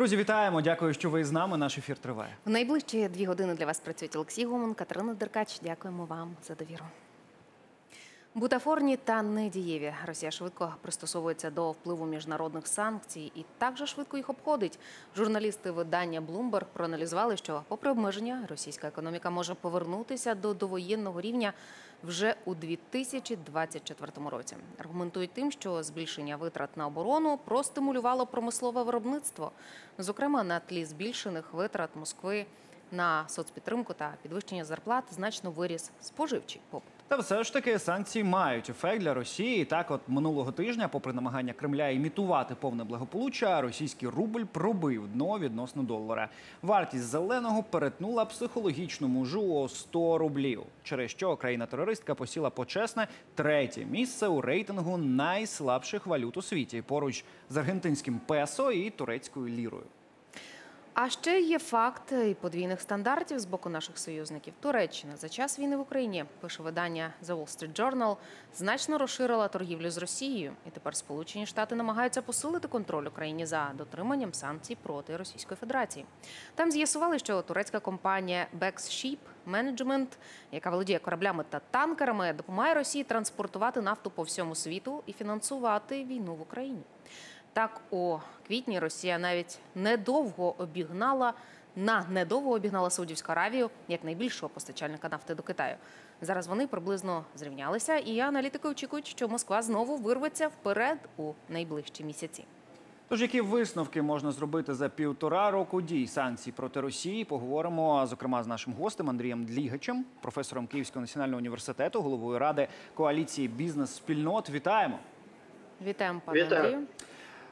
Друзі, вітаємо! Дякую, що ви з нами. Наш ефір триває. В найближчі дві години для вас працюють Олексій Гомон, Катерина Деркач. Дякуємо вам за довіру. Бутафорні та недієві. Росія швидко пристосовується до впливу міжнародних санкцій і також швидко їх обходить. Журналісти видання Bloomberg проаналізували, що, попри обмеження, російська економіка може повернутися до довоєнного рівня вже у 2024 році. Аргументують тим, що збільшення витрат на оборону простимулювало промислове виробництво, зокрема на тлі збільшених витрат Москви на соцпідтримку та підвищення зарплат значно виріс споживчий попит. Та все ж таки санкції мають ефект для Росії. І так, от минулого тижня, попри намагання Кремля імітувати повне благополуччя, російський рубль пробив дно відносно долара. Вартість зеленого перетнула психологічну мужу у 100 рублів, через що країна-терористка посіла почесне третє місце у рейтингу найслабших валют у світі поруч з аргентинським песо і турецькою лірою. А ще є факт подвійних стандартів з боку наших союзників. Туреччина за час війни в Україні пише видання The Wall Street Journal, значно розширила торгівлю з Росією, і тепер Сполучені Штати намагаються посилити контроль Україні за дотриманням санкцій проти Російської Федерації. Там з'ясували, що турецька компанія Bex Ship Management, яка володіє кораблями та танкерами, допомагає Росії транспортувати нафту по всьому світу і фінансувати війну в Україні. Так, у квітні Росія навіть недовго обігнала на недовго обігнала Саудівську Аравію як найбільшого постачальника нафти до Китаю. Зараз вони приблизно зрівнялися, і аналітики очікують, що Москва знову вирветься вперед у найближчі місяці. Тож, які висновки можна зробити за півтора року дій санкцій проти Росії? Поговоримо зокрема з нашим гостем Андрієм Длігачем, професором Київського національного університету, головою ради коаліції бізнес-спільнот. Вітаємо! Вітаємо, пане Вітаю. Андрію.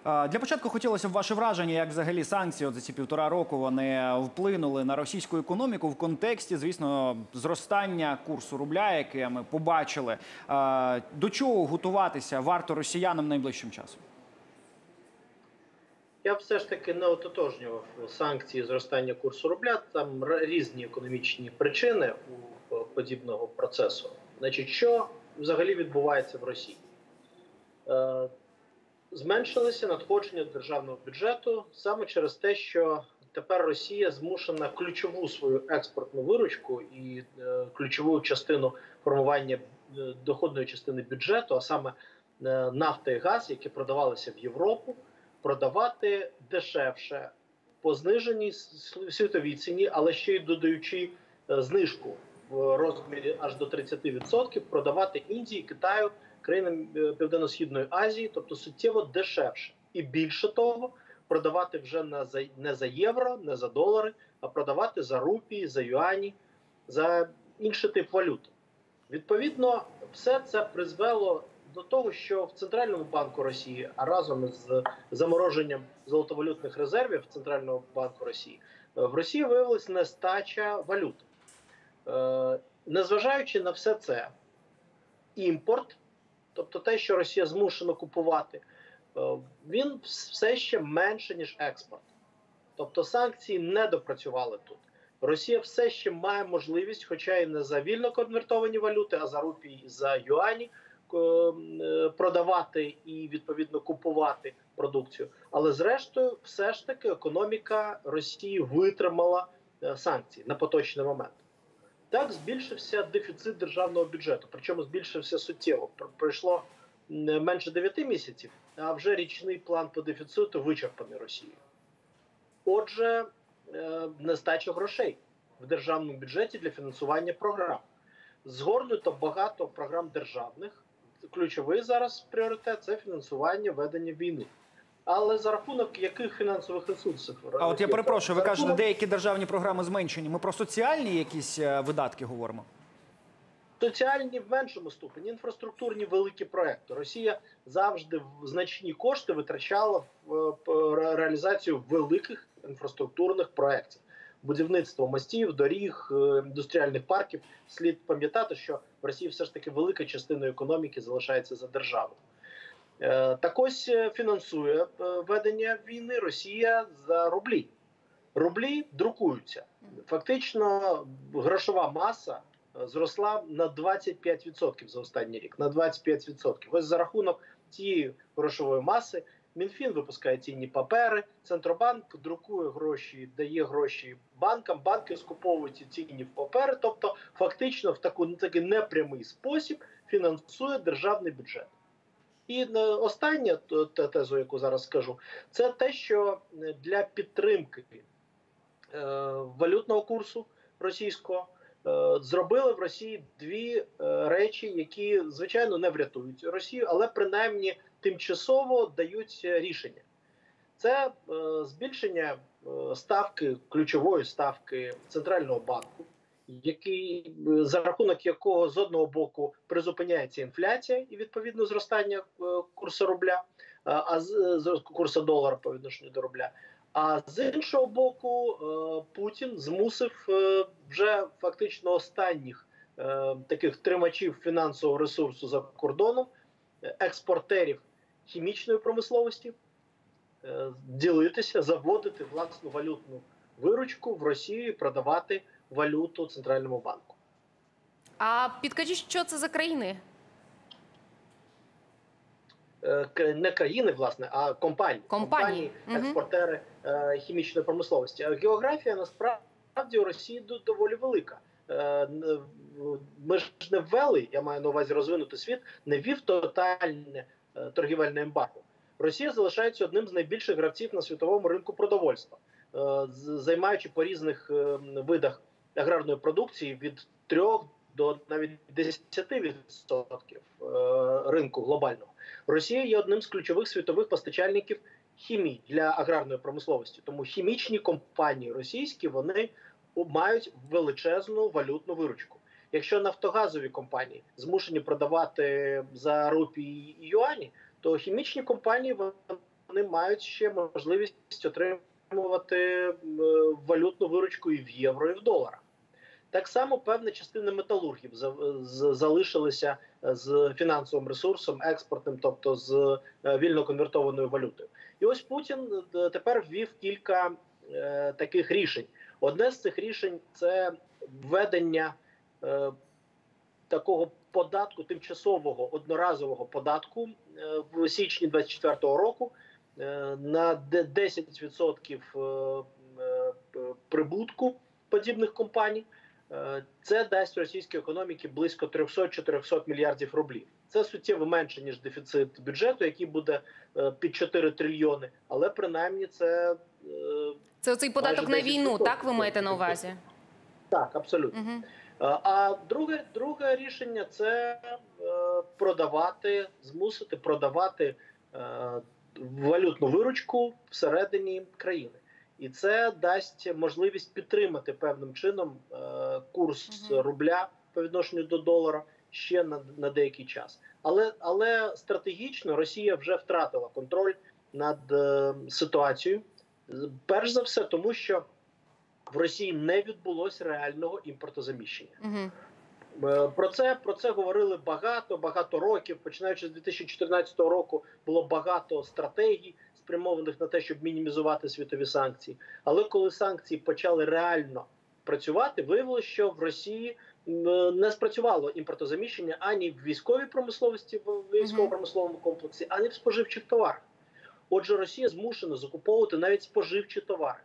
Для початку хотілося б ваше враження, як взагалі санкції за ці півтора року вони вплинули на російську економіку в контексті, звісно, зростання курсу рубля, яке ми побачили. До чого готуватися варто росіянам найближчим часом? Я б все ж таки не ототожнював санкції зростання курсу рубля. Там різні економічні причини у е, подібного процесу. Значить, що взагалі відбувається в Росії? Зменшилися надходження до державного бюджету саме через те, що тепер Росія змушена ключову свою експортну виручку і е, ключову частину формування е, доходної частини бюджету, а саме е, нафта і газ, які продавалися в Європу, продавати дешевше по зниженій світовій ціні, але ще й додаючи е, знижку в розмірі аж до 30%, продавати Індії, Китаю, країнам е, Південно-Східної Азії, тобто суттєво дешевше. І більше того, продавати вже не за, не за євро, не за долари, а продавати за рупії, за юані, за інший тип валют. Відповідно, все це призвело до того, що в Центральному банку Росії, а разом з замороженням золотовалютних резервів Центрального банку Росії, е, в Росії виявилась нестача валют. Е, Незважаючи на все це, імпорт, тобто те, що Росія змушена купувати, е, він все ще менше, ніж експорт. Тобто санкції не допрацювали тут. Росія все ще має можливість, хоча і не за вільно конвертовані валюти, а за рупії і за юані е, продавати і відповідно купувати продукцію. Але зрештою, все ж таки, економіка Росії витримала е, санкції на поточний момент. Так збільшився дефіцит державного бюджету, причому збільшився суттєво. Пройшло менше 9 місяців, а вже річний план по дефіциту вичерпаний Росією. Отже, е, нестача грошей в державному бюджеті для фінансування програм. Згорнуто багато програм державних. Ключовий зараз пріоритет це фінансування ведення війни. Але за рахунок яких фінансових ресурсів? А от я перепрошую, ви кажете, деякі державні програми зменшені. Ми про соціальні якісь е, видатки говоримо. Соціальні в меншому ступені, інфраструктурні великі проекти. Росія завжди значні кошти витрачала в е, реалізацію великих інфраструктурних проєктів. Будівництво мостів, доріг, е, індустріальних парків. Слід пам'ятати, що в Росії все ж таки велика частина економіки залишається за державою. Е, Так ось е, фінансує е, ведення війни Росія за рублі. Рублі друкуються. Фактично, грошова маса зросла на 25% за останній рік. На 25%. Ось за рахунок цієї грошової маси Мінфін випускає цінні папери, Центробанк друкує гроші, дає гроші банкам, банки скуповують ці цінні папери, тобто фактично в таку такий непрямий спосіб фінансує державний бюджет. І е, остання тезу, яку зараз скажу, це те, що е, для підтримки е, валютного курсу російського зробили в Росії дві речі, які звичайно не врятують Росію, але принаймні тимчасово дають рішення. Це збільшення ставки ключової ставки центрального банку, який е, за рахунок якого з одного боку призупиняється інфляція і відповідно зростання е, курсу рубля, а- а з, курсу долара по відношенню до рубля. А з іншого боку, е, Путін змусив е, вже фактично останніх е, таких тримачів фінансового ресурсу за кордоном, е, експортерів хімічної промисловості, е, ділитися, заводити власну валютну виручку в Росію і продавати валюту центральному банку. А підкажіть, що це за країни? Е, Не країни, власне, а компанії. Компанії. Мгм. експортери е, хімічної промисловості. А географія насправді у Росії доволі велика. Е, Ми ж не ввели, я маю на увазі розвинутий світ, не ввів тотальне е, торгівельне ембарго. Росія залишається одним з найбільших гравців на світовому ринку продовольства, займаючи по різних видах аграрної продукції від 3 до навіть 10% е, ринку глобального. Росія є одним з ключових світових постачальників хімії для аграрної промисловості. Тому хімічні компанії російські вони мають величезну валютну виручку. Якщо нафтогазові компанії змушені продавати за рупії і юані, то хімічні компанії вони мають ще можливість отримувати е, валютну виручку і в євро, і в доларах. Так само певна частина металургів залишилися з фінансовим ресурсом, експортним, тобто з е, вільно конвертованою валютою. І ось Путін е, тепер ввів кілька е, таких рішень. Одне з цих рішень це введення е, такого податку, тимчасового одноразового податку е, в січні 24-го року е, на де- 10% е, е, прибутку подібних компаній. Е, Це дасть російській економіці близько 300-400 мільярдів рублів. Це суттєво менше ніж дефіцит бюджету, який буде е, під 4 трильйони. Але принаймні це е, Це оцей податок на війну, так ви маєте на увазі? так, абсолютно. Угу. А друге, друге рішення це продавати, змусити продавати валютну виручку всередині країни. І це дасть можливість підтримати певним чином е, курс рубля по відношенню до долара ще на, на деякий час. Але, але стратегічно Росія вже втратила контроль над е, ситуацією. Перш за все, тому що в Росії не відбулося реального імпортозаміщення. Угу. Про це про це говорили багато багато років. Починаючи з 2014 року, було багато стратегій, спрямованих на те, щоб мінімізувати світові санкції. Але коли санкції почали реально працювати, виявилося, що в Росії не спрацювало імпортозаміщення ані в військовій промисловості, в військово-промисловому комплексі, ані в споживчих товарах. Отже, Росія змушена закуповувати навіть споживчі товари.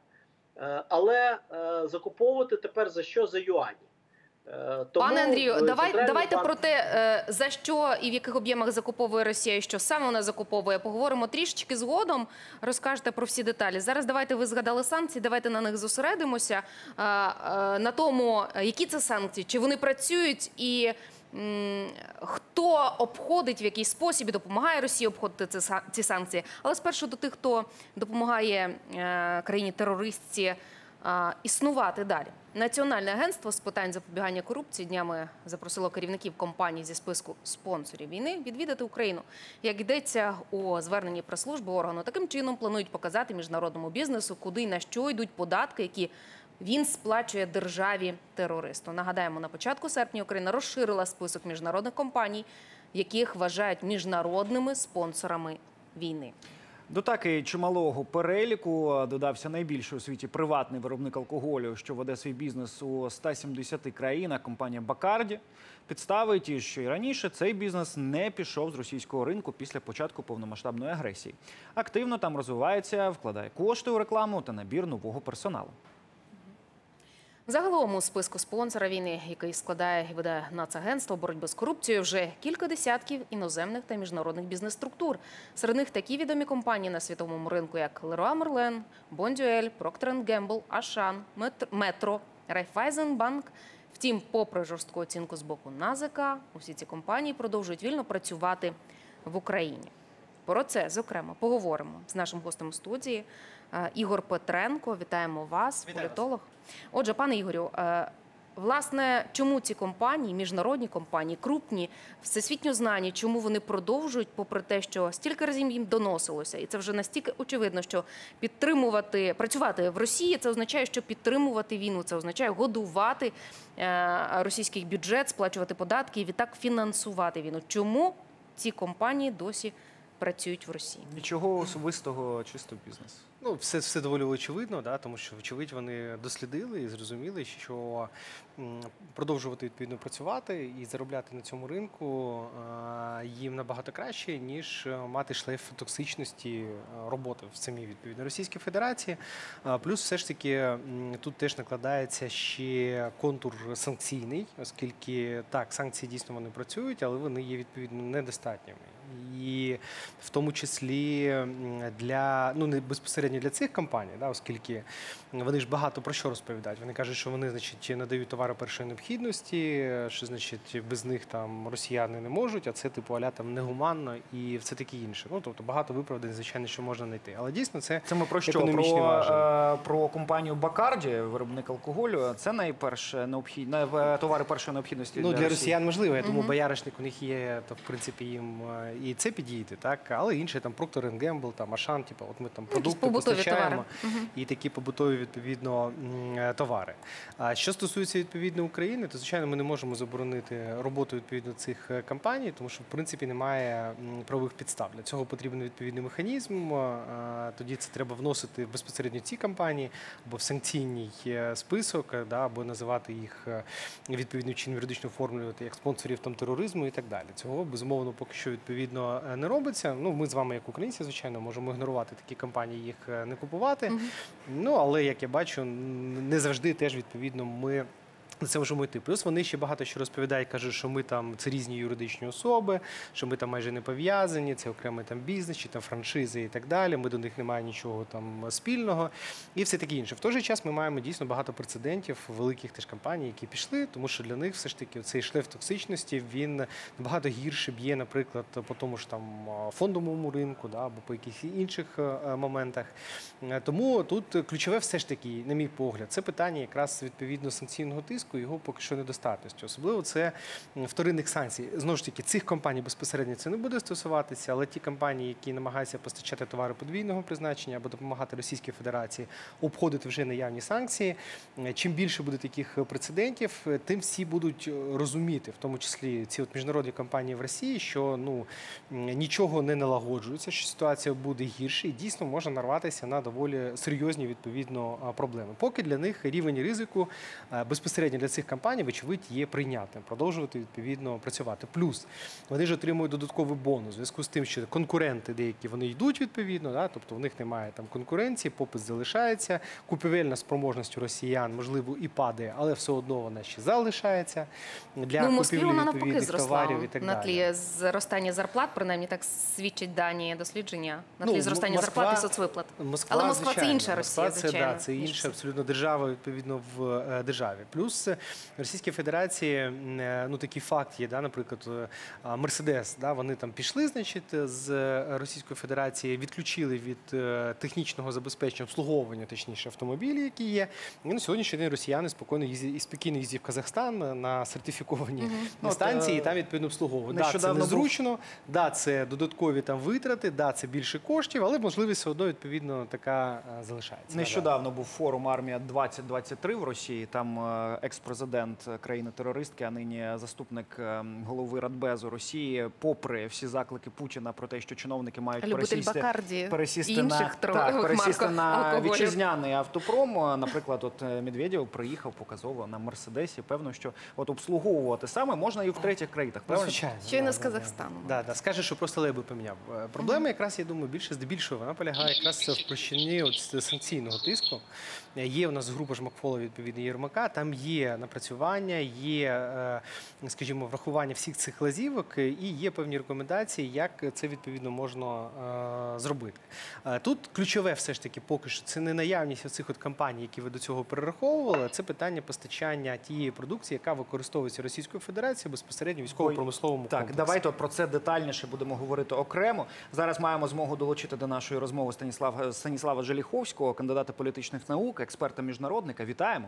Е, Але е, закуповувати тепер за що за юані. Е, Тому Пане Андрію, е, давай, давайте банк- про те, е, за що і в яких об'ємах закуповує Росія, і що саме вона закуповує. Поговоримо трішечки згодом. Розкажете про всі деталі. Зараз давайте ви згадали санкції. Давайте на них зосередимося. На тому, які це санкції, чи вони працюють, і хто обходить в який спосіб і допомагає Росії обходити ці санкції. Але спершу до тих, хто допомагає країні терористці існувати далі. Національне агентство з питань запобігання корупції днями запросило керівників компаній зі списку спонсорів війни відвідати Україну. Як йдеться у зверненні прес-служби органу, таким чином планують показати міжнародному бізнесу, куди і на що йдуть податки, які він сплачує державі терористу. Нагадаємо, на початку серпня Україна розширила список міжнародних компаній, яких вважають міжнародними спонсорами війни. До таки чималого переліку додався найбільший у світі приватний виробник алкоголю, що веде свій бізнес у 170 країнах. Компанія Бакарді підстави ті, що і раніше цей бізнес не пішов з російського ринку після початку повномасштабної агресії. Активно там розвивається, вкладає кошти у рекламу та набір нового персоналу. Загалом у списку спонсора війни, який складає і веде Нацагентство боротьби з корупцією, вже кілька десятків іноземних та міжнародних бізнес-структур. Серед них такі відомі компанії на світовому ринку, як Leroy Merlin, Bondюель, Procter Gamble, Ашан, Метро, Райфайзенбанк. Втім, попри жорстку оцінку з боку НАЗК, усі ці компанії продовжують вільно працювати в Україні. Про це зокрема поговоримо з нашим гостем студії Ігор Петренко. Вітаємо вас, Вітаю політолог. Отже, пане Ігорю, е, власне, чому ці компанії, міжнародні компанії, крупні, всесвітньо знані, чому вони продовжують, попри те, що стільки разів їм доносилося, і це вже настільки очевидно, що підтримувати, працювати в Росії, це означає, що підтримувати війну, це означає годувати е, російський бюджет, сплачувати податки і відтак фінансувати війну. Чому ці компанії досі працюють в Росії? Нічого особистого, чисто бізнес. Ну, все, все доволі очевидно, да, тому що, вочевидь, вони дослідили і зрозуміли, що продовжувати відповідно працювати і заробляти на цьому ринку е, їм набагато краще, ніж е, мати шлейф токсичності е, роботи в самій відповідно Російській Федерації. Плюс, все ж таки, тут теж накладається ще контур санкційний, оскільки так, санкції дійсно вони працюють, але вони є відповідно недостатніми. І в тому числі для ну не безпосередньо для цих компаній, да, оскільки вони ж багато про що розповідають. Вони кажуть, що вони, значить, надають товари першої необхідності, що значить без них там росіяни не можуть, а це типу аля там негуманно і все таке інше. Ну тобто багато виправдань, звичайно, що можна знайти. Але дійсно це Це ми про що? Про, е, про компанію Бакарді, виробник алкоголю. Це найперше необхідне товари першої необхідності Ну, для Росії. росіян можливо. Я думаю, Мгм. бояришник у них є, то в принципі їм е, і це підійде, так. Але інше там Procter Gamble, там Ашан, типу, от ми там продукти постачаємо товари. І такі побутові відповідно е, товари. А що стосується відповідно України, то звичайно ми не можемо заборонити роботу відповідно цих е, компаній, тому що в принципі немає правових підстав. Для цього потрібен відповідний механізм. е, Тоді це треба вносити безпосередньо ці компанії або в санкційний е, список, да, або називати їх відповідним чином юридично оформлювати як спонсорів там тероризму і так далі. Цього безумовно поки що відповідно е, не робиться. Ну ми з вами, як українці, звичайно, можемо ігнорувати такі компанії, їх е, не купувати. Мгм. Ну але як я бачу, не завжди теж відповідно ми. На це можемо йти. Плюс вони ще багато що розповідають, кажуть, що ми там це різні юридичні особи, що ми там майже не пов'язані, це окремий там бізнес, чи там франшизи і так далі. Ми до них не маємо нічого там спільного і все таке інше. В той же час ми маємо дійсно багато прецедентів великих теж компаній, які пішли, тому що для них все ж таки цей шлейф токсичності він набагато гірше б'є, наприклад, по тому ж там фондовому ринку, да, або по якихось інших е, е, моментах. Е, Тому тут ключове все ж таки, на мій погляд, це питання якраз відповідно санкційного тиску, його поки що недостатності. Особливо це вторинних санкцій. Знову ж таки, цих компаній безпосередньо це не буде стосуватися, але ті компанії, які намагаються постачати товари подвійного призначення або допомагати Російській Федерації обходити вже наявні санкції. е, Чим більше буде таких прецедентів, е, тим всі будуть е, розуміти, в тому числі ці от міжнародні компанії в Росії, що ну нічого не налагоджується, що ситуація буде гірше, і дійсно можна нарватися на доволі серйозні відповідно проблеми. Поки для них рівень ризику е, безпосередньо для цих компаній, вочевидь, є прийнятним продовжувати відповідно працювати. Плюс вони ж отримують додатковий бонус в зв'язку з тим, що конкуренти деякі вони йдуть відповідно, да, тобто в них немає там конкуренції, попит залишається, купівельна спроможність у росіян можливо і падає, але все одно вона ще залишається для ну, купівлі вона навпаки зросла товарів і так на далі. тлі зростання зарплат, принаймні так свідчать дані дослідження на тлі Ну, зростання Москва- зарплат і соцвиплат. Москва, Але Москва це звичайно. інша Москва Росія, це, звичайно, да, це інша абсолютно держава відповідно в е, державі. Плюс в Російській Федерації е, ну такий факт є. Да, наприклад, е, Мерседес, да, вони там пішли, значить, з Російської Федерації, відключили від е, технічного забезпечення обслуговування, точніше, автомобілі, які є. І на сьогоднішній день росіяни спокійно їздять і спокійно їздять в Казахстан на сертифіковані. Ну, от, станції, і там відповідно обслуговують. Да, це нещодавно був- незручно, да, це додаткові там витрати, да, це більше коштів, але можливість все одно відповідно така залишається. Нещодавно був форум армія 2023 в Росії. Там е, екс-президент країни-терористки, а нині заступник е, голови Радбезу Росії, попри всі заклики Путіна про те, що чиновники мають Любитель пересісти, Бакарді пересісти інших на так, пересісти на вітчизняний автопром. Наприклад, от е, Медведєв приїхав показово на Мерседесі. Певно, що от обслуговувати саме можна і в третіх країнах. Ну, Правильно? звичайно. Щойно да, з да, Казахстану. Да, да. Скаже, що просто леби поміняв. Е, Проблема, якраз я думаю, більше здебільшого вона полягає якраз в площині от санкційного тиску. Е, Є у нас група ж Макфола відповідно Єрмака. Там є напрацювання, є, е, скажімо, врахування всіх цих лазівок е, і є певні рекомендації, як це відповідно можна е, зробити. Тут ключове все ж таки поки що це не наявність оцих от компаній, які ви до цього перераховували. Це питання постачання тієї продукції, яка використовується Російською Федерацією безпосередньо військово-промисловому Так, комплексі. давайте от про це детальніше будемо говорити окремо. Зараз маємо змогу долучити до нашої розмови Станіслава Станіслава Желіховського, кандидата політичних наук, експерта міжнародника. Вітаємо.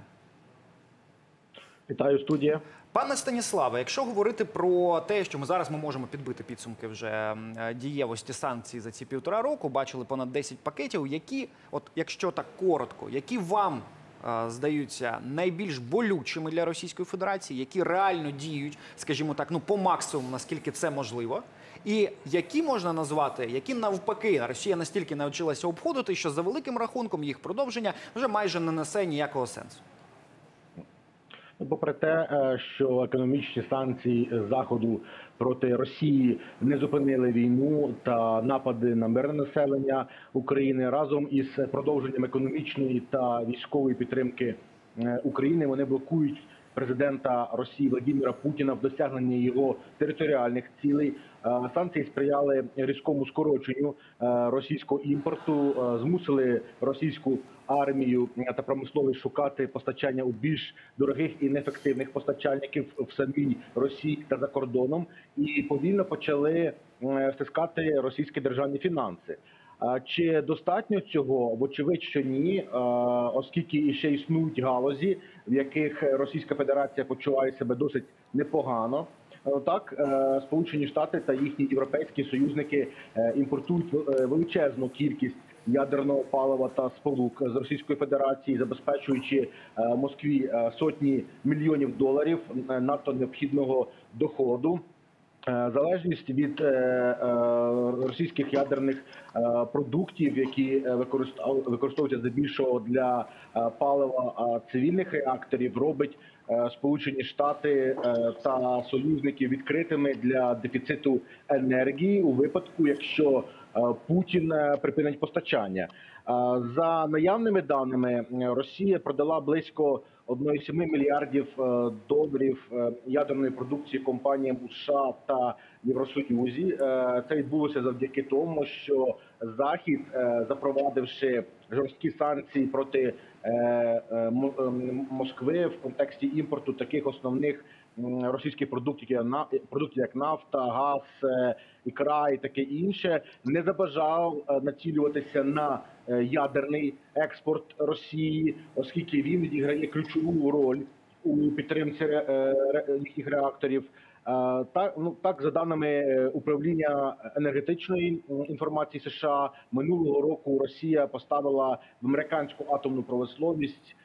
Вітаю студія. Пане Станіславе, якщо говорити про те, що ми зараз ми можемо підбити підсумки вже е, дієвості санкцій за ці півтора року, бачили понад 10 пакетів, які, от якщо так коротко, які вам е, здаються найбільш болючими для Російської Федерації, які реально діють, скажімо так, ну по максимуму, наскільки це можливо, і які можна назвати, які навпаки Росія настільки навчилася обходити, що за великим рахунком їх продовження вже майже не несе ніякого сенсу. Ну, Попри те, е, що економічні санкції заходу проти Росії не зупинили війну та напади на мирне населення України разом із продовженням економічної та військової підтримки е, України, вони блокують президента Росії Владимира Путіна в досягненні його територіальних цілей. Е, Санкції сприяли різкому скороченню е, російського імпорту, е, змусили російську армію та промисловість шукати постачання у більш дорогих і неефективних постачальників в самій Росії та за кордоном, і повільно почали стискати російські державні фінанси. Чи достатньо цього? Вочевидь, що ні, оскільки ще існують галузі, в яких Російська Федерація почуває себе досить непогано. Е, Так, е, Сполучені Штати та їхні європейські союзники е, імпортують величезну кількість ядерного палива та сполук з Російської Федерації, забезпечуючи Москві сотні мільйонів доларів надто необхідного доходу. Залежність від російських ядерних продуктів, які використовуються здебільшого для палива цивільних реакторів, робить Сполучені Штати е, та союзники відкритими для дефіциту енергії у випадку, якщо е, Путін е, припинить постачання. Е, За наявними даними, е, Росія продала близько 1,7 мільярдів е, доларів е, ядерної продукції компаніям у США та Євросоюзі. Е, Це відбулося завдяки тому, що Захід, е, запровадивши жорсткі санкції проти е, е, е, Москви в контексті імпорту таких основних російських продуктів, як нафта, газ, е, ікра і таке інше, не забажав е, націлюватися на е, ядерний експорт Росії, оскільки він відіграє ключову роль у підтримці е, їхніх реакторів. Е, Так, ну так за даними е, управління енергетичної інформації США минулого року Росія поставила в американську атомну промисловість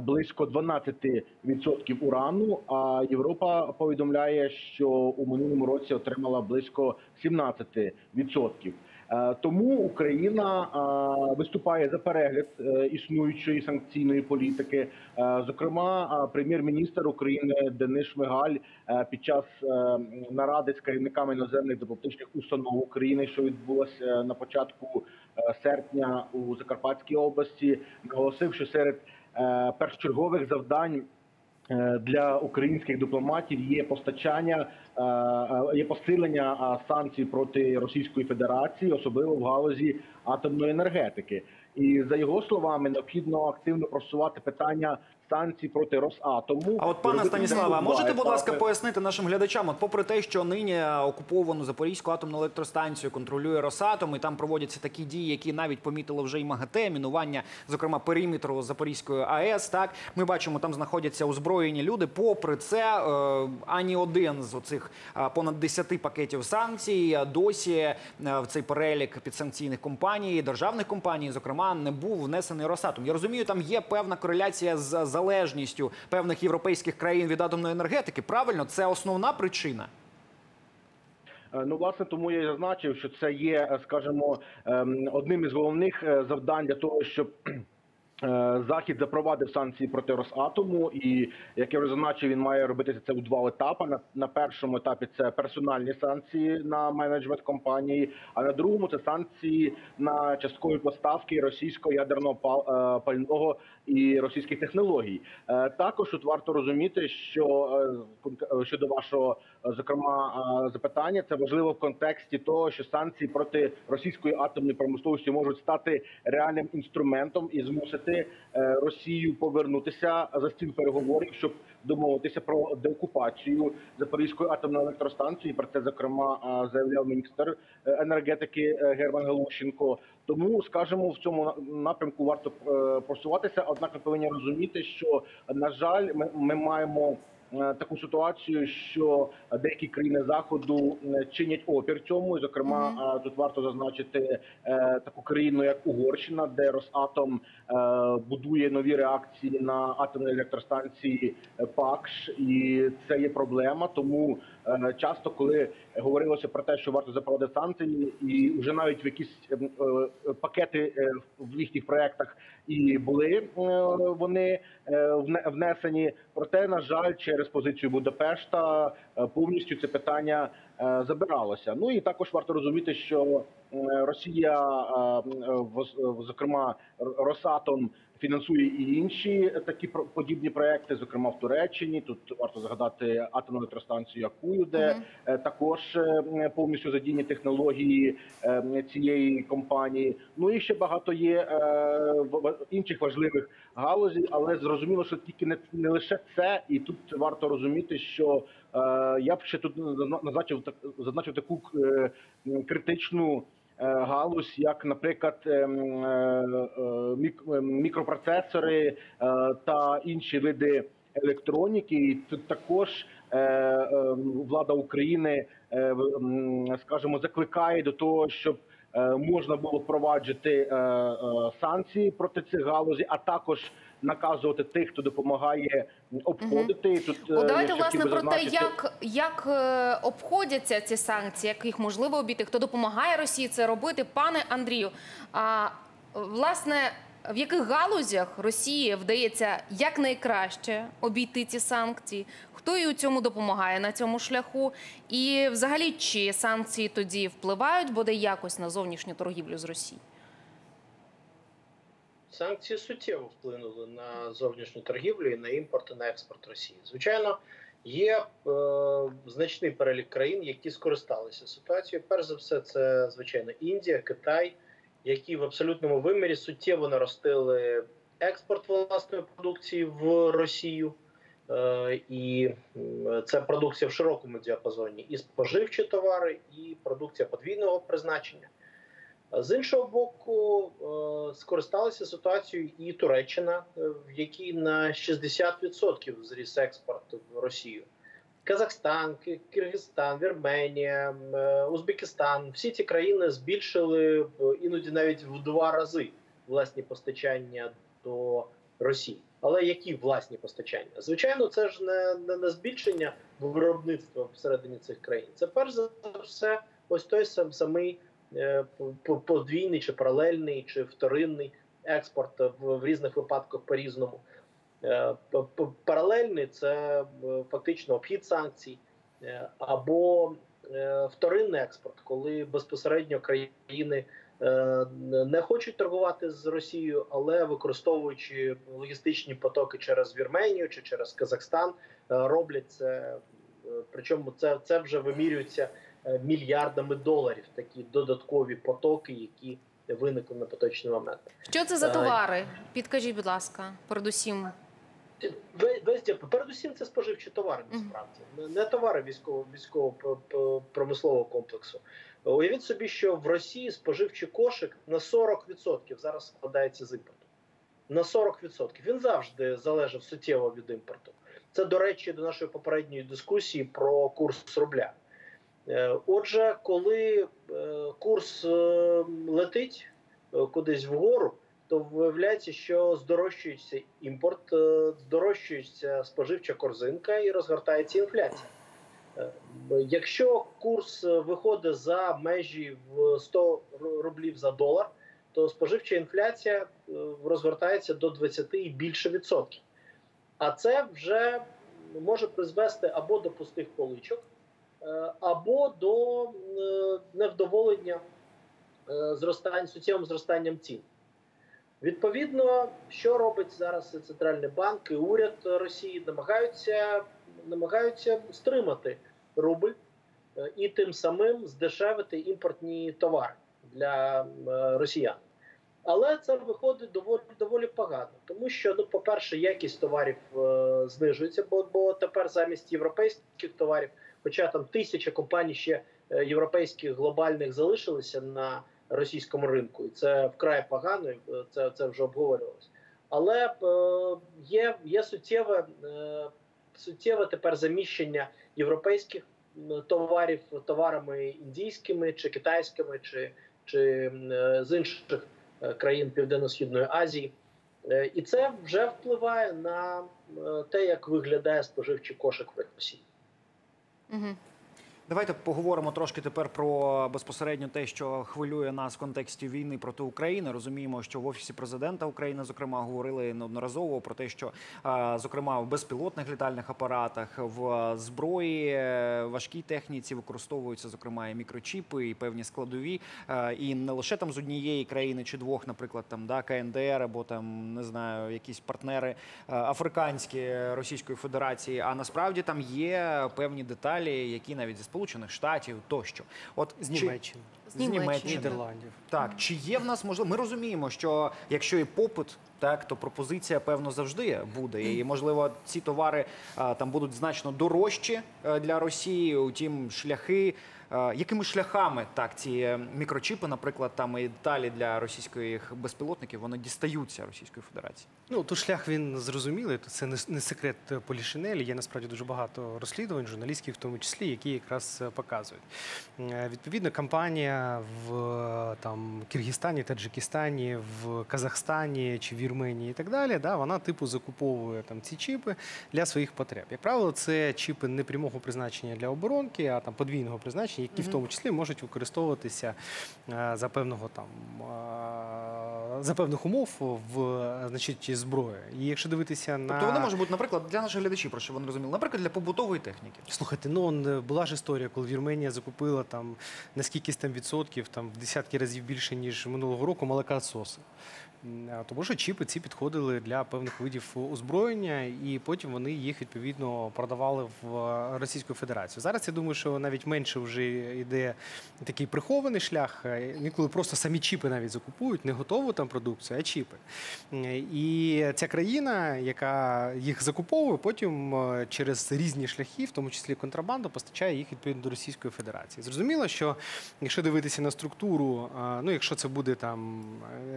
близько 12% урану. А Європа повідомляє, що у минулому році отримала близько 17%. Е, Тому Україна е, виступає за перегляд е, існуючої санкційної політики. Зокрема, прем'єр-міністр України Денис Шмигаль під час наради з керівниками іноземних дипломатичних установ України, що відбулося на початку серпня у Закарпатській області, наголосив, що серед першочергових завдань для українських дипломатів є постачання, е, е, є посилення е, санкцій проти Російської Федерації, особливо в галузі атомної енергетики. І за його словами, необхідно активно просувати питання санкцій проти Росатому. А от пане Робити Станіславе, а можете, будь ласка, пояснити нашим глядачам, от попри те, що нині окуповану Запорізьку атомну електростанцію контролює Росатом, і там проводяться такі дії, які навіть помітили вже і МАГАТЕ, мінування, зокрема, периметру Запорізької АЕС. Так ми бачимо, там знаходяться озброєні люди. Попри це, е, ані один з оцих е, понад 10 пакетів санкцій е, досі в цей перелік підсанкційних компаній, державних компаній, зокрема, не був внесений Росатом. Я розумію, там є певна кореляція з залежністю певних європейських країн від атомної енергетики. Правильно, це основна причина. Е, Ну, власне, тому я і зазначив, що це є, е, скажімо, ем, одним із головних е, завдань для того, щоб Захід запровадив санкції проти Росатому, і як я вже зазначив, він має робити це у два етапи. На, на першому етапі це персональні санкції на менеджмент компанії, а на другому це санкції на часткові поставки російського ядерного пального і російських технологій. Е, Також тут варто розуміти, що е, е, щодо вашого зокрема запитання, це важливо в контексті того, що санкції проти російської атомної промисловості можуть стати реальним інструментом і змусити Росію повернутися за стіл переговорів, щоб домовитися про деокупацію Запорізької атомної електростанції. Про це зокрема заявляв міністр енергетики Герман Галущенко. Тому, скажімо, в цьому напрямку варто е, просуватися. Однак ми повинні розуміти, що на жаль, ми, ми маємо. е, Таку ситуацію, що деякі країни заходу е, чинять опір цьому, і зокрема е, тут варто зазначити таку країну, як Угорщина, де Росатом будує нові реакції на атомні електростанції ПАКШ, і це є проблема. Тому часто, коли говорилося про те, що варто запровадити санкції, і вже навіть в якісь е, е, пакети е, в їхніх проектах і були е, вони е, вне- внесені. Проте, на жаль, через позицію Будапешта е, повністю це питання е, забиралося. Ну і також варто розуміти, що е, Росія, е, зокрема Росатом, фінансує і інші такі подібні проекти, зокрема в Туреччині. Тут варто згадати атомну електростанцію Акую, де Мгм. е, також е, повністю задіяні технології е, цієї компанії. Ну і ще багато є інших важливих галузей, але зрозуміло, що тільки не, не лише це, і тут варто розуміти, що я б ще тут назна- назначив зазначив таку критичну. Е, Галузь, як, наприклад, ем, е, е, мік- мікропроцесори та інші види електроніки, і тут також е, е, влада України, скажімо, закликає до того, щоб можна було впроваджувати санкції проти цих галузей, а також наказувати тих, хто допомагає обходити. Тут е, От я давайте власне про те, як, як е, обходяться ці санкції, як їх можливо обійти, хто допомагає Росії це робити, пане Андрію. А власне, в яких галузях Росії вдається якнайкраще обійти ці санкції? Хто їй у цьому допомагає на цьому шляху? І взагалі, чи санкції тоді впливають бодай якось на зовнішню торгівлю з Росією? Санкції суттєво вплинули на зовнішню торгівлю і на імпорт і на експорт Росії. Звичайно, є е, значний перелік країн, які скористалися ситуацією. Перш за все, це звичайно Індія, Китай, які в абсолютному вимірі суттєво наростили експорт власної продукції в Росію. Е, І це продукція в широкому діапазоні, і споживчі товари, і продукція подвійного призначення. З іншого боку, е, скористалася ситуацією і Туреччина, е, в якій на 60% зріс експорт в Росію. Казахстан, Киргизстан, Вірменія, е, Узбекистан всі ці країни збільшили іноді навіть в два рази власні постачання до Росії. Але які власні постачання? Звичайно, це ж не, не, не збільшення виробництва всередині цих країн. Це перш за все, ось той сам самий подвійний чи паралельний чи вторинний експорт в, різних випадках по-різному. Е, п- п- Паралельний це е, фактично обхід санкцій е, або е, вторинний експорт, коли безпосередньо країни е, не хочуть торгувати з Росією, але використовуючи логістичні потоки через Вірменію чи через Казахстан, е, роблять це. Е, Причому це, це вже вимірюється е, мільярдами доларів, такі додаткові потоки, які виникли на поточний момент. Що це за Е, товари? Підкажіть, будь ласка, передусім. Весь- Весь передусім це споживчі товари, насправді Не- товари військово військово промислового комплексу. Уявіть собі, що в Росії споживчий кошик на 40% зараз складається з імпорту. На 40%. Він завжди залежав суттєво від імпорту. Це, до речі, до нашої попередньої дискусії про курс рубля. Е, Отже, коли е, курс е, летить кудись вгору, то виявляється, що здорожчується імпорт, здорожчується споживча корзинка і розгортається інфляція. Якщо курс виходить за межі в 100 рублів за долар, то споживча інфляція розгортається до 20 і більше відсотків. А це вже може призвести або до пустих поличок, або до е, невдоволення е, зростань, суттєвим зростанням цін. Відповідно, що робить зараз центральний банк і уряд Росії, намагаються, намагаються стримати рубль е, і тим самим здешевити імпортні товари для е, росіян. Але це виходить доволі доволі погано, тому що, ну, по-перше, якість товарів е, знижується, бо, бо тепер замість європейських товарів, хоча там тисяча компаній ще е, європейських глобальних залишилися на російському ринку, і це вкрай погано, е, це, це вже обговорювалося. Але е, є, є суттєве, суттєве тепер заміщення європейських товарів товарами індійськими чи китайськими, чи, чи з інших країн Південно-Східної Азії. І це вже впливає на те, як виглядає споживчий кошик в Росії. Угу. Давайте поговоримо трошки тепер про безпосередньо те, що хвилює нас в контексті війни проти України. Розуміємо, що в офісі президента України, зокрема, говорили неодноразово про те, що зокрема в безпілотних літальних апаратах, в зброї е, важкій техніці використовуються зокрема і мікрочіпи, і певні складові, е, і не лише там з однієї країни чи двох, наприклад, там да КНДР або там не знаю, якісь партнери е, африканські Російської Федерації. А насправді там є певні деталі, які навіть зі Сполучених Штатів тощо. От З чи- Німеччини, З Німеччини. Нідерландів. Так, чи є в нас можливо? Ми розуміємо, що якщо є попит, так то пропозиція певно завжди буде. І можливо, ці товари а, там будуть значно дорожчі е, для Росії. Утім, шляхи. е, Якими шляхами так ці е, мікрочіпи, наприклад, там і деталі для російських безпілотників, вони дістаються Російської Федерації? Ну, тут шлях він зрозумілий, то це не, секрет Полішинелі. Є насправді дуже багато розслідувань, журналістських в тому числі, які якраз показують. Відповідно, кампанія в е, там, Киргизстані, Таджикистані, в Казахстані чи в Вірменії і так далі, да, вона типу закуповує там, ці чіпи для своїх потреб. Як правило, це чіпи не прямого призначення для оборонки, а там подвійного призначення, які в тому числі можуть використовуватися е, за певного там е, за певних умов в значить зброї. І якщо дивитися на Тобто вони можуть бути, наприклад, для наших глядачів, про що вони розуміли, наприклад, для побутової техніки. Слухайте, ну е, була ж історія, коли Вірменія закупила там на скількись там відсотків, там в десятки разів більше ніж минулого року молокососи. Тому що чіпи ці підходили для певних видів озброєння, і потім вони їх відповідно продавали в е, Російську Федерацію. Зараз я думаю, що навіть менше вже йде такий прихований шлях. е, Ніколи просто самі чіпи навіть закупують, не готову там продукцію, а чіпи. І ця країна, яка їх закуповує, потім е, через різні шляхи, в тому числі контрабанду, постачає їх відповідно до Російської Федерації. Зрозуміло, що якщо дивитися на структуру, ну якщо це буде там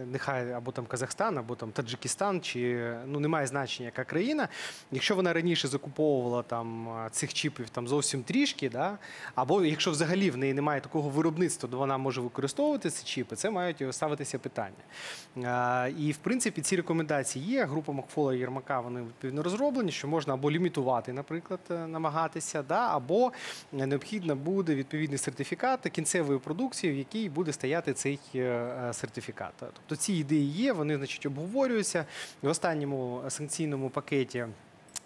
нехай або там Казахстан, або там Таджикистан, чи ну немає значення, яка країна, якщо вона раніше закуповувала там е, цих чіпів там зовсім трішки, да, або якщо взагалі в неї немає такого виробництва, де вона може використовувати ці чіпи, це мають ставитися питання. Е, І в принципі ці рекомендації є. Група Макфола і Єрмака вони відповідно розроблені, що можна або лімітувати, наприклад, е, намагатися, да, або необхідно буде відповідний сертифікат кінцевої продукції, в якій буде стояти цей сертифікат. Тобто ці ідеї є, вони значить обговорюються в останньому санкційному пакеті.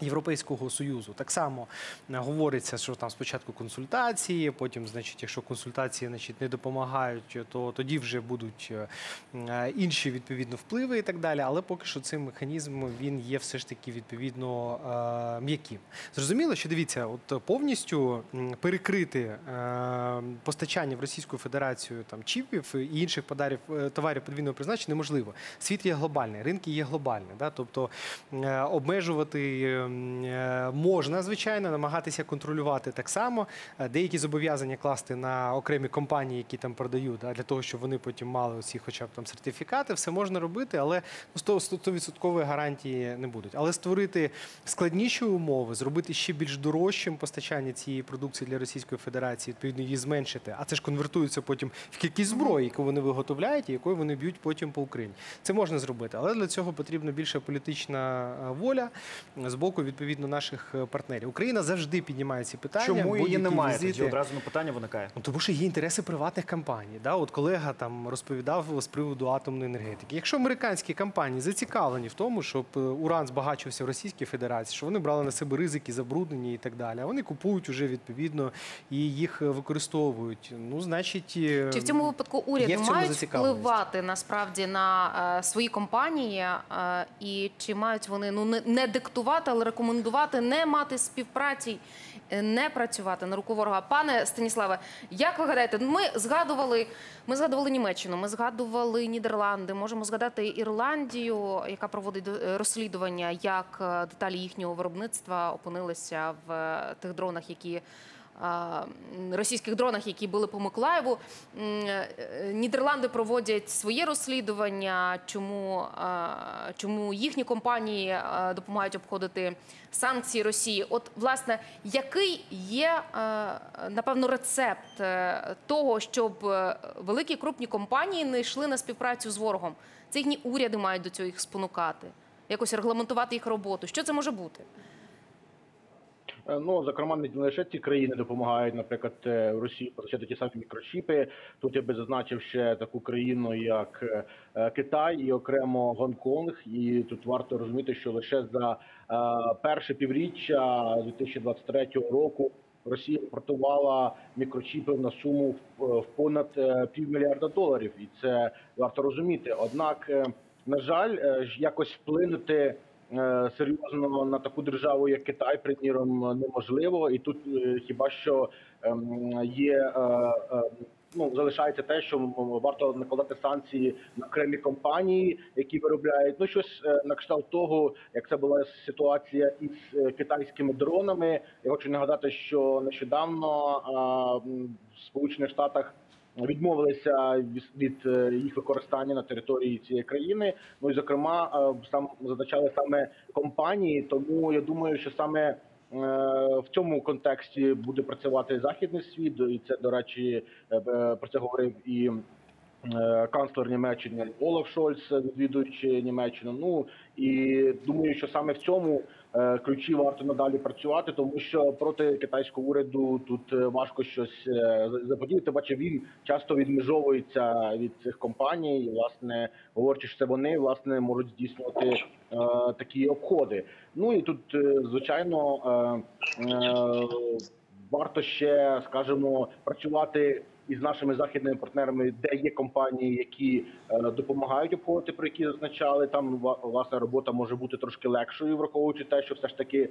Європейського союзу так само е, говориться, що там спочатку консультації, потім, значить, якщо консультації значить, не допомагають, то тоді вже будуть е, е, інші відповідно впливи і так далі. Але поки що цей механізм він є все ж таки відповідно м'яким. Зрозуміло, що дивіться, от повністю перекрити постачання в Російську Федерацію там чіпів і інших подарів товарів подвійного призначення неможливо. Світ є глобальний, ринки є глобальні. Да? Тобто обмежувати можна, звичайно, намагатися контролювати так само. Е, Деякі зобов'язання класти на окремі компанії, які там продають, для того, щоб вони потім мали оці хоча б там сертифікати, все можна робити, але ну, 100% гарантії не будуть. Але створити складніші умови, зробити ще більш дорожчим постачання цієї продукції для Російської Федерації, відповідно її зменшити. А це ж конвертується потім в кількість зброї, яку вони виготовляють і якою вони б'ють потім по Україні. Це можна зробити, але для цього потрібна більша політична е, воля з боку відповідно наших е, партнерів. Україна завжди піднімає ці питання. Чому її немає? візити. Тоді одразу на питання виникає. Ну, тому що є інтереси приватних компаній. Да? От колега там розповідав з приводу атомної енергетики. Якщо американські компанії зацікавлені в тому, щоб е, уран збагачувався в Російській Федерації, що вони брали на себе ризики, забруднення і так далі, а вони купують уже відповідно і їх е, використовують. Ну, значить, Чи в цьому випадку цьому мають впливати насправді на е, свої компанії, е, і чи мають вони ну не, не диктувати, але рекомендувати не мати співпраці, е, не працювати на руку ворога? Пане Станіславе, як ви гадаєте, ми згадували, ми згадували Німеччину, ми згадували Нідерланди, можемо згадати Ірландію, яка проводить е, розслідування, як е, деталі їхнього виробництва опинилися в тих дронах, які російських дронах, які були по Миколаєву. Е, Нідерланди проводять своє розслідування, чому, чому їхні компанії допомагають обходити санкції Росії. От, власне, який є е, напевно рецепт е, того, щоб великі крупні компанії не йшли на співпрацю з ворогом? Це їхні уряди мають до цього їх спонукати, якось регламентувати їх роботу. Що це може бути? Е, Ну, зокрема, не лише ці країни допомагають, наприклад, е, Росії постачати ті самі мікрочіпи. Тут я би зазначив ще таку країну, як е, Китай і окремо Гонконг. І тут варто розуміти, що лише за перше півріччя 2023 року Росія імпортувала мікрочіпи на суму в, в понад півмільярда доларів, і це варто розуміти. Однак, на жаль, якось вплинути серйозно на таку державу, як Китай, приміром, неможливо. І тут е, хіба що ем, є е, е, ну залишається те, що варто накладати санкції на окремі компанії, які виробляють ну щось е, на кшталт того, як це була ситуація із е, китайськими дронами. Я хочу нагадати, що нещодавно е, в Сполучених Штатах відмовилися від- е, їх використання на території цієї країни. Ну і зокрема, е, сам зазначали саме компанії. Тому я думаю, що саме е, в цьому контексті буде працювати західний світ, і це до речі про це говорив і. Канцлер Німеччини Олаф Шольц, відвідуючи Німеччину. Ну і думаю, що саме в цьому ключі варто надалі працювати, тому що проти китайського уряду тут е, важко щось е, заподіяти. Бачив, він часто відмежовується від цих компаній, і власне говорячи, що це вони власне можуть здійснювати е, такі обходи. Ну і тут, е, звичайно, е, е, варто ще, скажімо, працювати із нашими західними партнерами, де є компанії, які е, допомагають обходити, про які зазначали. Там власне робота може бути трошки легшою, враховуючи те, що все ж таки е,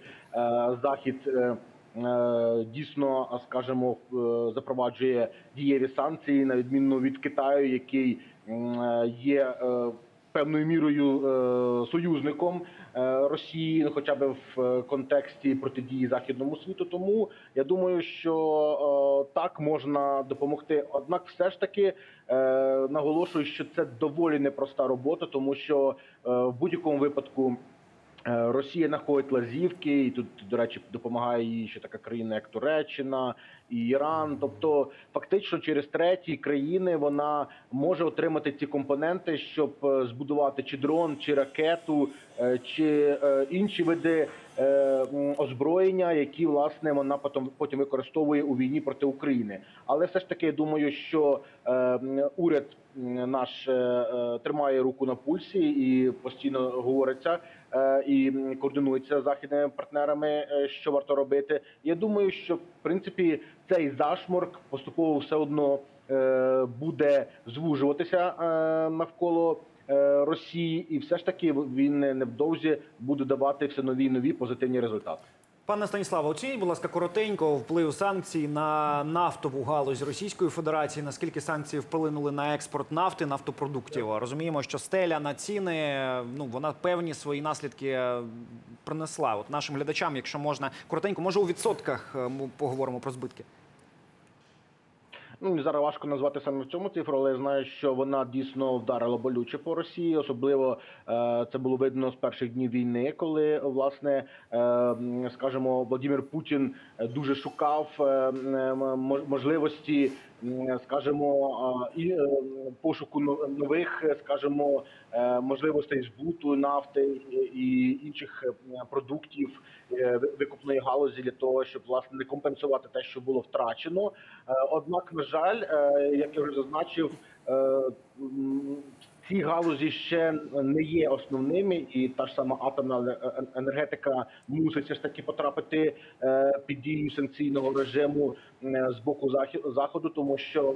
захід. е, Дійсно, скажімо, запроваджує дієві санкції на відміну від Китаю, який є певною мірою союзником Росії, ну, хоча б в е, контексті протидії західному світу. Тому я думаю, що е, так можна допомогти. Однак, все ж таки е, наголошую, що це доволі непроста робота, тому що е, в будь-якому випадку. Е, Росія знаходить лазівки, і тут, до речі, допомагає їй ще така країна, як Туреччина і Іран. Тобто, фактично, через треті країни вона може отримати ці компоненти, щоб е, збудувати чи дрон, чи ракету, е, чи інші види озброєння, які власне вона потім потім використовує у війні проти України. Але все ж таки я думаю, що уряд наш тримає руку на пульсі і постійно говориться і координується з західними партнерами, е, що варто робити. Я думаю, що в принципі цей зашморк поступово все одно е, буде звужуватися е, навколо. е, Росії, і все ж таки він невдовзі буде давати все нові і нові позитивні результати. Пане Станіславе, оцініть, будь ласка, коротенько вплив санкцій на нафтову галузь Російської Федерації. Наскільки санкції вплинули на експорт нафти, нафтопродуктів? Розуміємо, що стеля на ціни ну вона певні свої наслідки е, принесла. От нашим глядачам, якщо можна коротенько, може у відсотках е, поговоримо про збитки. Ну зараз важко назвати саме в цьому цифру, але я знаю, що вона дійсно вдарила болюче по Росії. Особливо е, це було видно з перших днів війни, коли власне е, скажімо, Владимир Путін дуже шукав е, можливості, скажімо, е, і е, пошуку нових, е, скажімо, можливостей збуту нафти і інших продуктів викупної галузі для того, щоб власне не компенсувати те, що було втрачено. Однак, на жаль, як я вже зазначив, ці галузі ще не є основними, і та ж сама атомна е- енергетика мусить все ж таки потрапити е, під дію санкційного режиму е, з боку заходу, тому що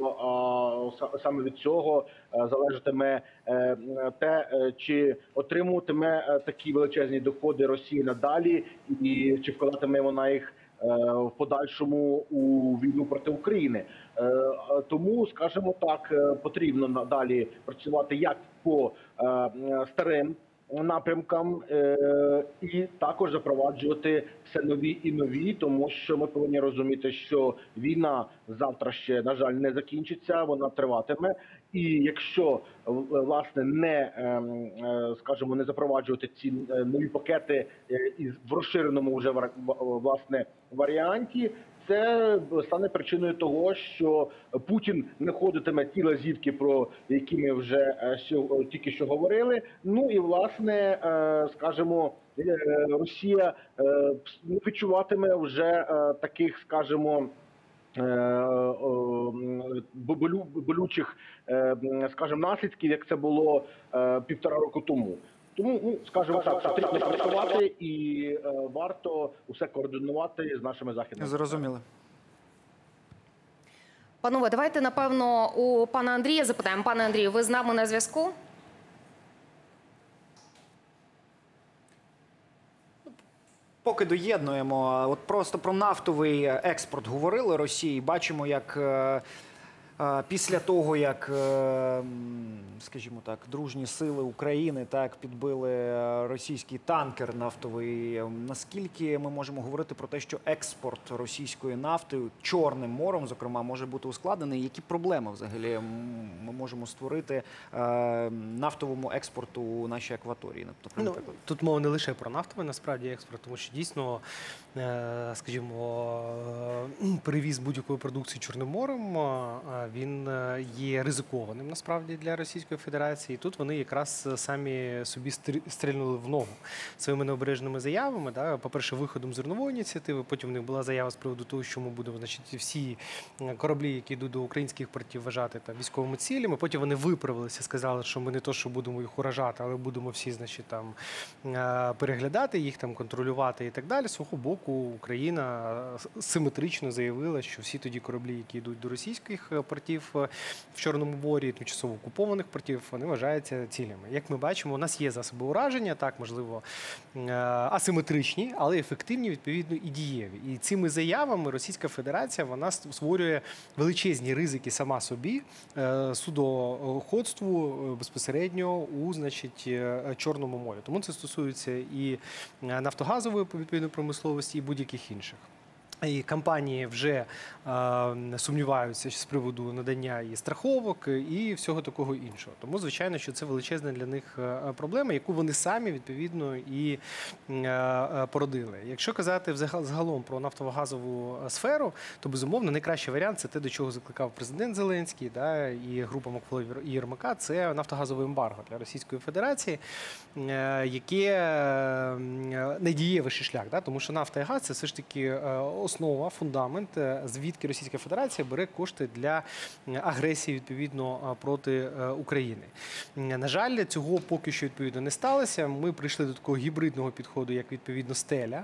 саме від цього е, залежатиме е, те, е, чи отримуватиме е, такі величезні доходи Росії надалі, і чи вкладатиме вона їх е, в подальшому у війну проти України. Е, е, Тому, скажімо так, е, потрібно надалі працювати як по старим напрямкам, і також запроваджувати все нові і нові, тому що ми повинні розуміти, що війна завтра ще на жаль не закінчиться, вона триватиме. І якщо власне не скажімо, не запроваджувати ці нові пакети із в розширеному вже власне варіанті, це стане причиною того, що Путін не ходитиме ті лазівки, про які ми вже е, тільки що говорили. Ну і власне, е, скажімо, е, Росія е, не відчуватиме вже е, таких, скажімо. е, болючих, е, скажімо, наслідків, як це було е, півтора року тому. Тому, ну скажімо так, потрібно працювати і е, варто усе координувати з нашими західними. Зрозуміли. Панове, давайте напевно у пана Андрія запитаємо. Пане Андрію, ви з нами на зв'язку? Поки доєднуємо, от просто про нафтовий експорт говорили Росії. Бачимо, як е, е, після того, як, е, скажімо так, дружні сили України так підбили е, російський танкер нафтовий. е, Наскільки ми можемо говорити про те, що експорт російської нафти Чорним морем, зокрема, може бути ускладнений? Які проблеми взагалі ми можемо створити нафтовому експорту нашій акваторії? Ну, наприклад? тут мова не лише про нафтовий насправді експорт, тому що дійсно, скажімо, е, перевіз будь-якої продукції Чорним морем е, він е, є ризикованим насправді для Російської Федерації. І тут вони якраз самі собі стрі- стрільнули в ногу своїми необережними заявами. Да? По-перше, виходом зернової ініціативи. Потім в них була заява з приводу того, що ми будемо значить, всі кораблі, які йдуть до українських портів, вважати там військовими цілями. Потім вони виправилися, сказали, що ми не то, що будемо їх уражати, але будемо всі, значить, там переглядати їх, там контролювати і так далі. Свого боку, Україна е, симетрично заявила, що всі тоді кораблі, які йдуть до російських е, портів е, в Чорному морі, тимчасово окупованих портів, вони вважаються цілями. Як ми бачимо, у нас є засоби ураження, так можливо асиметричні, але ефективні, відповідно, і дієві. І цими заявами Російська Федерація вона створює величезні ризики сама собі судоходству безпосередньо у значить Чорному морі. Тому це стосується і нафтогазової відповідно промисловості, і будь-яких інших. І компанії вже е, сумніваються з приводу надання і страховок, і всього такого іншого. Тому, звичайно, що це величезна для них е, проблема, яку вони самі відповідно і е, е, породили. Якщо казати загалом про нафтово-газову е, сферу, то безумовно найкращий варіант це те, до чого закликав президент Зеленський, да, і група Макфола і Єрмака. Це нафтогазове ембарго для Російської Федерації, е, яке найдієвіший шлях, да, тому що нафта і газ це все ж таки основа, фундамент, е, звідки Російська Федерація бере кошти для е, агресії відповідно е, проти України. На жаль, цього поки що відповідно не сталося. Ми прийшли до такого гібридного підходу, як відповідно стеля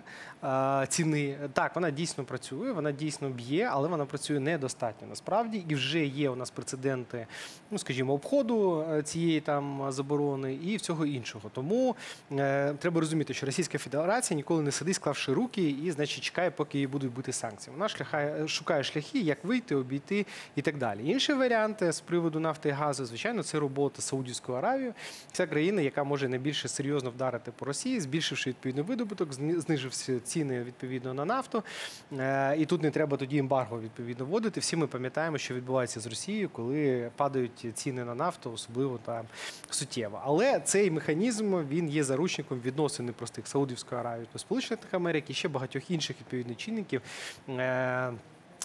ціни. Так, вона дійсно працює, вона дійсно б'є, але вона працює недостатньо насправді. І вже є у нас прецеденти, ну скажімо, обходу цієї там заборони і всього іншого. Тому треба розуміти, що Російська Федерація ніколи не сидить, склавши руки, і значить чекає, поки їй будуть бути санкції. Вона шляхає, шукає шляхи, як вийти, обійти і так далі. Інший варіант е, з приводу нафти і газу, звичайно, це робота Саудівської Аравії. Це країна, яка може найбільше серйозно вдарити по Росії, збільшивши відповідний видобуток, зни- зниживши ціни відповідно на нафту. Е, І тут не треба тоді ембарго відповідно вводити. Всі ми пам'ятаємо, що відбувається з Росією, коли падають ціни на нафту, особливо там суттєво. Але цей механізм він є заручником відносин непростих Саудівської Аравії до Сполучених Америк і ще багатьох інших відповідних чинників. Е,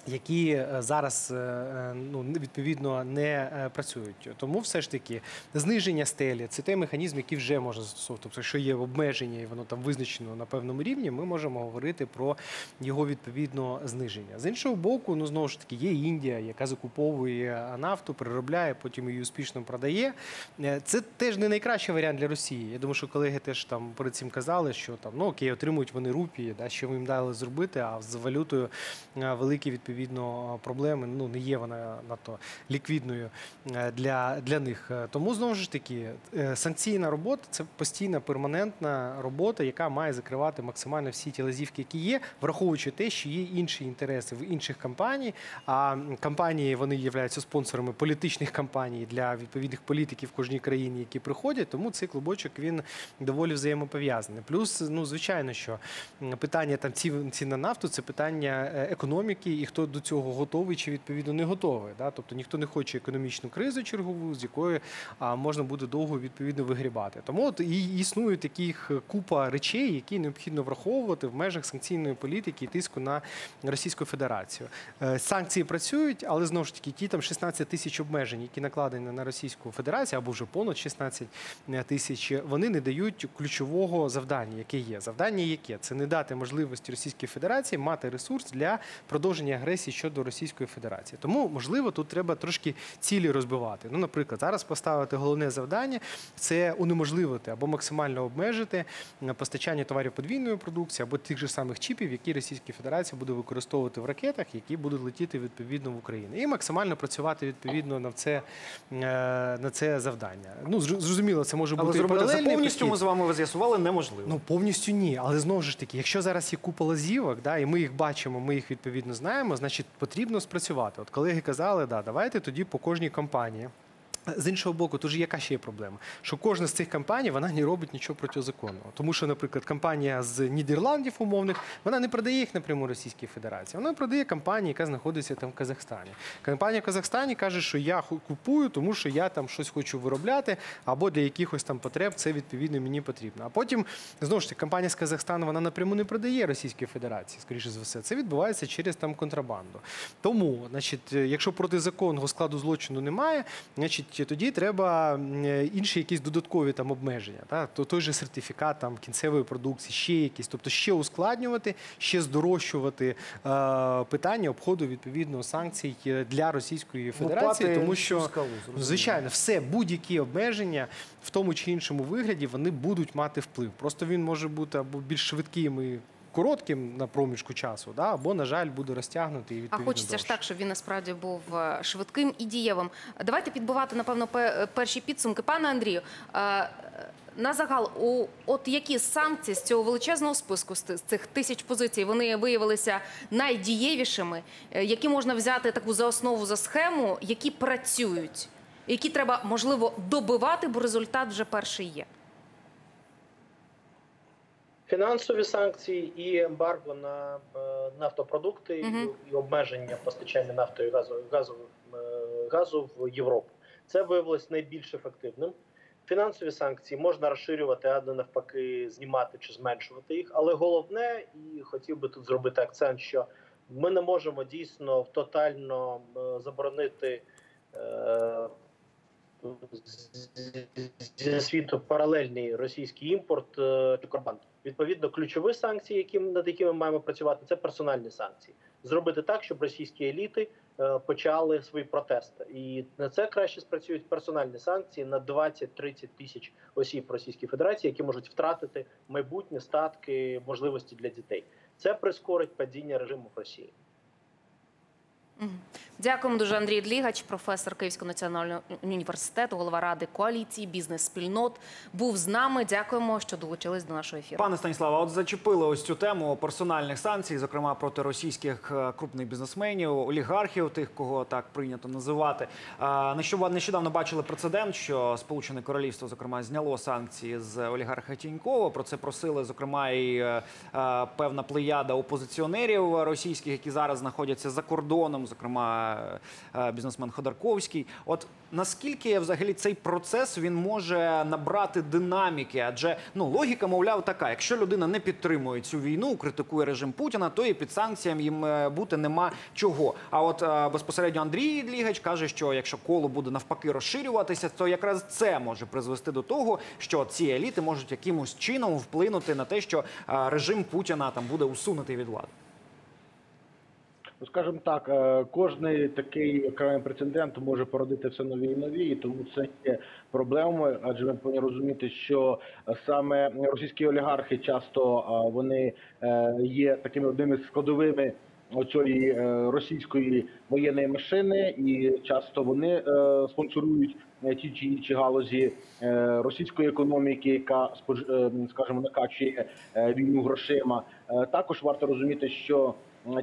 які е, зараз е, е, ну відповідно не працюють, тому все ж таки зниження стелі це той механізм, який вже може застосовувати. Тобто, якщо є обмеження і воно там визначено на певному рівні, ми можемо говорити про його відповідно зниження. З іншого боку, ну знову ж таки є Індія, яка закуповує нафту, переробляє, потім її успішно продає. Це теж не найкращий варіант для Росії. Я думаю, що колеги теж там перед цим казали, що там ну окей, отримують вони рупії, да, що ви їм дали зробити, а з валютою великі відповідно проблеми. Ну не є вона надто ліквідною е, для, для них. Е, Тому знову ж таки е, санкційна робота це постійна перманентна робота, яка має закривати максимально всі ті лазівки, які є, враховуючи те, що є інші інтереси в інших компаній. А компанії вони являються спонсорами політичних кампаній для відповідних політиків в кожній країні, які приходять. Тому цей клубочок він доволі взаємопов'язаний. Плюс, ну звичайно, що питання там цін, на нафту це питання е, економіки, і хто до цього готовий чи відповідно не готовий. Да? Тобто ніхто не хоче економічну кризу чергову, з якої а, можна буде довго відповідно вигрібати. Тому от і існує таких купа речей, які необхідно враховувати в межах санкційної політики і тиску на Російську Федерацію. Е, Санкції працюють, але знову ж таки ті там 16 тисяч обмежень, які накладені на Російську Федерацію, або вже понад 16 тисяч, вони не дають ключового завдання, яке є. Завдання яке це не дати можливості Російській Федерації мати ресурс для продовження агресії щодо Російської Федерації. Тому можливо тут треба трошки цілі розбивати. Ну, наприклад, зараз поставити головне завдання це унеможливити або максимально обмежити е, постачання товарів подвійної продукції або тих же самих чіпів, які Російська Федерація буде використовувати в ракетах, які будуть летіти відповідно в Україну, і максимально працювати відповідно на це е, на це завдання. Ну зр- зрозуміло, це може Але бути і зробити це паралельний повністю підхід. ми з вами з'ясували неможливо. Ну повністю ні. Але знову ж таки, якщо зараз є купа лазівок, да, і ми їх бачимо, ми їх відповідно знаємо, значить потрібно спрацювати. От колеги казали, да, давайте тоді по кожній компанії. З іншого боку, тут же яка ще є проблема? Що кожна з цих компаній вона не робить нічого протизаконного. Тому що, наприклад, компанія з Нідерландів умовних вона не продає їх напряму Російській Федерації. Вона продає компанії, яка знаходиться там в Казахстані. Компанія в Казахстані каже, що я купую, тому що я там щось хочу виробляти, або для якихось там потреб це відповідно мені потрібно. А потім знову ж таки компанія з Казахстану вона напряму не продає Російській Федерації, скоріше за все. Це відбувається через там контрабанду. Тому, значить, е, якщо протизаконного складу злочину немає, значить тоді треба е, інші якісь додаткові там обмеження. Та? То той же сертифікат там кінцевої продукції, ще якісь, тобто ще ускладнювати, ще здорожчувати е, питання обходу відповідно санкцій е, для Російської Федерації, Лопати тому що скалу, звичайно все будь-які обмеження в тому чи іншому вигляді вони будуть мати вплив. Просто він може бути або більш швидким і коротким на проміжку часу, да, або, на жаль, буде розтягнутий і А відповідно. хочеться ж так, щоб він насправді був е, швидким і дієвим. Давайте підбивати, напевно, перші підсумки. Пане Андрію, е, на загал, у от які санкції з цього величезного списку з цих тисяч позицій вони виявилися найдієвішими, е, які можна взяти таку за основу за схему, які працюють, які треба можливо добивати, бо результат вже перший є. Фінансові санкції і ембарго на е, нафтопродукти і- Мгм. і обмеження постачання нафтою і газу, газу, е, газу в Європу. Це виявилось найбільш ефективним. Фінансові санкції можна розширювати, а не навпаки знімати чи зменшувати їх. Але головне, і хотів би тут зробити акцент, що ми не можемо дійсно тотально заборонити е, зі світу паралельний російський імпорт е, контрабанд. Відповідно, ключові санкції, які над якими ми маємо працювати, це персональні санкції. Зробити так, щоб російські еліти е, почали свої протести, і на це краще спрацюють персональні санкції на 20-30 тисяч осіб Російської Федерації, які можуть втратити майбутні статки, можливості для дітей. Це прискорить падіння режиму в Росії. Дякуємо дуже, Андрій Длігач, професор Київського національного університету, голова ради коаліції бізнес-спільнот. Був з нами. Дякуємо, що долучились до нашого ефіру. Пане Станіславе, от зачепили ось цю тему персональних санкцій, зокрема проти російських е, крупних бізнесменів, олігархів, тих, кого так прийнято називати. А, Нещодавно бачили прецедент, що Сполучене Королівство, зокрема, зняло санкції з олігарха Тінькова. Про це просили, зокрема, і е, е, певна плеяда опозиціонерів російських, які зараз знаходяться за кордоном, зокрема е, бізнесмен Ходорковський. От наскільки взагалі цей процес він може набрати динаміки? Адже ну логіка, мовляв, така: якщо людина не підтримує цю війну, критикує режим Путіна, то і під санкціями їм е, бути нема чого. А от е, безпосередньо Андрій Длігач каже, що якщо коло буде навпаки розширюватися, то якраз це може призвести до того, що ці еліти можуть якимось чином вплинути на те, що е, режим Путіна там буде усунутий від влади. Ну, скажімо так, е, кожний такий окремий прецедент може породити все нові і нові, і тому це є проблемою. Адже ми повинні розуміти, що саме російські олігархи часто е, вони е, є такими одними складовими оцієї е, російської воєнної машини, і часто вони спонсорують ті чи інші галузі російської економіки, яка скажімо, накачує війну грошима. Також варто розуміти, що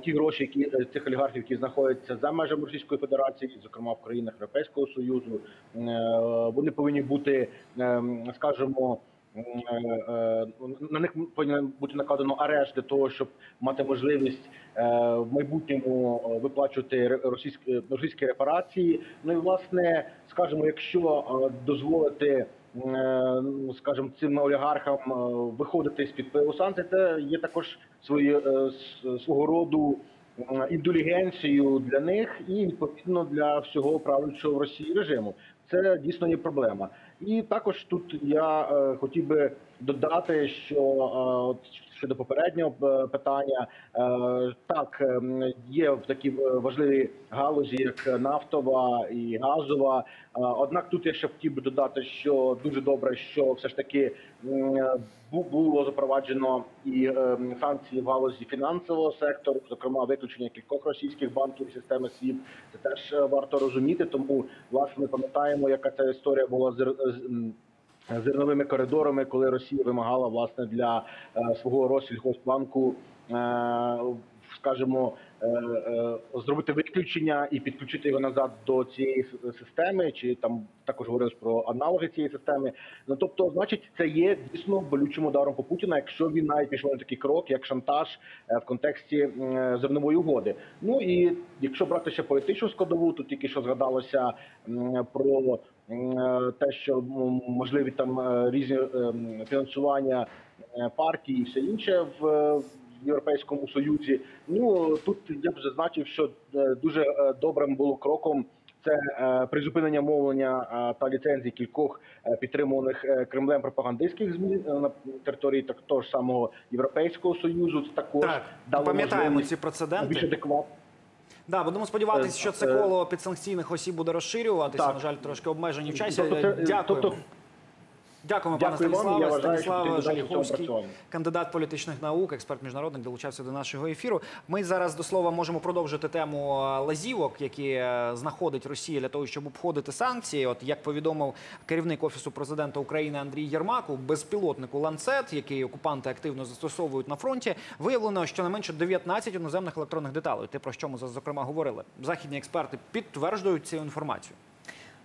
ті гроші, які е, цих олігархів, які знаходяться за межами Російської Федерації, зокрема в країнах Європейського Союзу, е, вони повинні бути, е, скажімо, е, на них повинен бути накладено арешт для того, щоб мати можливість в майбутньому виплачувати російські російські репарації. Ну і власне, скажімо, якщо дозволити. Е, ну, Скажімо, цим олігархам е, виходити з під санкцій, це є також свої, е, свого роду індулігенцією для них і відповідно для всього правлячого в Росії режиму. Це дійсно є проблема. І також тут я хотів би додати, що е, от щодо попереднього е, питання, е, так ем, є в такі важливі галузі, як нафтова і газова. Однак тут я ще хотів би додати, що дуже добре, що все ж таки бу- було запроваджено і ем, санкції в галузі фінансового сектору, зокрема виключення кількох російських банків системи SWIFT. Це теж варто розуміти. Тому власне пам'ятаємо, яка ця історія була з зерновими коридорами, коли Росія вимагала власне для е, свого розсільхозпланку, е, скажімо, е, е, зробити виключення і підключити його назад до цієї системи, чи там також говорилось про аналоги цієї системи. Ну тобто, значить, це є дійсно болючим ударом по Путіна, якщо він навіть пішов на такий крок, як шантаж е, в контексті зернової угоди. Ну і якщо брати ще політичну складову, тут тільки що згадалося про е, те, що можливі там е, різні ем, фінансування е, партій і все інше в. е, в Європейському Союзі, ну тут я б зазначив, що е, дуже е, добрим було кроком це е, призупинення мовлення е, та ліцензій кількох е, підтримуваних е, Кремлем пропагандистських змі е, на території так того ж самого Європейського союзу. Це також Так, дало пам'ятаємо ці прецеденти. більш адекватно. Да, будемо сподіватися, що це Е, коло підсанкційних осіб буде розширюватися. Так. На жаль, трошки обмежені в часі. Тобто це- Дякуємо. тобто- Дякуємо, пане. Станіславе. Станіслав Желіховський, кандидат політичних наук, експерт міжнародник, долучався до нашого ефіру. Ми зараз до слова можемо продовжити тему е, лазівок, які е, знаходить Росія для того, щоб обходити санкції. От як повідомив керівник офісу президента України Андрій Єрмак, у безпілотнику ланцет, який окупанти активно застосовують на фронті, виявлено щонайменше 19 іноземних електронних деталей. Те про що ми зокрема говорили. Західні експерти підтверджують цю інформацію.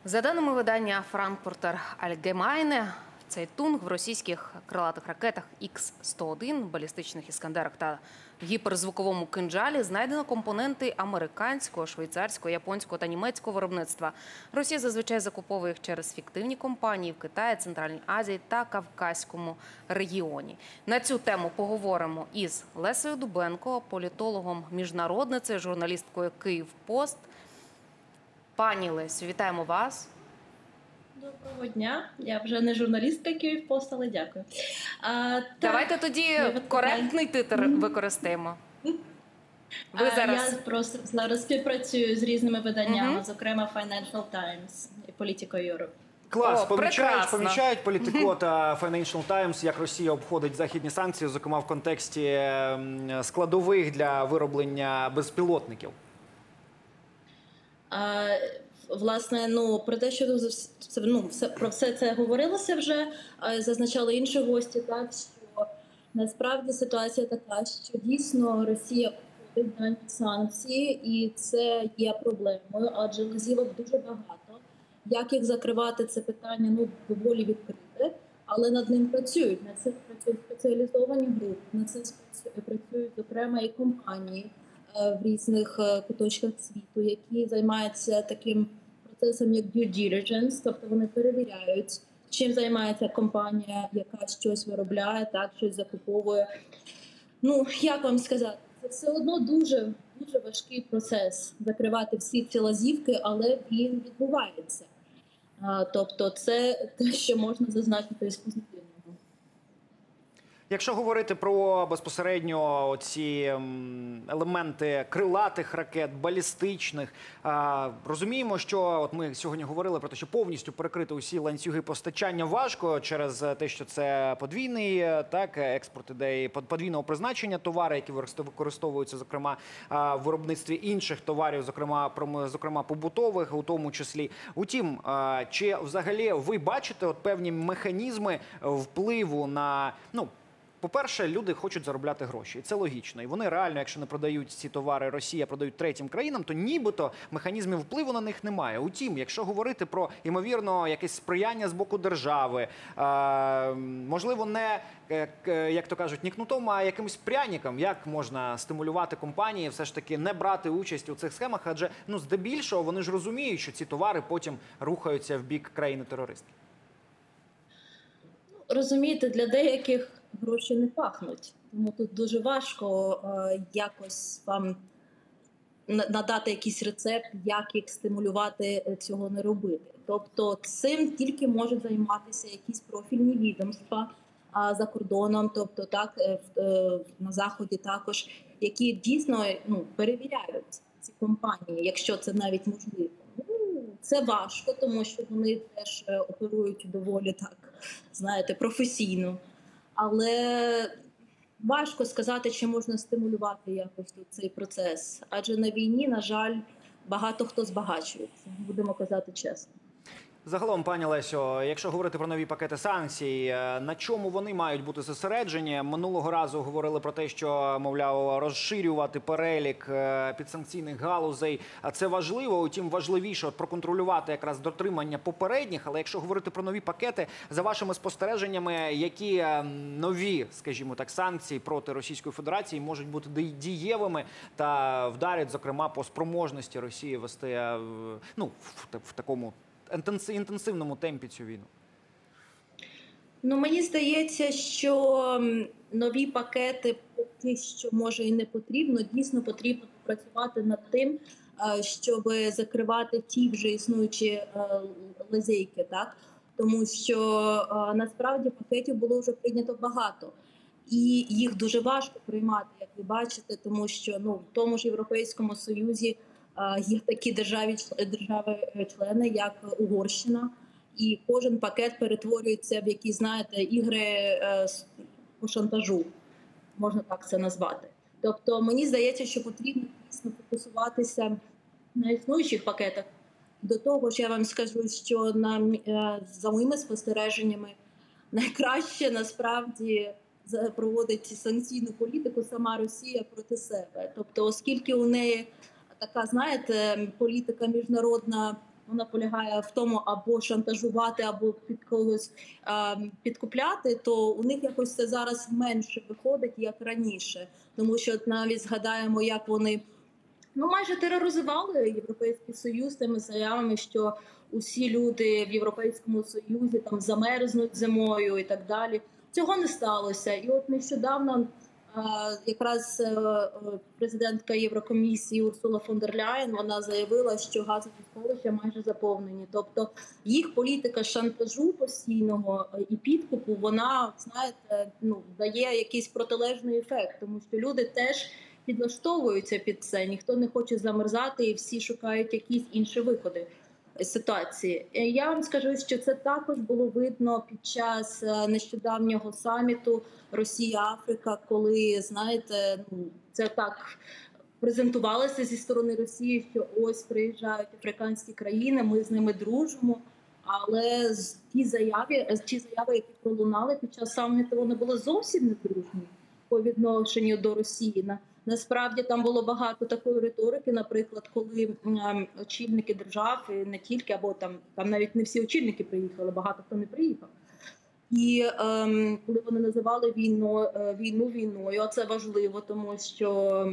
За даними видання Frankfurter Allgemeine, цей тунг в російських крилатих ракетах Х-101, балістичних іскандерах та гіперзвуковому кинджалі знайдено компоненти американського, швейцарського, японського та німецького виробництва. Росія зазвичай закуповує їх через фіктивні компанії в Китаї, Центральній Азії та Кавказькому регіоні. На цю тему поговоримо із Лесею Дубенко, політологом, міжнародницею, журналісткою Київ Пост. Пані Лесю, вітаємо вас. Доброго дня. Я вже не журналістка Kyiv Post, але дякую. А, так, Давайте тоді коректний титр використаємо. Ви а, зараз Я просто зараз співпрацюю з різними виданнями, Мгм. зокрема Financial Times і Politico Europe. Клас, О, помічають, прекрасно. помічають Politico та Financial Times, як Росія обходить західні санкції, зокрема в контексті ем, складових для вироблення безпілотників. А, власне, ну про те, що це ну все про все це говорилося вже. Зазначали інші гості, так що насправді ситуація така, що дійсно Росія дані санкції, і це є проблемою, адже лазівок дуже багато. Як їх закривати, це питання ну доволі відкрите, але над ним працюють. Над цим працюють спеціалізовані групи, цим спрацю- працюють зокрема і компанії в різних е, куточках світу, які займаються таким процесом, як due diligence, тобто вони перевіряють, чим займається компанія, яка щось виробляє, так щось закуповує. Ну як вам сказати, це все одно дуже дуже важкий процес закривати всі ці лазівки, але він відбувається. Тобто, це те, що можна зазначити з позитивного. Якщо говорити про безпосередньо ці ем, елементи крилатих ракет, балістичних, розуміємо, що от ми сьогодні говорили про те, що повністю перекрити усі ланцюги постачання важко через те, що це подвійний е, так експорт ідеї подвійного призначення товари, які використов- використовуються, зокрема в виробництві інших товарів, зокрема зокрема побутових, у тому числі. Утім, чи взагалі ви бачите от певні механізми впливу на ну. По-перше, люди хочуть заробляти гроші, і це логічно. І вони реально, якщо не продають ці товари Росія, продають третім країнам, то нібито механізмів впливу на них немає. Утім, якщо говорити про ймовірно якесь сприяння з боку держави, е, можливо, не е, як то кажуть, кнутом, а якимось пряником, як можна стимулювати компанії, все ж таки не брати участь у цих схемах, адже ну здебільшого вони ж розуміють, що ці товари потім рухаються в бік країни терористки. Розумієте, для деяких гроші не пахнуть, тому тут дуже важко е, якось вам надати якийсь рецепт, як їх стимулювати е, цього не робити. Тобто цим тільки можуть займатися якісь профільні відомства а, за кордоном, тобто так е, на заході також, які дійсно ну, перевіряють ці компанії, якщо це навіть можливо. Ну, це важко, тому що вони теж оперують доволі так, знаєте, професійно. Але важко сказати, чи можна стимулювати якось тут цей процес. Адже на війні, на жаль, багато хто збагачується, будемо казати чесно. Загалом, пані Лесю, якщо говорити про нові пакети санкцій, е, на чому вони мають бути зосереджені? Минулого разу говорили про те, що мовляв розширювати перелік е, підсанкційних галузей. А це важливо. Утім, важливіше проконтролювати якраз дотримання попередніх. Але якщо говорити про нові пакети, за вашими спостереженнями, які е, нові, скажімо так, санкції проти Російської Федерації можуть бути дієвими та вдарять, зокрема, по спроможності Росії вести ну в, такому інтенсивному темпі цю війну. Ну мені здається, що нові пакети, поки що може і не потрібно. Дійсно потрібно працювати над тим, е, щоб закривати ті вже існуючі е, лазейки, так тому що е, насправді пакетів було вже прийнято багато. І їх дуже важко приймати, як ви бачите, тому що ну в тому ж європейському союзі є такі державі держави-члени, як Угорщина, і кожен пакет перетворюється в якісь, знаєте, ігри е, по шантажу, можна так це назвати. Тобто, мені здається, що потрібно дійсно фокусуватися на існуючих пакетах. До того ж, я вам скажу, що на е, за моїми спостереженнями найкраще насправді проводить санкційну політику сама Росія проти себе. Тобто, оскільки у неї така, знаєте, політика міжнародна. Вона полягає в тому, або шантажувати, або під когось а, підкупляти, то у них якось це зараз менше виходить, як раніше. Тому що навіть згадаємо, як вони ну майже тероризували Європейський Союз тими заявами, що усі люди в Європейському Союзі там замерзнуть зимою і так далі. Цього не сталося. І от нещодавно якраз е, е, президентка Єврокомісії Урсула фон дер Ляєн вона заявила, що газові сховища майже заповнені. Тобто їх політика шантажу постійного е, і підкупу, вона знаєте, ну дає якийсь протилежний ефект, тому що люди теж підлаштовуються під це. Ніхто не хоче замерзати, і всі шукають якісь інші виходи ситуації. Е, Я вам скажу, що це також було видно під час е, нещодавнього саміту Росія-Африка, коли знаєте, ну це так презентувалося зі сторони Росії, що ось приїжджають африканські країни, ми з ними дружимо. Але ті заяви, ті заяви, які пролунали під час саміту, вони були зовсім не дружні по відношенню до Росії. На насправді там було багато такої риторики, наприклад, коли ем, очільники держав не тільки, або там там навіть не всі очільники приїхали, багато хто не приїхав. І ем, коли вони називали війну е, війну війною, а це важливо, тому що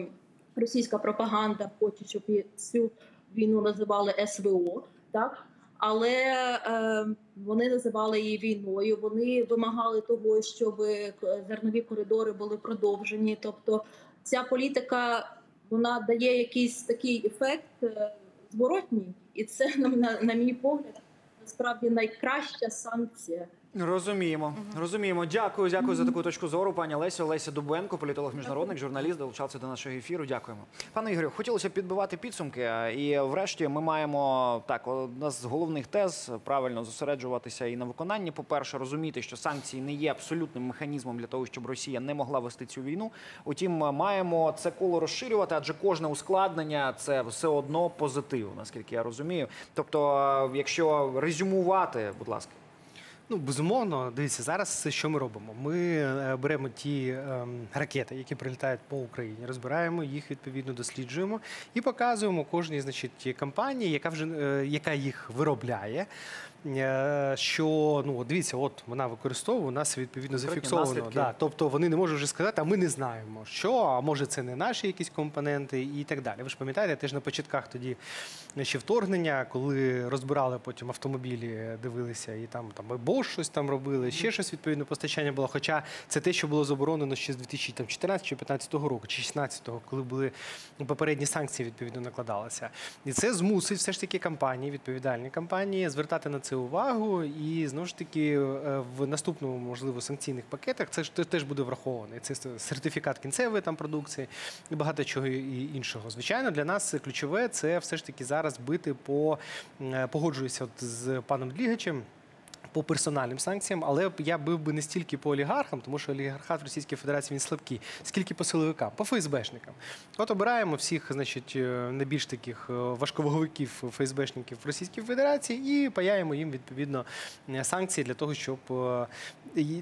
російська пропаганда хоче, щоб цю війну називали СВО, так але е, вони називали її війною. Вони вимагали того, щоб зернові коридори були продовжені. Тобто, ця політика вона дає якийсь такий ефект е, зворотній, і це на, на, на мій погляд насправді найкраща санкція. Розуміємо, розуміємо. Дякую, дякую за таку точку зору, пані Лесю. Леся Дубенко, політолог, міжнародник, журналіст, долучався до нашого ефіру. Дякуємо. Пане Ігорю, хотілося б підбивати підсумки. І врешті ми маємо так, одна з головних тез правильно зосереджуватися і на виконанні. По-перше, розуміти, що санкції не є абсолютним механізмом для того, щоб Росія не могла вести цю війну. Утім, маємо це коло розширювати, адже кожне ускладнення це все одно позитив, наскільки я розумію. Тобто, якщо резюмувати, будь ласка. Ну, безумовно, дивіться, зараз що ми робимо? Ми е, беремо ті ем, ракети, які прилітають по Україні, розбираємо їх відповідно, досліджуємо і показуємо кожній, значить, компанії, яка вже е, яка їх виробляє. Е, Що ну дивіться, от вона використовує у нас відповідно зафіксовано. Да, тобто вони не можуть вже сказати, а ми не знаємо, що, а може це не наші якісь компоненти і так далі. Ви ж пам'ятаєте, теж на початках тоді ще вторгнення, коли розбирали потім автомобілі, дивилися, і там там Bosch щось там робили, ще щось відповідно постачання було. Хоча це те, що було заборонено ще з 2014 чи 2015 року, чи 2016, коли були попередні санкції відповідно накладалися. І це змусить все ж таки компанії, відповідальні компанії, звертати на це увагу. І знову ж таки е, в наступному, можливо, санкційних пакетах це ж те- теж буде враховано. Це сертифікат кінцевої там продукції і багато чого і іншого. Звичайно, для нас ключове це все ж таки зараз бити по е, погоджуюся от з паном Длігачем. По персональним санкціям, але я бив би не стільки по олігархам, тому що олігархат в Російській Федерації він слабкий, скільки по силовикам, по ФСБшникам. От обираємо всіх, значить, е, найбільш таких е, важковаговиків ФСБшників в Російській Федерації і паяємо їм відповідно е, санкції для того, щоб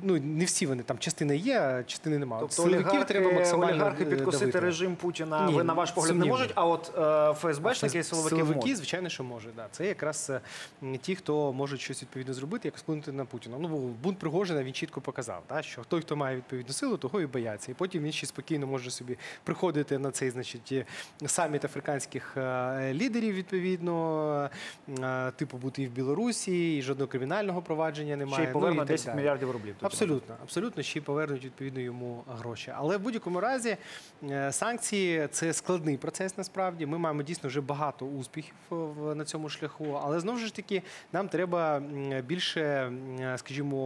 ну не всі вони там частина є, а частини немає. Тобто олігархи, олігархи е, підкосити давити. режим Путіна, Ні, ви на ваш погляд не можуть, а от ФСБшники і силовики силовики, можуть. звичайно, що може. Да. Це якраз ті, хто можуть щось відповідно зробити, як вплинути на Путіна. Ну, бо бунт Пригожина він чітко показав, та, що той, хто має відповідну силу, того і бояться. І потім він ще спокійно може собі приходити на цей, значить, саміт африканських е, лідерів, відповідно, е, типу бути і в Білорусі, і жодного кримінального провадження немає. Ще й ну, поверне і 10 далі. мільярдів рублів. Абсолютно, абсолютно ще й повернуть відповідно йому гроші. Але в будь-якому разі е, санкції це складний процес. Насправді ми маємо дійсно вже багато успіхів на цьому шляху. Але знову ж таки, нам треба м, більше, скажімо,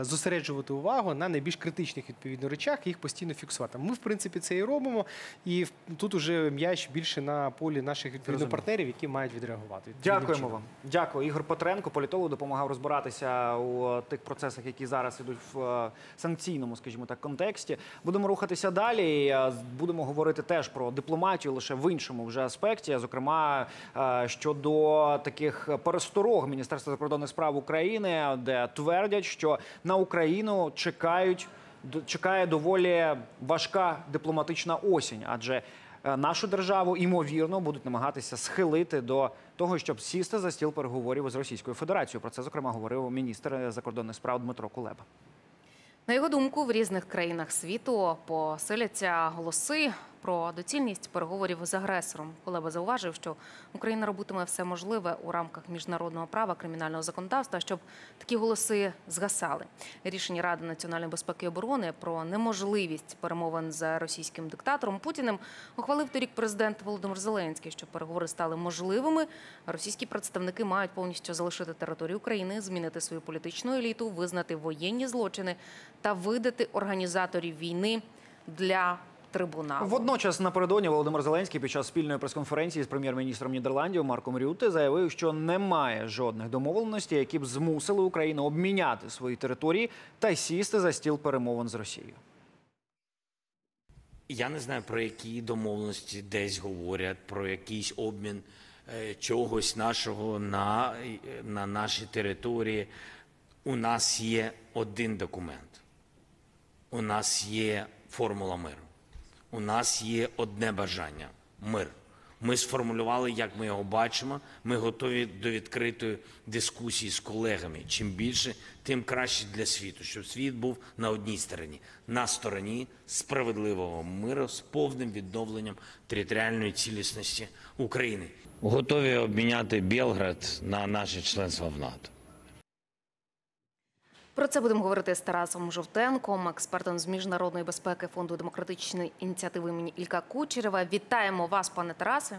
е, зосереджувати увагу на найбільш критичних відповідно речах і їх постійно фіксувати. Ми, в принципі, це і робимо. І тут уже м'яч більше на полі наших відповідно партнерів, які мають відреагувати. Дякуємо вам. Дякую. Ігор Петренко, політолог, допомагав розбиратися у тих процесах, які зараз ідуть в е, санкційному, скажімо так, контексті. Будемо рухатися далі. е, Будемо говорити теж про дипломатію лише в іншому вже аспекті, зокрема е, щодо таких пересторог Міністерства закордонних справ України, де твердять, що на Україну чекають. Чекає доволі важка дипломатична осінь, адже е, нашу державу ймовірно будуть намагатися схилити до того, щоб сісти за стіл переговорів із Російською Федерацією. Про це зокрема говорив міністр закордонних справ Дмитро Кулеба. На його думку, в різних країнах світу посиляться голоси про доцільність переговорів з агресором. Кулеба зауважив, що Україна робитиме все можливе у рамках міжнародного права кримінального законодавства, щоб такі голоси згасали. Рішення Ради національної безпеки і оборони про неможливість перемовин з російським диктатором Путіним ухвалив торік президент Володимир Зеленський, щоб переговори стали можливими. Російські представники мають повністю залишити територію України, змінити свою політичну еліту, визнати воєнні злочини та видати організаторів війни для трибуналу. Водночас напередодні Володимир Зеленський під час спільної прес-конференції з прем'єр-міністром Нідерландів Марком Рюте заявив, що немає жодних домовленостей, які б змусили Україну обміняти свої території та сісти за стіл перемовин з Росією. Я не знаю про які домовленості десь говорять, про якийсь обмін е, чогось нашого на, на нашій території. У нас є один документ. У нас є формула миру. У нас є одне бажання мир. Ми сформулювали, як ми його бачимо. Ми готові до відкритої дискусії з колегами. Чим більше, тим краще для світу, щоб світ був на одній стороні, на стороні справедливого миру з повним відновленням територіальної цілісності України. Готові обміняти Білград на наше членство в НАТО. Про це будемо говорити з Тарасом Жовтенком, експертом з міжнародної безпеки фонду демократичної ініціативи імені Ілька Кучерєва. Вітаємо вас, пане Тарасе.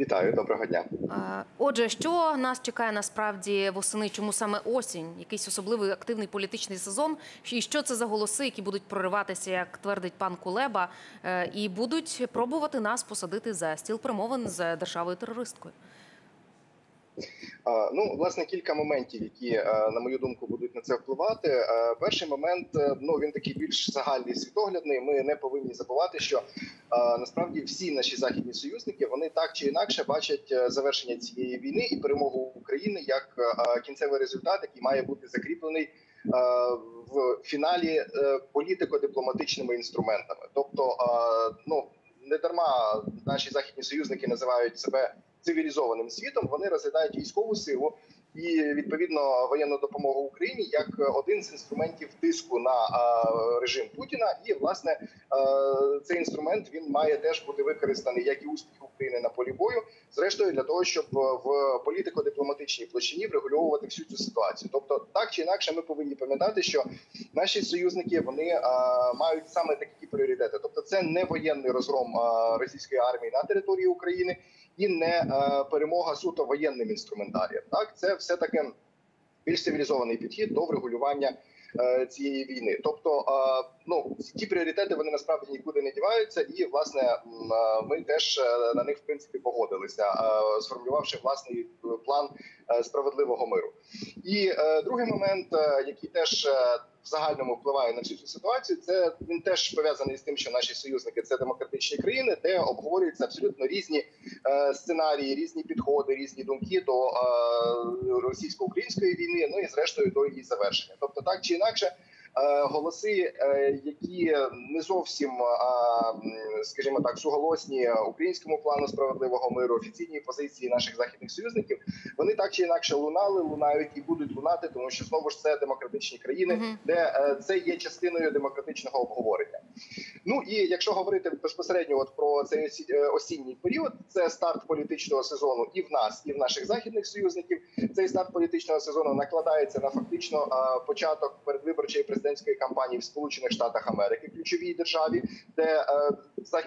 Вітаю, доброго дня. Е, Отже, що нас чекає насправді восени? Чому саме осінь? Якийсь особливий активний політичний сезон? І що це за голоси, які будуть прориватися, як твердить пан Кулеба, е, і будуть пробувати нас посадити за стіл перемовин з державою терористкою? Ну, власне, кілька моментів, які, е, на мою думку, будуть на це впливати. Е, Перший момент, е, ну він такий більш загальний світоглядний. Ми не повинні забувати, що насправді всі наші західні союзники вони так чи інакше бачать завершення цієї війни і перемогу України як кінцевий результат, який має бути закріплений в фіналі політико-дипломатичними інструментами. Тобто, ну не дарма наші західні союзники називають себе цивілізованим світом. Вони розглядають військову силу і відповідно воєнну допомогу Україні як один з інструментів тиску на е, режим Путіна. І власне е, цей інструмент він має теж бути використаний як і успіх України на полі бою, зрештою для того, щоб в політико-дипломатичній площині врегульовувати всю цю ситуацію. Тобто, так чи інакше, ми повинні пам'ятати, що наші союзники вони е, мають саме такі пріоритети. Тобто, це не воєнний розгром е, російської армії на території України і не е, перемога суто воєнним інструментарієм. Так, це все таки більш цивілізований підхід до врегулювання е, цієї війни. Тобто, е, ну ті пріоритети вони насправді нікуди не діваються, і власне е, ми теж е, на них в принципі погодилися, е, сформулювавши власний план справедливого миру. І другий момент, який теж в загальному впливає на всю цю ситуацію, це він теж пов'язаний з тим, що наші союзники це демократичні країни, де обговорюються абсолютно різні сценарії, різні підходи, різні думки до російсько-української війни. Ну і зрештою до її завершення. Тобто, так чи інакше. Е, Голоси, е, які не зовсім, скажімо так, суголосні українському плану справедливого миру, офіційній позиції наших західних союзників, вони так чи інакше лунали, лунають і будуть лунати, тому що знову ж це демократичні країни, де е, це є частиною демократичного обговорення. Ну і якщо говорити безпосередньо от про цей е, осінній період, це старт політичного сезону і в нас, і в наших західних союзників. Цей старт політичного сезону накладається на фактично е, початок передвиборчої президентської кампанії в Сполучених Штатах Америки, ключовій державі, де е,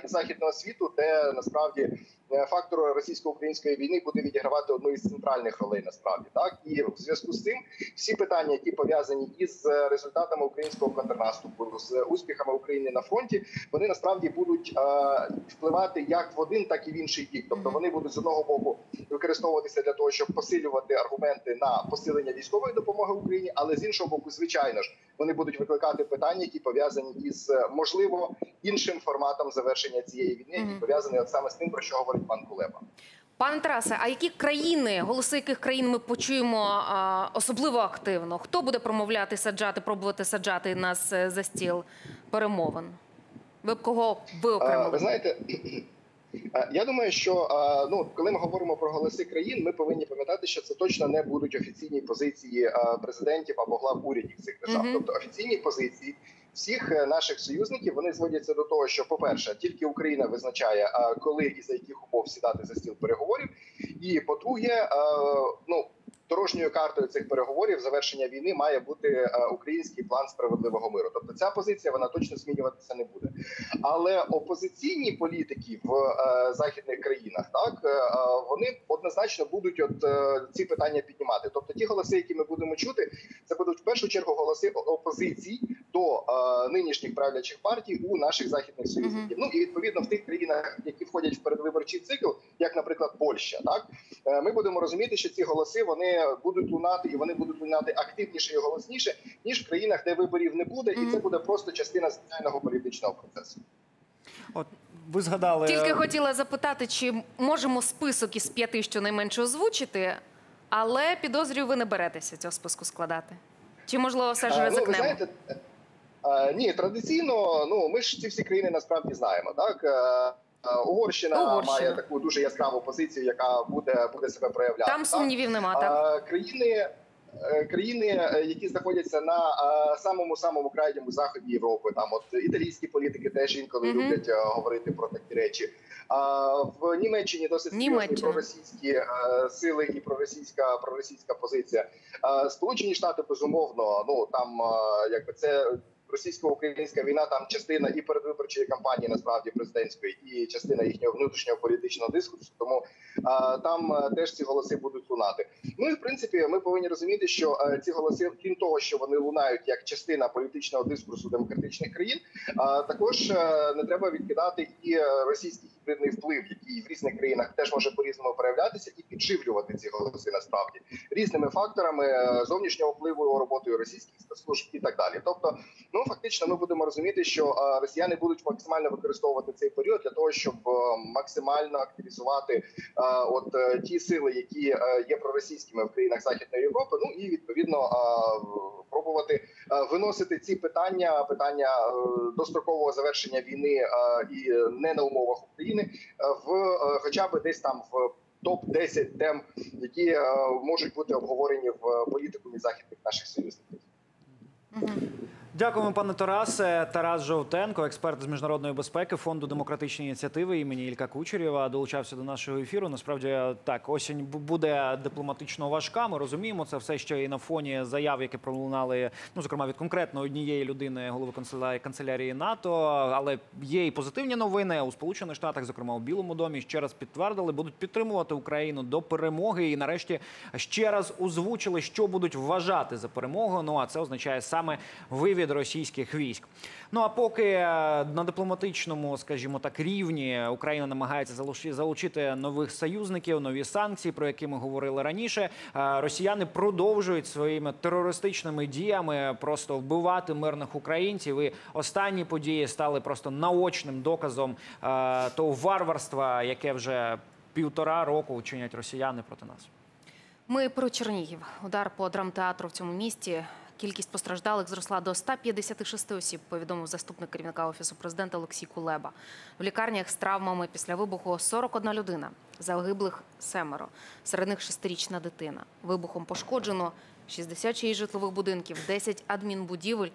західного світу, де насправді фактор російсько-української війни буде відігравати одну із центральних ролей. Насправді так і в зв'язку з цим всі питання, які пов'язані із е, результатами українського контрнаступу, з успіхами України на фронті, вони насправді будуть е, впливати як в один, так і в інший бік. Тобто вони будуть з одного боку використовуватися для того, щоб посилювати аргументи на посилення військової допомоги Україні, але з іншого боку, звичайно ж, вони будуть викликати питання, які пов'язані із е, можливо іншим форматом завершення цієї війни, які пов'язані от саме з тим, про що говорить пан Кулеба. Пане Тарасе, а які країни, голоси яких країн ми почуємо а, особливо активно? Хто буде промовляти, саджати, пробувати саджати нас е, за стіл перемовин? Ви б кого ви окремили? Ви знаєте, я думаю, що ну коли ми говоримо про голоси країн, ми повинні пам'ятати, що це точно не будуть офіційні позиції президентів або глав урядів цих держав. Мгм. Тобто офіційні позиції всіх е, наших союзників вони зводяться до того, що, по-перше, тільки Україна визначає, е, коли і за яких умов сідати за стіл переговорів. І по-друге, е, ну дорожньою картою цих переговорів завершення війни має бути е, український план справедливого миру. Тобто ця позиція вона точно змінюватися не буде. Але опозиційні політики в е, західних країнах так е, вони однозначно будуть от ці питання піднімати. Тобто, ті голоси, які ми будемо чути, це будуть в першу чергу голоси опозиції до нинішніх правлячих партій у наших західних союзників. Ну і відповідно в тих країнах, які входять в передвиборчий цикл, як, наприклад, Польща, так ми будемо розуміти, що ці голоси вони будуть лунати і вони будуть лунати активніше і голосніше ніж в країнах, де виборів не буде, і це буде просто частина соціального політичного процесу. От ви згадали Тільки хотіла запитати, чи можемо список із п'яти щонайменше озвучити, але підозрюю, ви не беретеся цього списку складати. Чи можливо все ж А, Ну, ви ризикнемо? знаєте, е, ні, традиційно, ну ми ж ці всі країни насправді знаємо. Так Е, е, Угорщина, Угорщина. має таку дуже яскраву позицію, яка буде буде себе проявляти. Там сумнівів нема. Так країни. е, Країни, е, які знаходяться на е, самому самому крайньому заході Європи, там от італійські політики теж інколи Мгм. люблять е, говорити про такі речі. А в Німеччині досить серйозні проросійські сили і проросійська проросійська позиція. Сполучені Штати безумовно, ну там якби це. Російсько-українська війна там частина і передвиборчої кампанії, насправді президентської, і частина їхнього внутрішнього політичного дискурсу. Тому а, там е, теж ці голоси будуть лунати. Ну і в принципі, ми повинні розуміти, що е, ці голоси, крім того, що вони лунають як частина політичного дискурсу демократичних країн, а також е, не треба відкидати і російський гібридний вплив, який в різних країнах теж може по різному проявлятися, і підживлювати ці голоси насправді різними факторами зовнішнього впливу роботою російських спецслужб і так далі. Тобто, ну фактично, ми будемо розуміти, що росіяни будуть максимально використовувати цей період для того, щоб е, максимально активізувати е, от е, ті сили, які є проросійськими в країнах Західної Європи. Ну і відповідно пробувати виносити ці питання, питання дострокового завершення війни і не на умовах України, в хоча б десь там в. Топ 10 тем, які можуть бути обговорені в політикумі західних наших союзників. Дякуємо, пане Тарасе. Тарас Жовтенко, експерт з міжнародної безпеки фонду демократичні ініціативи імені Ілька Кучерєва, долучався до нашого ефіру. Насправді так, осінь буде дипломатично важка. Ми розуміємо це все ще і на фоні заяв, які пролунали, ну зокрема від конкретно однієї людини, голови канцелярії НАТО. Але є і позитивні новини у Сполучених Штатах, зокрема у Білому домі, ще раз підтвердили, будуть підтримувати Україну до перемоги. І нарешті ще раз озвучили, що будуть вважати за перемогу. Ну а це означає саме вивід російських військ. Ну а поки е, на дипломатичному, скажімо так, рівні Україна намагається залучи- залучити нових союзників, нові санкції, про які ми говорили раніше. е, Росіяни продовжують своїми терористичними діями просто вбивати мирних українців. І останні події стали просто наочним доказом е, того варварства, яке вже півтора року чинять росіяни проти нас. Ми про Чернігів. Удар по драмтеатру в цьому місті. Кількість постраждалих зросла до 156 осіб, повідомив заступник керівника офісу президента Олексій Кулеба. В лікарнях з травмами після вибуху 41 людина. Загиблих семеро. Серед них шестирічна дитина. Вибухом пошкоджено 66 житлових будинків, 10 адмінбудівель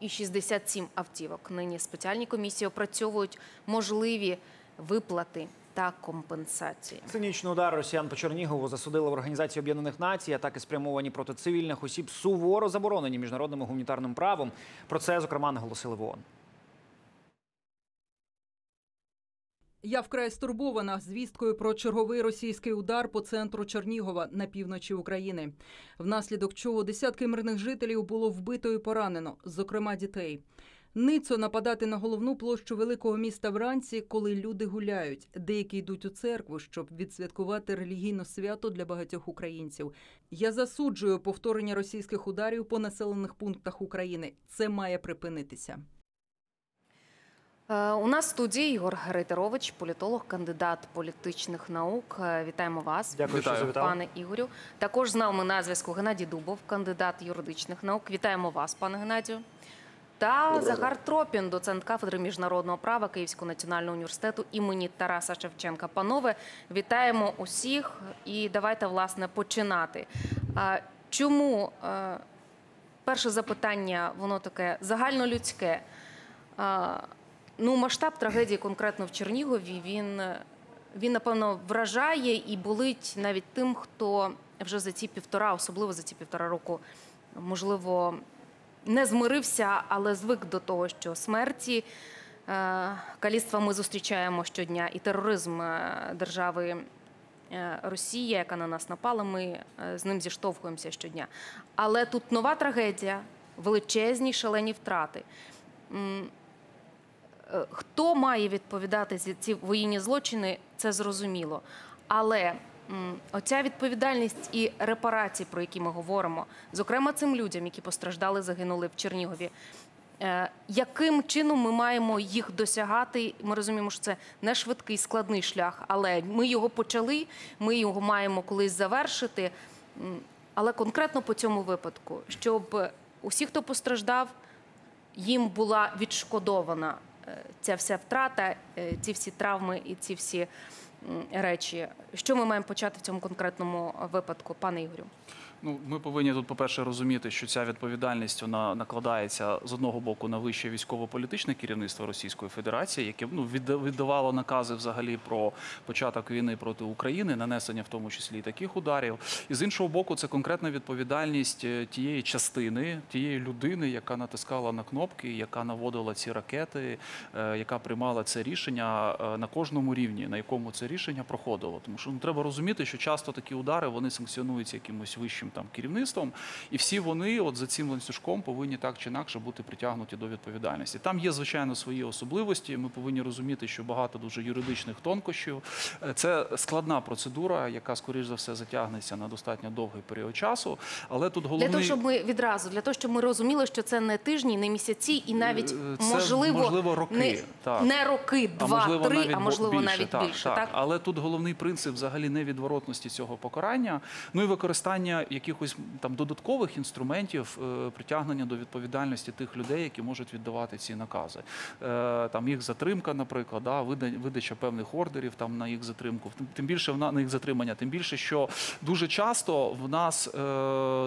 і 67 автівок. Нині спеціальні комісії опрацьовують можливі виплати та компенсації. Цинічний удар росіян по Чернігову засудили в Організації Об'єднаних Націй. Атаки спрямовані проти цивільних осіб суворо заборонені міжнародним гуманітарним правом. Про це зокрема наголосили в ООН. Я вкрай стурбована звісткою про черговий російський удар по центру Чернігова на півночі України, внаслідок чого десятки мирних жителів було вбито і поранено, зокрема дітей. Ницо нападати на головну площу великого міста вранці, коли люди гуляють. Деякі йдуть у церкву, щоб відсвяткувати релігійне свято для багатьох українців. Я засуджую повторення російських ударів по населених пунктах України. Це має припинитися. Е, У нас в студії Ігор Рейтерович, політолог, кандидат політичних наук. Е, Вітаємо вас, Дякую, що завітали. пане Ігорю. Також з нами на зв'язку Геннадій Дубов, кандидат юридичних наук. Вітаємо вас, пане Геннадію. Та Захар Тропін, доцент кафедри міжнародного права Київського національного університету імені Тараса Шевченка. Панове, вітаємо усіх і давайте власне починати. Чому е, перше запитання, воно таке загальнолюдське. Ну, масштаб трагедії конкретно в Чернігові, він, він, напевно, вражає і болить навіть тим, хто вже за ці півтора, особливо за ці півтора року, можливо, не змирився, але звик до того, що смерті, е, каліцтва ми зустрічаємо щодня, і тероризм е, держави е, Росія, яка на нас напала, ми з ним зіштовхуємося щодня. Але тут нова трагедія, величезні шалені втрати. Хто має відповідати за ці воєнні злочини, це зрозуміло. Але оця відповідальність і репарації, про які ми говоримо, зокрема цим людям, які постраждали, загинули в Чернігові. е, Яким чином ми маємо їх досягати? Ми розуміємо, що це не швидкий складний шлях, але ми його почали, ми його маємо колись завершити. Але конкретно по цьому випадку, щоб усі, хто постраждав, їм була відшкодована е, ця вся втрата, е, ці всі травми і ці всі речі. Що ми маємо почати в цьому конкретному випадку, пане Ігорю? Ну, ми повинні тут, по-перше, розуміти, що ця відповідальність вона накладається з одного боку на вище військово-політичне керівництво Російської Федерації, яке ну віддавало накази взагалі про початок війни проти України, нанесення в тому числі і таких ударів. І з іншого боку, це конкретна відповідальність е, тієї частини, тієї людини, яка натискала на кнопки, яка наводила ці ракети, е, яка приймала це рішення е, на кожному рівні, на якому це рішення проходило. Тому що ну, треба розуміти, що часто такі удари вони санкціонуються якимось вищим там керівництвом, і всі вони, от за цим ланцюжком, повинні так чи інакше бути притягнуті до відповідальності. Там є звичайно свої особливості. Ми повинні розуміти, що багато дуже юридичних тонкощів. Е, Це складна процедура, яка скоріш за все затягнеться на достатньо довгий період часу. Але тут головний Для того, щоб ми відразу, для того, щоб ми розуміли, що це не тижні, не місяці, і навіть Е, це, можливо, можливо, роки, не, так. не роки, А два, можливо, три, а можливо навіть більше. Так, Але тут головний принцип взагалі невідворотності цього покарання, ну і використання якихось там додаткових інструментів е, притягнення до відповідальності тих людей, які можуть віддавати ці накази. Е, Там їх затримка, наприклад, да, видача певних ордерів там на їх затримку. Тим- більше на їх затримання, тим більше, що дуже часто в нас е,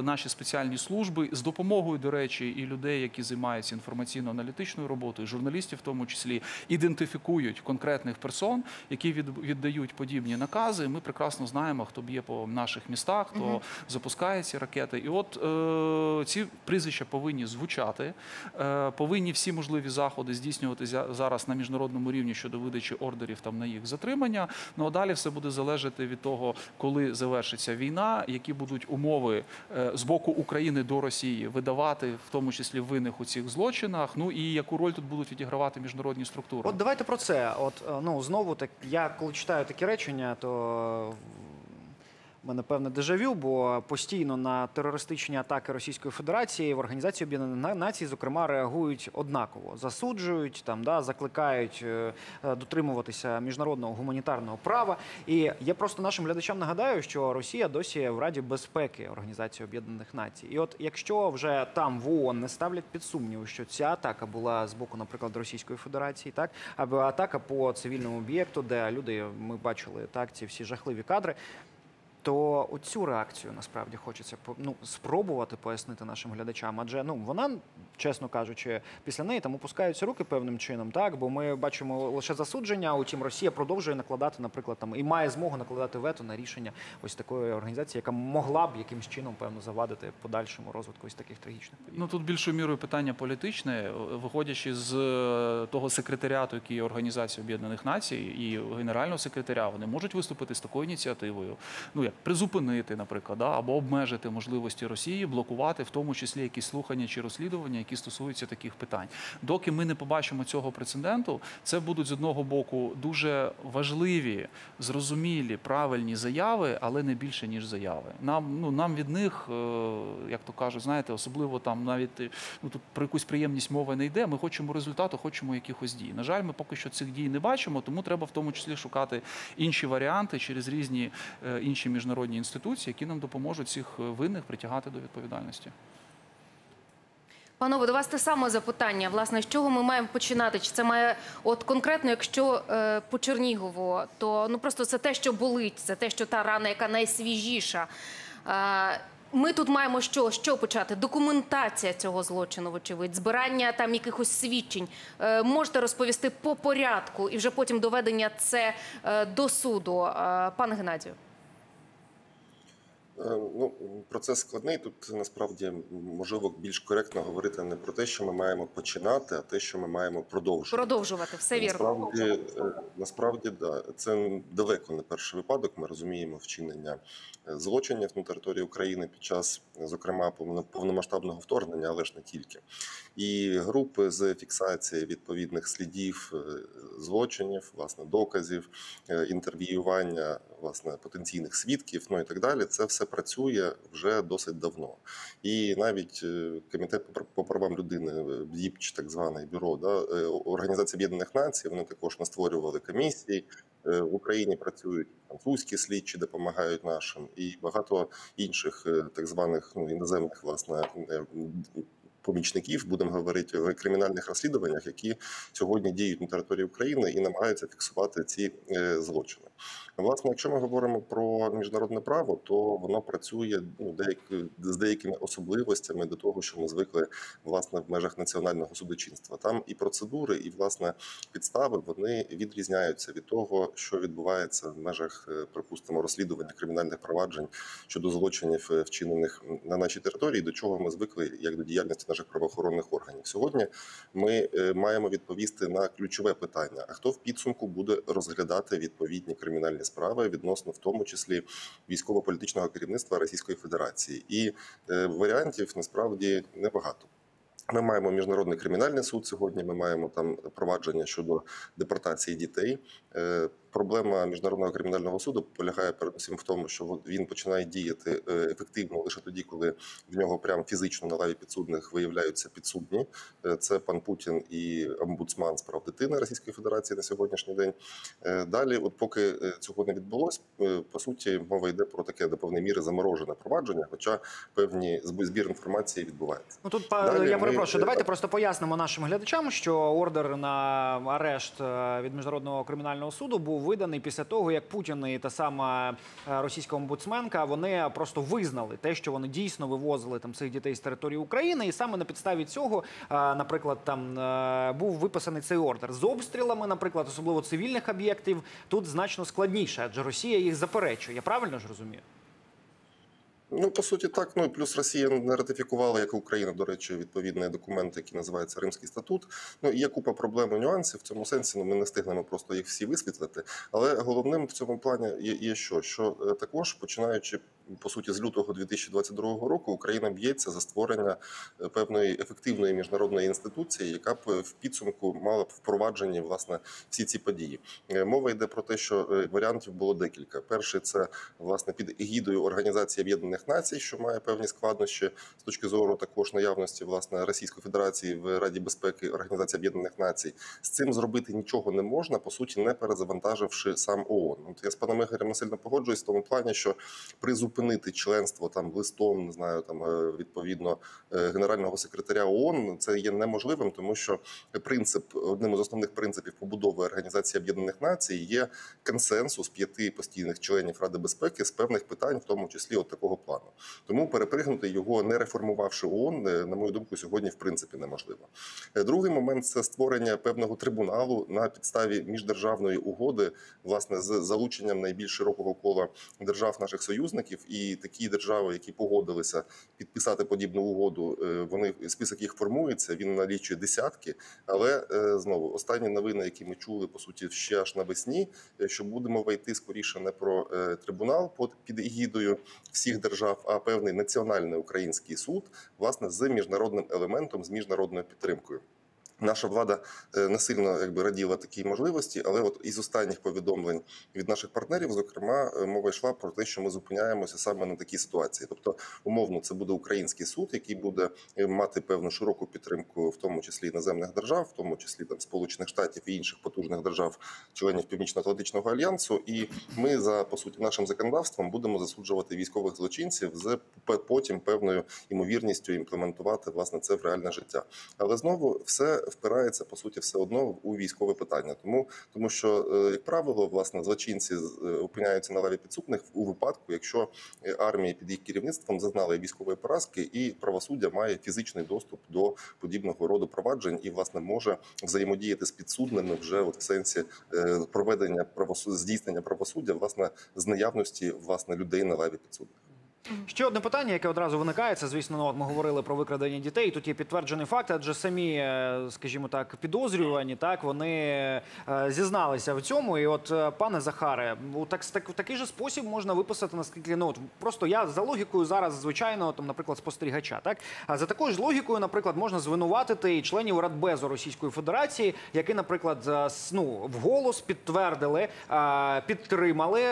наші спеціальні служби з допомогою, до речі, і людей, які займаються інформаційно-аналітичною роботою, журналістів в тому числі, ідентифікують конкретних персон, які віддають подібні накази. Ми прекрасно знаємо, хто б'є по наших містах, хто запускає ці ракети. І от е, ці прізвища повинні звучати, е, повинні всі можливі заходи здійснювати зараз на міжнародному рівні щодо видачі ордерів там на їх затримання. Ну а далі все буде залежати від того, коли завершиться війна, які будуть умови е, з боку України до Росії видавати, в тому числі винних у цих злочинах. Ну і яку роль тут будуть відігравати міжнародні структури. От давайте про це. От е, ну знову так я коли читаю такі речення, то мене певне дежавю, бо постійно на терористичні атаки Російської Федерації в Організації Об'єднаних Націй, зокрема, реагують однаково, засуджують там, да, закликають е, е, дотримуватися міжнародного гуманітарного права. І я просто нашим глядачам нагадаю, що Росія досі в Раді безпеки Організації Об'єднаних Націй. І от якщо вже там в ООН не ставлять під сумнів, що ця атака була з боку, наприклад, Російської Федерації, так або атака по цивільному об'єкту, де люди ми бачили так ці всі жахливі кадри. То оцю реакцію насправді хочеться ну, спробувати пояснити нашим глядачам. Адже ну вона, чесно кажучи, після неї там опускаються руки певним чином, так бо ми бачимо лише засудження. Утім, Росія продовжує накладати, наприклад, там і має змогу накладати вето на рішення ось такої організації, яка могла б якимсь чином певно завадити подальшому розвитку ось таких трагічних подій. Ну тут більшою мірою питання політичне, е, виходячи з е, того секретаріату, який є Організація Об'єднаних Націй, і генерального секретаря, вони можуть виступити з такою ініціативою. Ну як призупинити, наприклад, да, або обмежити можливості Росії блокувати, в тому числі якісь слухання чи розслідування, які стосуються таких питань. Доки ми не побачимо цього прецеденту, це будуть з одного боку дуже важливі, зрозумілі, правильні заяви, але не більше ніж заяви. Нам ну нам від них, е, як то кажуть, знаєте, особливо там навіть е, ну тут про якусь приємність мова не йде. Ми хочемо результату, хочемо якихось дій. На жаль, ми поки що цих дій не бачимо, тому треба в тому числі шукати інші варіанти через різні е, інші міжнародні інституції, які нам допоможуть цих е, винних притягати до відповідальності. Панове, до вас те саме запитання. Власне, з чого ми маємо починати? Чи це має от конкретно, якщо е, по Чернігову, то ну просто це те, що болить, це те, що та рана, яка найсвіжіша. Е, Ми тут маємо що, що почати? Документація цього злочину, вочевидь, збирання там якихось свідчень. Е, можете розповісти по порядку і вже потім доведення це е, до суду. Е, пане Геннадію. Е, Ну, процес складний. Тут насправді можливо більш коректно говорити не про те, що ми маємо починати, а те, що ми маємо продовжувати. Продовжувати, все вірно. Насправді, е, насправді, да, це далеко не перший випадок. Ми розуміємо вчинення е, злочинів на території України під час, зокрема, повно- повномасштабного вторгнення, але ж не тільки. І групи з фіксації відповідних слідів е, злочинів, власне, доказів, е, інтерв'ювання власне потенційних свідків, ну і так далі. Це все працює вже досить давно. І навіть е, комітет по пр- по правам людини, БІПЧ, так званий бюро, да, Організація Об'єднаних Націй, вони також настворювали комісії. В Україні працюють французькі слідчі, допомагають нашим, і багато інших так званих ну, іноземних власне помічників, будемо говорити в кримінальних розслідуваннях, які сьогодні діють на території України і намагаються фіксувати ці е, злочини. Власне, якщо ми говоримо про міжнародне право, то воно працює ну, деякі, з деякими особливостями до того, що ми звикли власне в межах національного судочинства. Там і процедури, і власне підстави вони відрізняються від того, що відбувається в межах, е, припустимо, розслідування кримінальних проваджень щодо злочинів, е, вчинених на нашій території, до чого ми звикли як до діяльності наших правоохоронних органів. Сьогодні ми е, маємо відповісти на ключове питання: а хто в підсумку буде розглядати відповідні кримінальні справи відносно, в тому числі військово-політичного керівництва Російської Федерації, і е, варіантів насправді небагато. Ми маємо міжнародний кримінальний суд сьогодні. Ми маємо там провадження щодо депортації дітей. Проблема міжнародного кримінального суду полягає передусім в тому, що він починає діяти е, ефективно лише тоді, коли в нього прямо фізично на лаві підсудних виявляються підсудні. Е, Це пан Путін і омбудсман з прав дитини Російської Федерації на сьогоднішній день. Е, Далі, от поки цього не відбулось, по суті, мова йде про таке до певної міри заморожене провадження, хоча певні зб- збір інформації відбувається. Ну тут Далі я ми, перепрошую. е, Давайте просто пояснимо нашим глядачам, що ордер на арешт від міжнародного кримінального суду був виданий після того, як Путін і та сама е, російська омбудсменка вони просто визнали те, що вони дійсно вивозили там цих дітей з території України, і саме на підставі цього, е, наприклад, там е, був виписаний цей ордер з обстрілами, наприклад, особливо цивільних об'єктів. Тут значно складніше, адже Росія їх заперечує. Я правильно ж розумію? Ну, по суті, так. Ну плюс Росія не ратифікувала, як і Україна, до речі, відповідний документ, який називається Римський статут. Ну є купа проблем і нюансів в цьому сенсі. Ну ми не встигнемо просто їх всі висвітлити. Але головним в цьому плані є, є що? Що е, також починаючи по суті з лютого 2022 року, Україна б'ється за створення е, певної ефективної міжнародної інституції, яка б в підсумку мала б впроваджені власне всі ці події. Е, Мова йде про те, що е, варіантів було декілька. Перший це власне під егідою Організації Об'єднаних Націй, що має певні складнощі з точки зору також наявності власне Російської Федерації в Раді безпеки Організації Об'єднаних Націй. З цим зробити нічого не можна, по суті, не перезавантаживши сам ООН. От я з паном Ігорем сильно погоджуюсь в тому плані, що призупинити членство там листом, не знаю, там е, відповідно е, генерального секретаря ООН, це є неможливим, тому що принцип одним із основних принципів побудови Організації Об'єднаних Націй є консенсус п'яти постійних членів Ради безпеки з певних питань, в тому числі от такого плану. Тому перепригнути його, не реформувавши ООН, е, на мою думку, сьогодні в принципі неможливо. Другий момент це створення певного трибуналу на підставі міждержавної угоди, власне, з залученням найбільш широкого кола держав наших союзників, і такі держави, які погодилися підписати подібну угоду, е, вони список їх формується. Він налічує десятки. Але е, знову останні новини, які ми чули по суті ще аж навесні, е, що будемо вийти скоріше не про трибунал під егідою всіх держав, а певний національний український суд, власне, з міжнародним елементом, з міжнародною підтримкою. Наша влада е, не сильно якби раділа такій можливості, але от із останніх повідомлень від наших партнерів, зокрема, е, мова йшла про те, що ми зупиняємося саме на такій ситуації. Тобто, умовно, це буде український суд, який буде е, мати певну широку підтримку, в тому числі іноземних держав, в тому числі там Сполучених Штатів і інших потужних держав, членів Північно-Атлантичного альянсу. І ми за по суті нашим законодавством будемо засуджувати військових злочинців з потім певною імовірністю імплементувати власне це в реальне життя. Але знову все впирається по суті все одно у військове питання. Тому тому що, е, як правило, власне злочинці е, опиняються на лаві підсудних у випадку, якщо е, армії під їх керівництвом зазнали військової поразки, і правосуддя має фізичний доступ до подібного роду проваджень і власне може взаємодіяти з підсудними вже от в сенсі проведення правосуддя, здійснення правосуддя, власне, з наявності власне людей на лаві підсудних. Ще одне питання, яке одразу виникає, це, звісно, ну, ми говорили про викрадення дітей. Тут є підтверджений факт, адже самі, е, скажімо так, підозрювані, так вони е, зізналися в цьому. І от, е, пане Захаре, у так, так, в такий же спосіб можна виписати, наскільки ну просто я за логікою зараз, звичайно, там, наприклад, спостерігача. Так а за такою ж логікою, наприклад, можна звинуватити і членів Радбезу Російської Федерації, які, наприклад, ну, вголос підтвердили, підтримали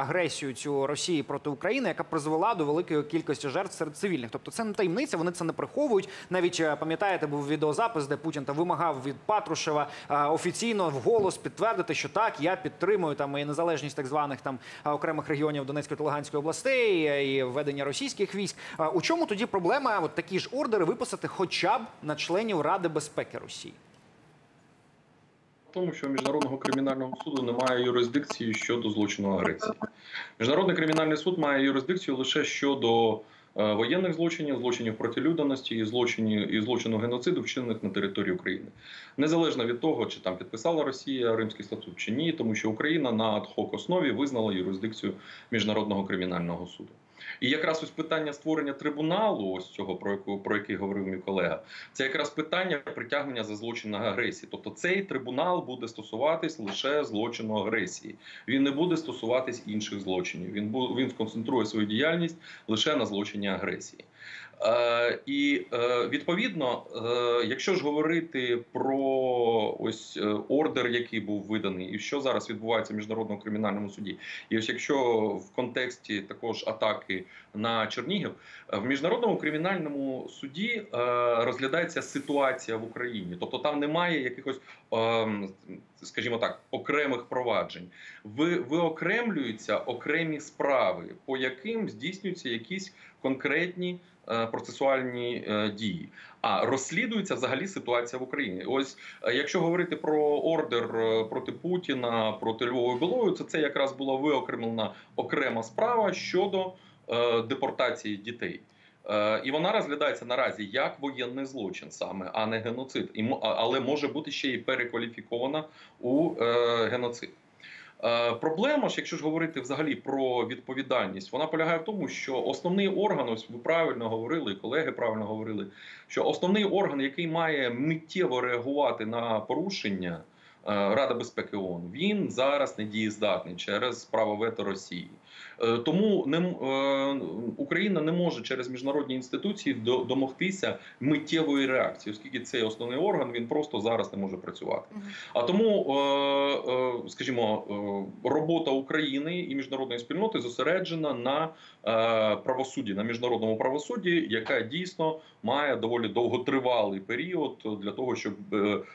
агресію цю Росії проти України, яка призвела до великої кількості жертв серед цивільних. Тобто це не таємниця, вони це не приховують. Навіть е, пам'ятаєте, був відеозапис, де Путін та вимагав від Патрушева е, офіційно вголос підтвердити, що так, я підтримую там і незалежність так званих там е, окремих регіонів Донецької та Луганської областей і введення російських військ. У чому тоді проблема от такі ж ордери виписати хоча б на членів Ради безпеки Росії? Тому, що міжнародного кримінального суду немає юрисдикції щодо злочину агресії. Міжнародний кримінальний суд має юрисдикцію лише щодо е, воєнних злочинів, злочинів проти людяності і злочинів і злочину геноциду, вчинених на території України, незалежно від того, чи там підписала Росія Римський статут чи ні, тому що Україна на адхок основі визнала юрисдикцію міжнародного кримінального суду. І якраз ось питання створення трибуналу, ось цього про яку про який говорив мій колега, це якраз питання притягнення за злочин агресії. Тобто цей трибунал буде стосуватись лише злочину агресії. Він не буде стосуватись інших злочинів. Він він сконцентрує свою діяльність лише на злочині агресії. Е, і е, відповідно, е, якщо ж говорити про ось ордер, який був виданий, і що зараз відбувається в міжнародному кримінальному суді, і ось якщо в контексті також атаки на Чернігів, в міжнародному кримінальному суді розглядається ситуація в Україні, тобто там немає якихось, ем, скажімо так, окремих проваджень. Ви виокремлюються окремі справи, по яким здійснюються якісь конкретні процесуальні е, дії. А розслідується взагалі ситуація в Україні. Ось е, якщо говорити про ордер е, проти Путіна, проти Львова Білою, то це якраз була виокремлена окрема справа щодо е, депортації дітей. Е, І вона розглядається наразі як воєнний злочин саме, а не геноцид. Але може бути ще й перекваліфікована у е, геноцид. Е, Проблема ж, якщо ж говорити взагалі про відповідальність, вона полягає в тому, що основний орган, ось ви правильно говорили, колеги правильно говорили, що основний орган, який має миттєво реагувати на порушення Ради Рада безпеки ООН, він зараз не дієздатний через право вето Росії. Е, Тому не, е, Україна не може через міжнародні інституції домогтися миттєвої реакції, оскільки цей основний орган він просто зараз не може працювати. А тому, е, скажімо, робота України і міжнародної спільноти зосереджена на правосудді, на міжнародному правосудді, яка дійсно має доволі довготривалий період для того, щоб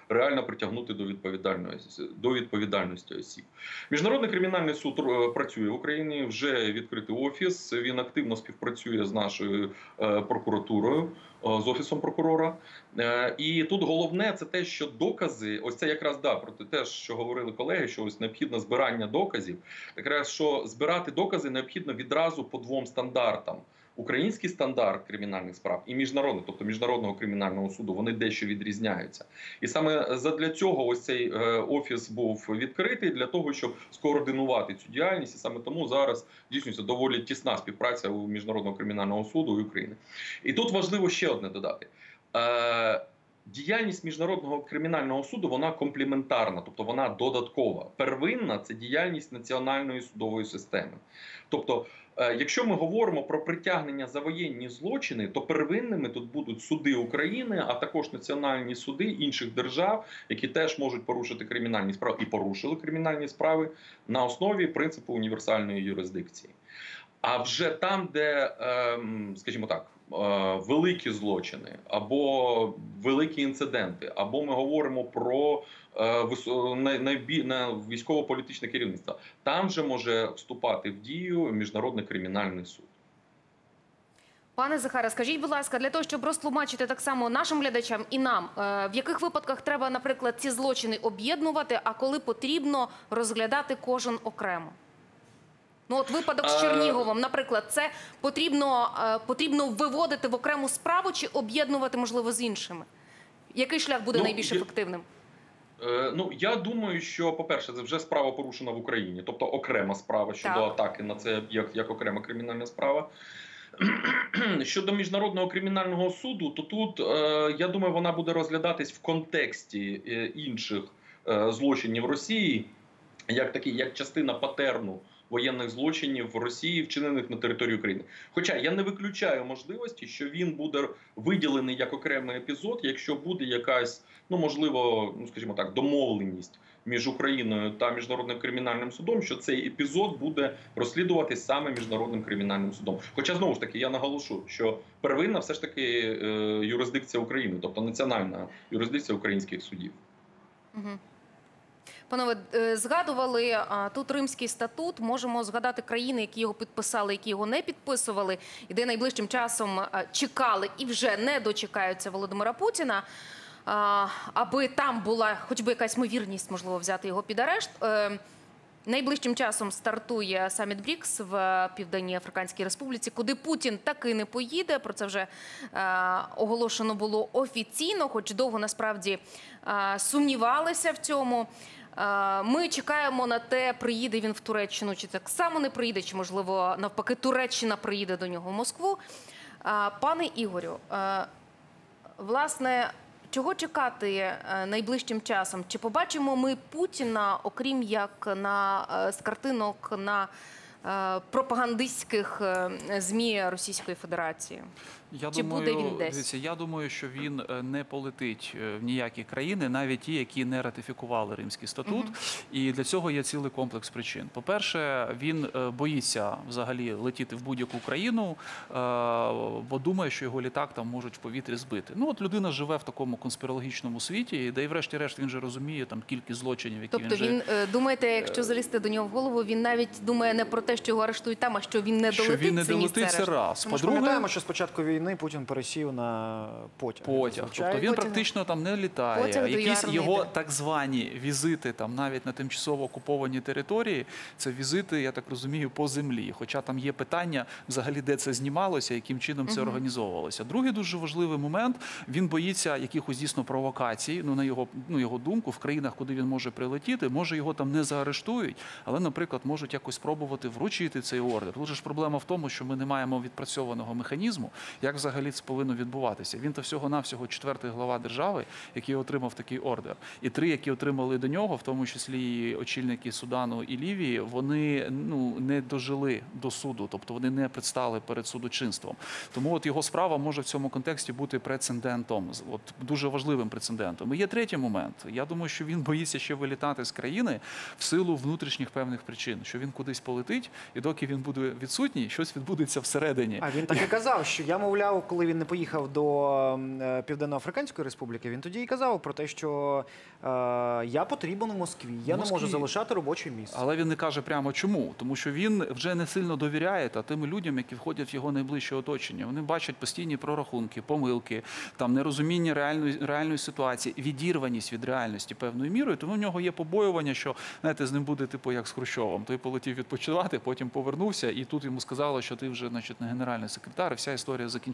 реально притягнути до відповідальності до відповідальності осіб. Міжнародний кримінальний суд працює в Україні. Вже відкритий офіс. Він активно співпрацює з нашою е, прокуратурою, е, з офісом прокурора. Е, І тут головне це те, що докази, ось це якраз да про те, що говорили колеги, що ось необхідно збирання доказів. Якраз що збирати докази необхідно відразу по двом стандартам. Український стандарт кримінальних справ і міжнародний, тобто міжнародного кримінального суду, вони дещо відрізняються. І саме задля цього ось цей е, офіс був відкритий для того, щоб скоординувати цю діяльність. І саме тому зараз здійснюється доволі тісна співпраця у міжнародного кримінального суду і України. І тут важливо ще одне додати. Е, Діяльність міжнародного кримінального суду вона комплементарна, тобто вона додаткова. Первинна це діяльність національної судової системи. Тобто, якщо ми говоримо про притягнення за воєнні злочини, то первинними тут будуть суди України, а також національні суди інших держав, які теж можуть порушити кримінальні справи і порушили кримінальні справи на основі принципу універсальної юрисдикції. А вже там, де, ем, скажімо так, е, великі злочини або великі інциденти, або ми говоримо про е, на військово-політичне керівництво, там вже може вступати в дію міжнародний кримінальний суд. Пане Захаре, скажіть, будь ласка, для того, щоб розтлумачити так само нашим глядачам і нам, е, в яких випадках треба, наприклад, ці злочини об'єднувати, а коли потрібно розглядати кожен окремо? Ну, от випадок з Е, Черніговом, наприклад, це потрібно, е, потрібно виводити в окрему справу чи об'єднувати, можливо, з іншими? Який шлях буде Ну, найбільш ефективним? Е, Ну я думаю, що по-перше, це вже справа порушена в Україні, тобто окрема справа щодо Так. атаки на це як, як окрема кримінальна справа. Щодо міжнародного кримінального суду, то тут е, я думаю, вона буде розглядатись в контексті е, інших е, злочинів Росії, як такі, як частина патерну воєнних злочинів в Росії, вчинених на території України. Хоча я не виключаю можливості, що він буде виділений як окремий епізод, якщо буде якась, ну можливо, ну скажімо так, домовленість між Україною та міжнародним кримінальним судом, що цей епізод буде розслідуватись саме міжнародним кримінальним судом. Хоча знову ж таки я наголошу, що первинна все ж таки е, юрисдикція України, тобто національна юрисдикція українських судів. Мгм. Панове, е, згадували тут Римський статут. Можемо згадати країни, які його підписали, які його не підписували, і де найближчим часом чекали і вже не дочекаються Володимира Путіна. Аби там була хоч би якась ймовірність, можливо, взяти його під арешт. Е, Найближчим часом стартує саміт БРІКС в Південній Африканській Республіці, куди Путін таки не поїде. Про це вже е, оголошено було офіційно, хоч довго насправді сумнівалися в цьому. Ми чекаємо на те, приїде він в Туреччину, чи так само не приїде, чи можливо навпаки Туреччина приїде до нього в Москву. Пане Ігорю, власне, чого чекати е, найближчим часом? Чи побачимо ми Путіна, окрім як на е, з картинок на е, пропагандистських змі Російської Федерації? Я Чи думаю, буде він десь? дивіться, я думаю, що він е, не полетить е, в ніякі країни, навіть ті, які не ратифікували Римський статут. І для цього є цілий комплекс причин. По-перше, він е, боїться взагалі летіти в будь-яку країну, бо думає, що його літак там можуть в повітрі збити. Ну от людина живе в такому конспірологічному світі, де і врешті-решт він же розуміє там кількість злочинів, які Тобто він е, думаєте, якщо залізти до нього в голову, він навіть думає не про те, що його арештують там, а що він не що він не це долетить, це раз. По-друге, пам'ятаємо, що з початку війни Путін пересів на потяг. потяг. Тобто він практично там не літає. Потяг Якісь його так звані візити там навіть на тимчасово окуповані території, це візити, я так розумію, по землі. Хоча там є питання взагалі, де це знімалося, яким чином це Мгм. організовувалося. Другий дуже важливий момент. Він боїться якихось дійсно провокацій. Ну на його ну його думку, в країнах, куди він може прилетіти, може його там не заарештують, але, наприклад, можуть якось спробувати вручити цей ордер. Тут же ж проблема в тому, що ми не маємо відпрацьованого механізму, як взагалі це повинно відбуватися. Він то всього навсього четвертий глава держави, який отримав такий ордер, і три, які отримали до нього, в тому числі і очільники Судану і Лівії, вони ну не дожили до суду, тобто вони не предстали перед судочинством. Тому от його справа може в цьому контексті бути прецедентом, от дуже важливим прецедентом. І є третій момент. Я думаю, що він боїться ще вилітати з країни в силу внутрішніх певних причин, що він кудись полетить, і доки він буде відсутній, щось відбудеться всередині. А він так і казав, що я мовляв, коли він не поїхав до е, Південно-Африканської Республіки, він тоді і казав про те, що е, я потрібен у Москві, я не можу залишати робоче місце. Але він не каже прямо чому, тому що він вже не сильно довіряє та тим людям, які входять в його найближче оточення. Вони бачать постійні прорахунки, помилки, там нерозуміння реальної реальної ситуації, відірваність від реальності певною мірою. Тому в нього є побоювання, що знаєте, з ним буде типу як з Хрущовим. Той полетів відпочивати, потім повернувся, і тут йому сказали, що ти вже, значить, не генеральний секретар, і вся історія закінчилася.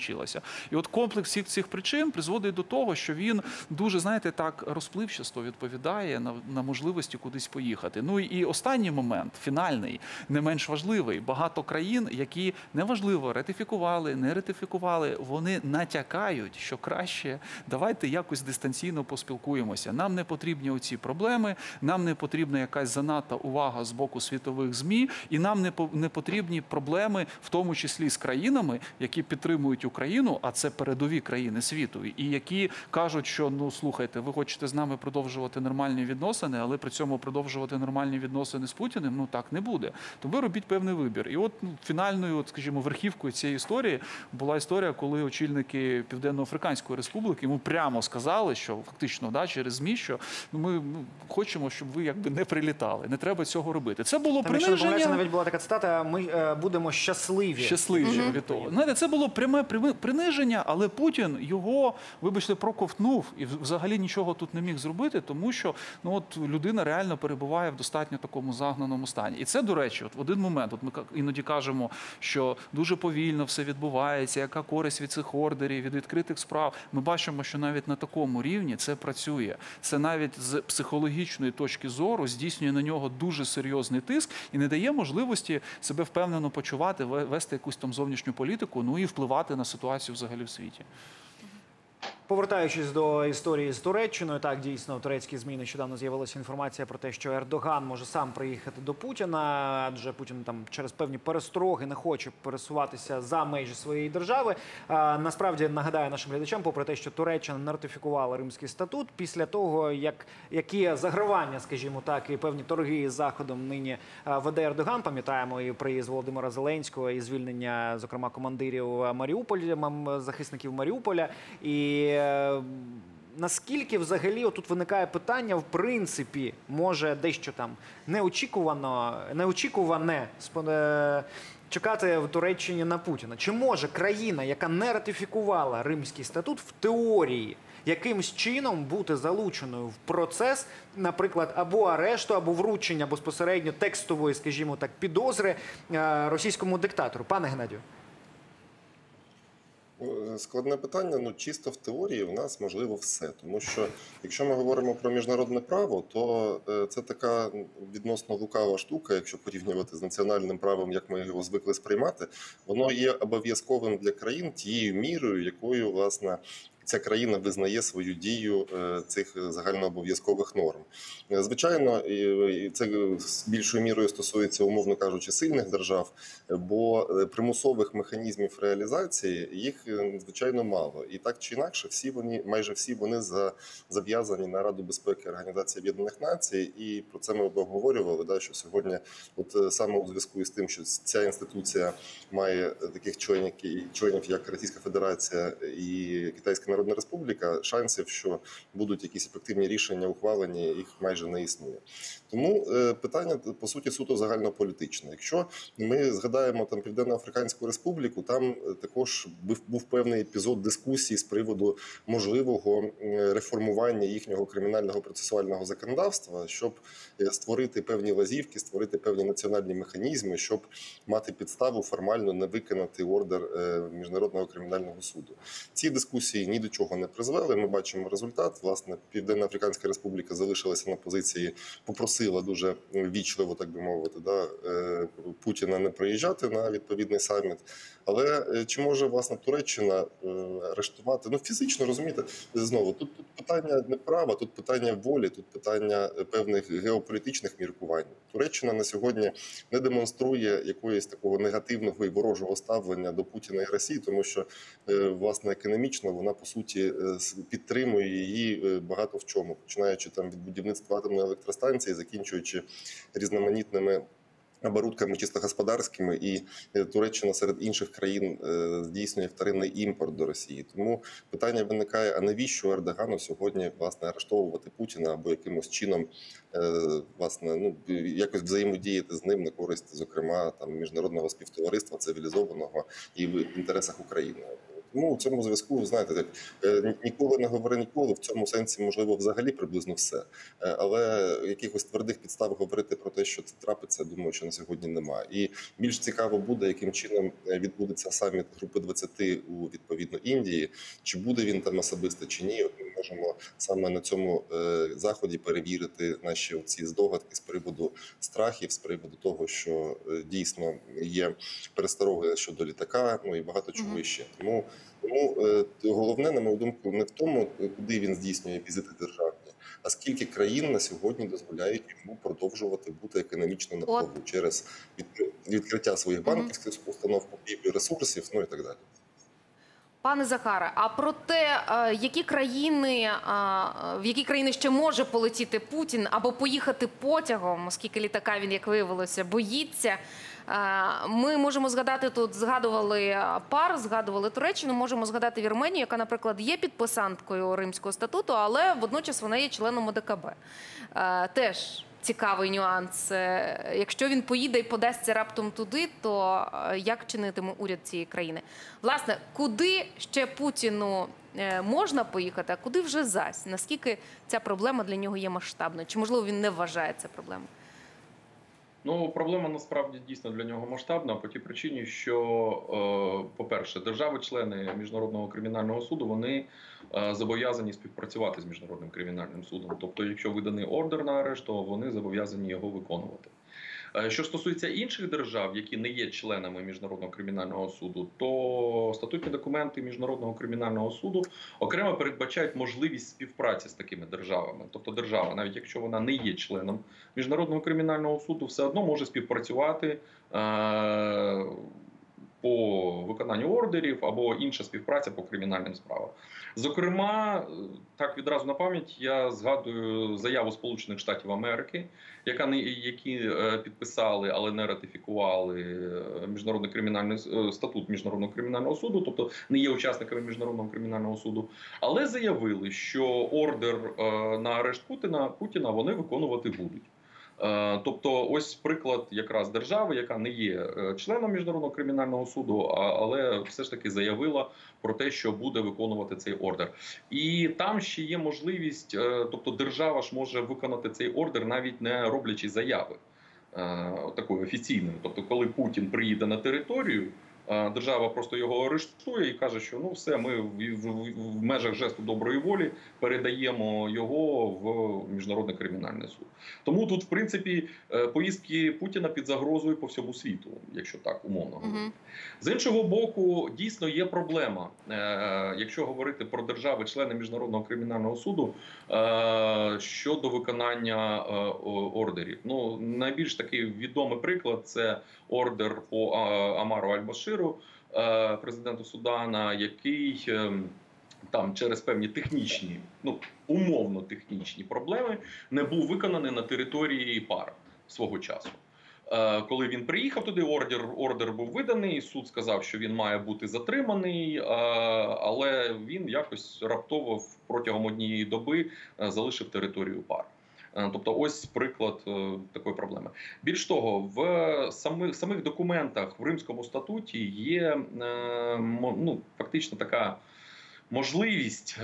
І от комплекс всіх цих причин призводить до того, що він дуже, знаєте, так розпливчасто відповідає на, на можливості кудись поїхати. Ну і останній момент, фінальний, не менш важливий. Багато країн, які неважливо ратифікували, не ратифікували, вони натякають, що краще давайте якось дистанційно поспілкуємося. Нам не потрібні оці проблеми, нам не потрібна якась занадта увага з боку світових змі, і нам не потрібні проблеми, в тому числі з країнами, які підтримують Україну, а це передові країни світу, і які кажуть, що ну слухайте, ви хочете з нами продовжувати нормальні відносини, але при цьому продовжувати нормальні відносини з Путіним, ну так не буде. То ви робіть певний вибір. І от ну, фінальною, от, скажімо, верхівкою цієї історії була історія, коли очільники Південно-Африканської Республіки йому прямо сказали, що фактично да, через ЗМІ, що ну, ми ну, хочемо, щоб ви якби не прилітали. Не треба цього робити. Це було Там, приниження. навіть була така цитата: ми е, будемо щасливі. Щасливі від того. Знаєте, це було пряме приниження, але Путін його, вибачте, проковтнув і взагалі нічого тут не міг зробити, тому що ну от людина реально перебуває в достатньо такому загнаному стані. І це, до речі, от в один момент, от ми іноді кажемо, що дуже повільно все відбувається, яка користь від цих ордерів, від відкритих справ. Ми бачимо, що навіть на такому рівні це працює. Це навіть з психологічної точки зору здійснює на нього дуже серйозний тиск і не дає можливості себе впевнено почувати, ве- вести якусь там зовнішню політику, ну і впливати на ситуацію взагалі в світі. Повертаючись до історії з Туреччиною, так дійсно в турецькій ЗМІ нещодавно з'явилася інформація про те, що Ердоган може сам приїхати до Путіна, адже Путін там через певні перестроги не хоче пересуватися за межі своєї держави. А, насправді нагадаю нашим глядачам, попри те, що Туреччина не ратифікувала Римський статут, після того як які загравання, скажімо так, і певні торги з заходом нині веде Ердоган. Пам'ятаємо і приїзд Володимира Зеленського, і звільнення, зокрема, командирів Маріуполя, захисників Маріуполя. І наскільки взагалі тут виникає питання, в принципі, може дещо там неочікувано, неочікуване е, чекати в Туреччині на Путіна? Чи може країна, яка не ратифікувала Римський статут, в теорії якимсь чином бути залученою в процес, наприклад, або арешту, або вручення безпосередньо текстової, скажімо так, підозри е, російському диктатору? Пане Геннадію. Ну, Складне питання. Ну чисто в теорії в нас можливо все, тому що якщо ми говоримо про міжнародне право, то е, це така відносно лукава штука, якщо порівнювати з національним правом, як ми його звикли сприймати, воно є обов'язковим для країн тією мірою, якою власне. Ця країна визнає свою дію е, цих загальнообов'язкових норм. Е, Звичайно, це більшою мірою стосується, умовно кажучи, сильних держав, бо е, примусових механізмів реалізації їх е, звичайно мало. І так чи інакше, всі вони, майже всі вони за- зав'язані на Раду безпеки Організації Об'єднаних Націй, і про це ми обговорювали. Да, що сьогодні, от е, саме у зв'язку із тим, що ця інституція має е, таких членів, членів, як Російська Федерація і Китайська Народна Республіка, шансів, що будуть якісь ефективні рішення ухвалені, їх майже не існує. Тому е, питання по суті суто загальнополітичне. Якщо ми згадаємо там Південно-Африканську Республіку, там е, також був, певний епізод дискусії з приводу можливого реформування їхнього кримінального процесуального законодавства, щоб е, створити певні лазівки, створити певні національні механізми, щоб мати підставу формально не виконати ордер міжнародного кримінального суду. Ці дискусії ні до чого не призвели. Ми бачимо результат. Власне, Південно-Африканська Республіка залишилася на позиції, попросила дуже вічливо, так би мовити, да, е, Путіна не приїжджати на відповідний саміт. Але е, чи може власне Туреччина е, арештувати? Ну фізично розумієте, знову тут, тут питання не права, тут питання волі, тут питання певних геополітичних міркувань. Туреччина на сьогодні не демонструє якоїсь такого негативного і ворожого ставлення до Путіна і Росії, тому що власне економічно вона по суті е, підтримує її е, багато в чому, починаючи там від будівництва атомної електростанції, закінчуючи різноманітними. Оборудками чисто господарськими і е, Туреччина серед інших країн здійснює вторинний імпорт до Росії. Тому питання виникає: а навіщо Ердогану сьогодні власне арештовувати Путіна або якимось чином власне ну якось взаємодіяти з ним на користь, зокрема там міжнародного співтовариства цивілізованого і в інтересах України. Тому в цьому зв'язку, знаєте, як е, ніколи не говори ніколи. В цьому сенсі можливо взагалі приблизно все. Е, Але якихось твердих підстав говорити про те, що це трапиться, думаю, що на сьогодні немає. І більш цікаво буде, яким чином е, відбудеться саміт групи 20 у відповідно Індії. Чи буде він там особисто, чи ні? От ми можемо саме на цьому заході перевірити наші ці здогадки з приводу страхів, з приводу того, що дійсно є перестороги щодо літака, ну і багато чого іще. Тому тому е, головне, на мою думку, не в тому, куди він здійснює візити державні, а скільки країн на сьогодні дозволяють йому продовжувати бути економічно на плаву через відкриття своїх банківських установ, купівлі ресурсів, ну і так далі. Пане Захаре, а про те, е, які країни, е, в які країни ще може полетіти Путін або поїхати потягом, оскільки літака він, як виявилося, боїться. Е, Ми можемо згадати тут, згадували пар, згадували Туреччину, можемо згадати Вірменію, яка, наприклад, є підписанткою Римського статуту, але водночас вона є членом ОДКБ. Е, Теж цікавий нюанс. Е, Якщо він поїде і подасться раптом туди, то е, як чинитиме уряд цієї країни? Власне, куди ще Путіну е, можна поїхати, а куди вже зась? Наскільки ця проблема для нього є масштабною? Чи можливо він не вважає це проблемою? Ну, проблема насправді дійсно для нього масштабна по тій причині, що, е, по-перше, держави-члени міжнародного кримінального суду вони е, зобов'язані співпрацювати з міжнародним кримінальним судом. Тобто, якщо виданий ордер на арешт, то вони зобов'язані його виконувати. Е, Що стосується інших держав, які не є членами міжнародного кримінального суду, то статутні документи міжнародного кримінального суду окремо передбачають можливість співпраці з такими державами. Тобто, держава, навіть якщо вона не є членом міжнародного кримінального суду, все одно може співпрацювати. Е- по виконанню ордерів або інша співпраця по кримінальним справам. Зокрема, е, так відразу на пам'ять я згадую заяву Сполучених Штатів Америки, яка не які е, підписали, але не ратифікували е, міжнародний кримінальний статут міжнародного кримінального суду, тобто не є учасниками міжнародного кримінального суду, але заявили, що ордер на арешт Путіна Путіна вони виконувати будуть. Е, Тобто, ось приклад якраз держави, яка не є е, членом міжнародного кримінального суду, але все ж таки заявила про те, що буде виконувати цей ордер. І там ще є можливість, е, тобто держава ж може виконати цей ордер, навіть не роблячи заяви такої офіційної. Тобто, коли Путін приїде на територію. Держава просто його арештує і каже, що ну все, ми в, в, в межах жесту доброї волі передаємо його в міжнародний кримінальний суд. Тому тут, в принципі, е, поїздки Путіна під загрозою по всьому світу, якщо так умовно говорити. Мгм. З іншого боку, дійсно є проблема, е, якщо говорити про держави-члени міжнародного кримінального суду е, щодо виконання ордерів. Ну найбільш такий відомий приклад це ордер по Амару Аль-Баширу, е, президенту Судана, який. е, Там через певні технічні, ну умовно технічні проблеми не був виконаний на території пар свого часу. Е, Коли він приїхав туди, ордер, ордер був виданий. Суд сказав, що він має бути затриманий, е, але він якось раптово протягом однієї доби залишив територію пар. Е, Тобто, ось приклад е, такої проблеми. Більш того, в самих самих документах в Римському статуті є е, ну, фактично така можливість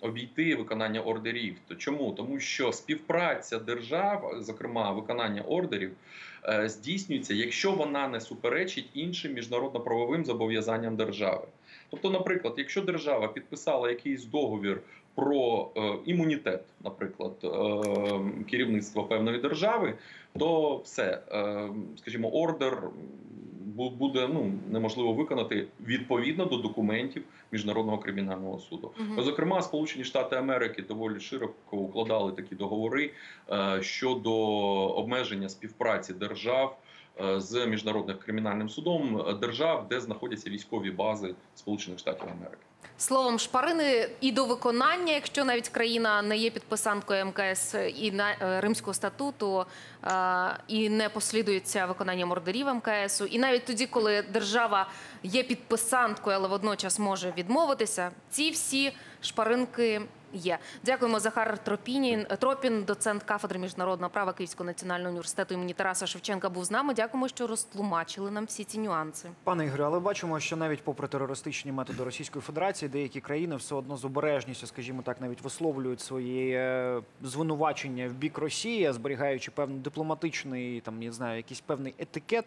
обійти виконання ордерів. То чому? Тому що співпраця держав, зокрема виконання ордерів, здійснюється, якщо вона не суперечить іншим міжнародно-правовим зобов'язанням держави. Тобто, наприклад, якщо держава підписала якийсь договір про е, імунітет, наприклад, е, керівництва певної держави, то все, е, скажімо, ордер бу- буде ну неможливо виконати відповідно до документів міжнародного кримінального суду. Мгм. Зокрема, Сполучені Штати Америки доволі широко укладали такі договори е, щодо обмеження співпраці держав. Е, З міжнародним кримінальним судом е, держав, де знаходяться військові бази Сполучених Штатів Америки. Словом, шпарини і до виконання, якщо навіть країна не є підписанткою МКС і на е, Римського статуту, і не послідується виконанням ордерів МКСу, і навіть тоді, коли держава є підписанткою, але водночас може відмовитися, ці всі шпаринки є. Дякуємо, Захар Тропінін, Тропін, доцент кафедри міжнародного права Київського національного університету імені Тараса Шевченка, був з нами. Дякуємо, що розтлумачили нам всі ці нюанси. Пане Ігорю, але бачимо, що навіть попри терористичні методи Російської Федерації, деякі країни все одно з обережністю, скажімо так, навіть висловлюють свої е, звинувачення в бік Росії, зберігаючи певний дипломатичний, там я знаю, якийсь певний етикет.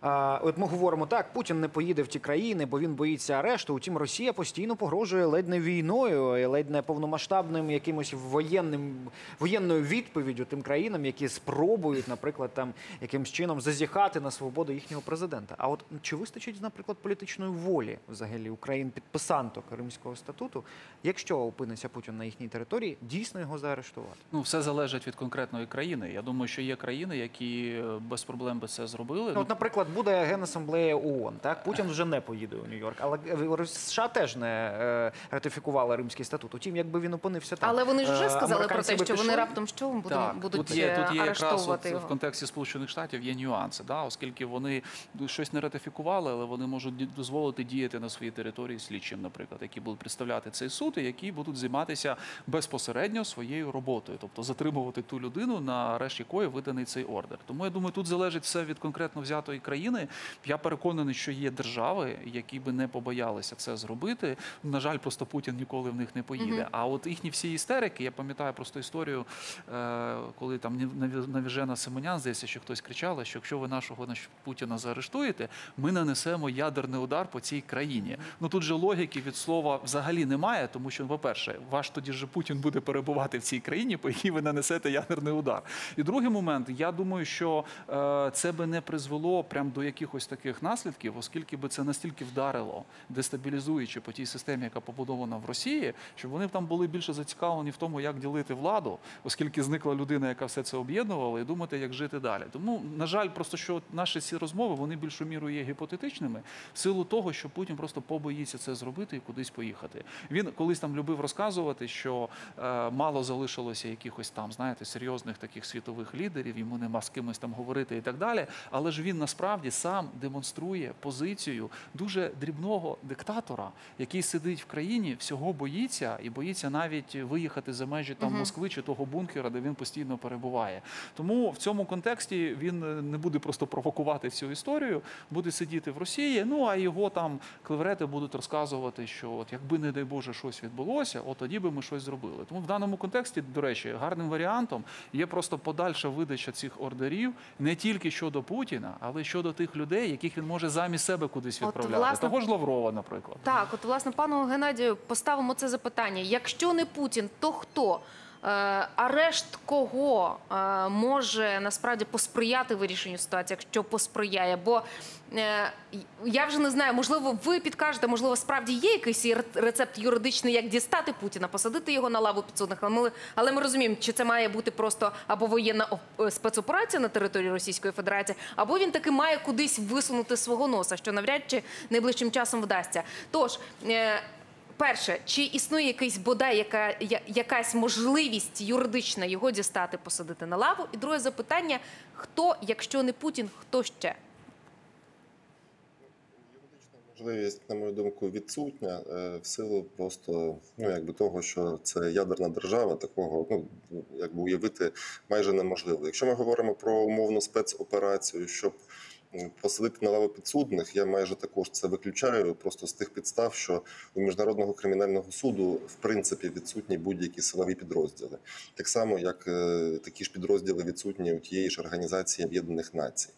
От ми говоримо так, Путін не поїде в ті країни, бо він боїться арешту. Утім, Росія постійно погрожує ледь не війною, ледь не повномасштабним якимось воєнним воєнною відповіддю тим країнам, які спробують, наприклад, там якимсь чином зазіхати на свободу їхнього президента. А от чи вистачить, наприклад, політичної волі взагалі Україн підписанток Римського статуту, якщо опиниться Путін на їхній території, дійсно його заарештувати? Ну, все залежить від конкретної країни. Я думаю, що є країни, які е, без проблем би це зробили. Ну, от, наприклад, буде генасамблея ООН. Так Путін вже не поїде у Нью-Йорк, але е, США теж не е, ратифікували Римський статут. Утім, якби він опинився там. Але вони ж вже е, сказали про те, що вони раптом що будуть, Так, будуть тут є, тут є якраз от в контексті Сполучених Штатів є нюанси, да, оскільки вони щось не ратифікували, але вони можуть дозволити діяти на своїй території слідчим, наприклад, які будуть представляти цей суд і які будуть займатися безпосередньо своєю роботою, тобто затримувати ту людину, на арешт якої виданий цей ордер. Тому я думаю, тут залежить все від конкретно взятої країни. Я переконаний, що є держави, які би не побоялися це зробити. На жаль, просто Путін ніколи в них не поїде. Мгм. А от їхні всі істерики, я пам'ятаю просто історію, е, коли там Нав- Нав- Навіжена Семенян, здається, що хтось кричала, що якщо ви нашого Путіна заарештуєте, ми нанесемо ядерний удар по цій країні. Ну тут же логіки від слова взагалі немає, тому що, по-перше, ваш тоді же Путін буде перебувати в цій країні, по якій ви нанесете ядерний удар. І другий момент, я думаю, що е, це би не призвело прям до якихось таких наслідків, оскільки би це настільки вдарило, дестабілізуючи по тій системі, яка побудована в Росії, щоб вони там були більше зацікавлені в тому, як ділити владу, оскільки зникла людина, яка все це об'єднувала, і думати, як жити далі. Тому, на жаль, просто що наші ці розмови вони більшу міру є гіпотетичними, в силу того, що Путін просто побоїться це зробити і кудись поїхати. Він колись там любив розказувати, що е, мало залишилося якихось там, знаєте, серйозних таких світових лідерів, йому нема з кимось там говорити і так далі. Але ж він насправді сам демонструє позицію дуже дрібного диктатора, який сидить в країні, всього боїться і боїться навіть виїхати за межі там. Москви чи того бункера, де він постійно перебуває. Тому в цьому контексті він е, не буде просто провокувати всю історію, буде сидіти в Росії. Ну а його там клеврети будуть розказувати, що от якби не дай Боже щось відбулося, от тоді би ми щось зробили. Тому в даному контексті, до речі, гарним варіантом є просто подальша видача цих ордерів не тільки щодо Путіна, але й щодо тих людей, яких він може замість себе кудись От, відправляти. власне, Того ж Лаврова, наприклад. Так, от власне, пану Геннадію, поставимо це запитання. Якщо не Путін, то хто? Е, арешт кого е, може насправді посприяти вирішенню ситуації, якщо посприяє? Бо е, я вже не знаю, можливо, ви підкажете, можливо, справді є якийсь рецепт юридичний, як дістати Путіна, посадити його на лаву підсудних. Але ми, розуміємо, чи це має бути просто або воєнна спецоперація на території Російської Федерації, або він таки має кудись висунути свого носа, що навряд чи найближчим часом вдасться. Тож. Перше, чи існує якийсь бодай яка, я- якась можливість юридична його дістати, посадити на лаву? І друге запитання: хто, якщо не Путін, хто ще? Можливість, на мою думку, відсутня е, в силу просто ну якби того, що це ядерна держава, такого ну якби уявити майже неможливо. Якщо ми говоримо про умовну спецоперацію, щоб посадити на лаву підсудних, я майже також це виключаю, просто з тих підстав, що у міжнародного кримінального суду в принципі відсутні будь-які силові підрозділи, так само як е, такі ж підрозділи відсутні у тієї ж організації Об'єднаних Націй.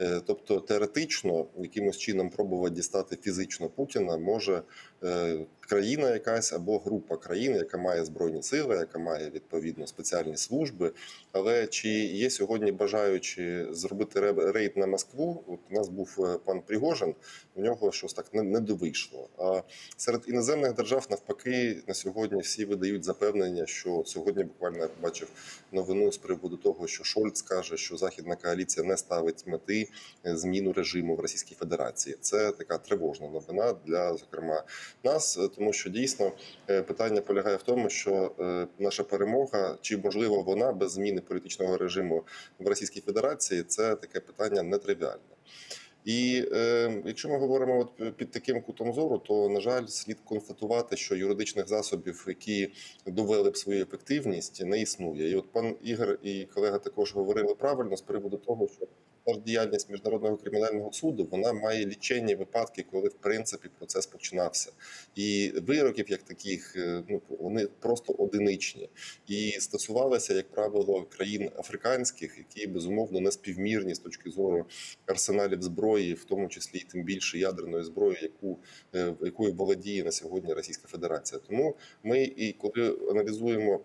Е, Тобто теоретично якимось чином пробувати дістати фізично Путіна може е, країна якась або група країн, яка має збройні сили, яка має відповідно спеціальні служби. Але чи є сьогодні бажаючи зробити ре- рейд на Москву? От у нас був е, пан Пригожин, у нього щось так не, довийшло. А серед іноземних держав навпаки на сьогодні всі видають запевнення, що сьогодні буквально я бачив новину з приводу того, що Шольц каже, що західна коаліція не ставить мети е, зміну режиму в Російській Федерації. Це така тривожна новина для зокрема нас, е, тому що дійсно е, питання полягає в тому, що е, наша перемога чи можливо вона без зміни політичного режиму в Російській Федерації, це таке питання нетривіальне. І е, якщо ми говоримо от під таким кутом зору, то на жаль, слід констатувати, що юридичних засобів, які довели б свою ефективність, не існує. І от пан Ігор і колега також говорили правильно з приводу того, що та ж діяльність міжнародного кримінального суду вона має лічені випадки, коли в принципі процес починався. І вироків, як таких, е, ну вони просто одиничні і стосувалися, як правило, країн африканських, які безумовно не співмірні з точки зору арсеналів зброї, в тому числі і тим більше ядерної зброї, яку е, якою володіє на сьогодні Російська Федерація. Тому ми і коли аналізуємо.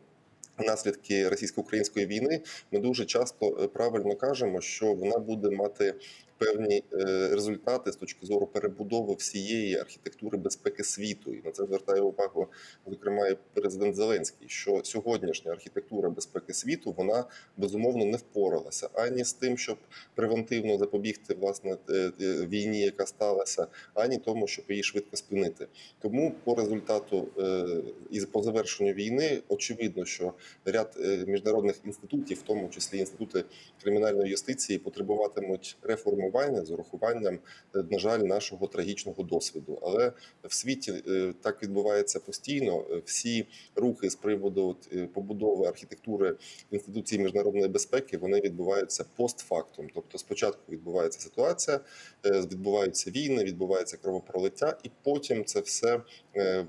Наслідки російсько-української війни ми дуже часто е, правильно кажемо, що вона буде мати певні е, результати з точки зору перебудови всієї архітектури безпеки світу. І на це звертає увагу, зокрема, і президент Зеленський, що сьогоднішня архітектура безпеки світу вона безумовно не впоралася ані з тим, щоб превентивно запобігти власне е, е, війні, яка сталася, ані тому, щоб її швидко спинити. Тому по результату і по завершенню війни очевидно, що ряд міжнародних інститутів, в тому числі інститути кримінальної юстиції, потребуватимуть реформування з урахуванням, е, на жаль, нашого трагічного досвіду. Але в світі е, так відбувається постійно. Е, Всі рухи з приводу побудови архітектури інституції міжнародної безпеки вони відбуваються постфактум. Тобто, спочатку відбувається ситуація, відбуваються війни, відбувається кровопролиття, і потім це все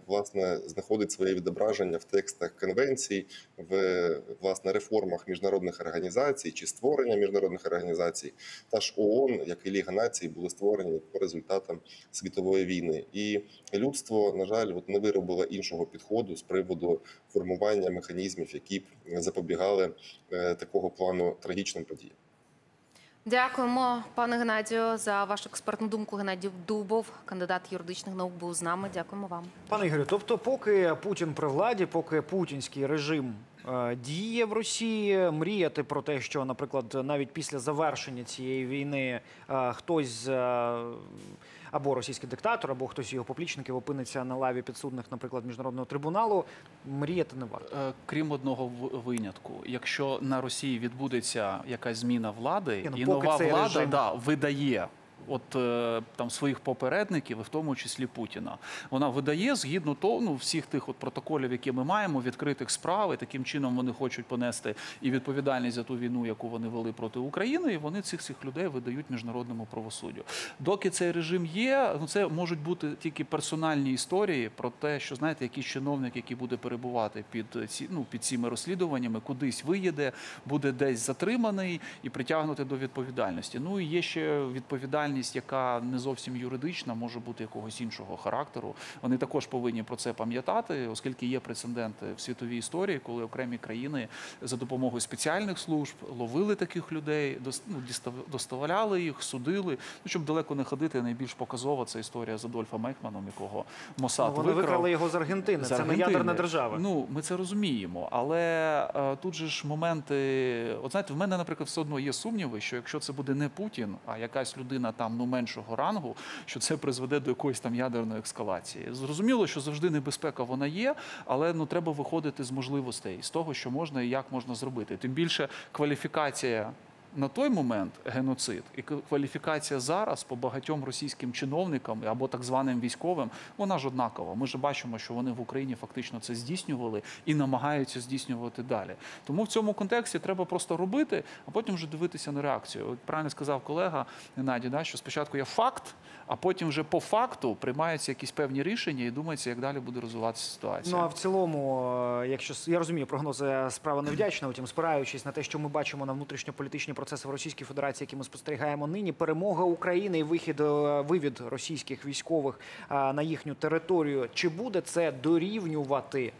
власне знаходить своє відображення в текстах конвенцій, в власне реформах міжнародних організацій чи створення міжнародних організацій. Та ж ООН, як і Ліга Націй, були створені по результатам світової війни, і людство, на жаль, от не виробило іншого підходу з приводу формування механізмів, які б запобігали е, такого плану трагічним подіям. Дякуємо, пане Геннадію, за вашу експертну думку. Геннадій Дубов, кандидат юридичних наук, був з нами. Дякуємо вам. Пане Ігорю, тобто, поки Путін при владі, поки путінський режим діє в Росії, мріяти про те, що, наприклад, навіть після завершення цієї війни е, хтось з, е, або російський диктатор, або хтось з його поплічників опиниться на лаві підсудних, наприклад, міжнародного трибуналу, мріяти не варто. Е, Крім одного винятку, якщо на Росії відбудеться якась зміна влади, Ні, ну, і нова влада режим- да, видає. От е, там своїх попередників, і в тому числі Путіна, вона видає згідно того, ну всіх тих от протоколів, які ми маємо, відкритих справ, і таким чином вони хочуть понести і відповідальність за ту війну, яку вони вели проти України, і вони цих цих людей видають міжнародному правосуддю. Доки цей режим є, ну це можуть бути тільки персональні історії про те, що знаєте, якийсь чиновник, який буде перебувати під ці ну під цими розслідуваннями, кудись виїде, буде десь затриманий і притягнути до відповідальності. Ну і є ще відповідальність, яка не зовсім юридична, може бути якогось іншого характеру. Вони також повинні про це пам'ятати, оскільки є прецеденти в світовій історії, коли окремі країни за допомогою спеціальних служб ловили таких людей, ну, доставляли їх, судили. Ну щоб далеко не ходити, найбільш показова це історія з Адольфом Ейхманом, якого Мосад Ну, вони викрав. викрали його з Аргентини. З Це не ядерна держава. Ну, ми це розуміємо. Але е, тут же ж моменти. От знаєте, в мене, наприклад, все одно є сумніви, що якщо це буде не Путін, а якась людина там ну меншого рангу, що це призведе до якоїсь там ядерної ескалації. Зрозуміло, що завжди небезпека вона є, але ну треба виходити з можливостей, з того, що можна і як можна зробити. Тим більше кваліфікація. На той момент геноцид і кваліфікація зараз по багатьом російським чиновникам або так званим військовим, вона ж однакова. Ми ж бачимо, що вони в Україні фактично це здійснювали і намагаються здійснювати далі. Тому в цьому контексті треба просто робити, а потім вже дивитися на реакцію. От правильно сказав колега Геннадій, да, що спочатку є факт, а потім вже по факту приймаються якісь певні рішення і думається, як далі буде розвиватися ситуація. Ну а в цілому, е, якщо я розумію, прогнози справа невдячна, утім, спираючись на те, що ми бачимо на внутрішньополітичні процеси в Російській Федерації, які ми спостерігаємо нині, перемога України і вихід е, вивід російських військових е, на їхню територію, чи буде це дорівнювати?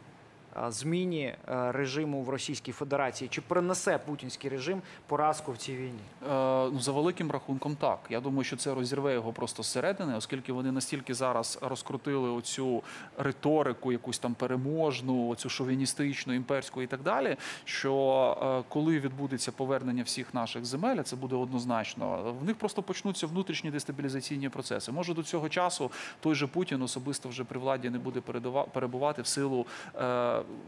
Е, Зміні е, режиму в Російській Федерації чи принесе путінський режим поразку в цій війні? Е, ну, за великим рахунком, так. Я думаю, що це розірве його просто зсередини, оскільки вони настільки зараз розкрутили оцю риторику, якусь там переможну, оцю шовіністичну, імперську і так далі. Що коли відбудеться повернення всіх наших земель, це буде однозначно, в них просто почнуться внутрішні дестабілізаційні процеси. Може до цього часу той же Путін особисто вже при владі не буде перебувати в силу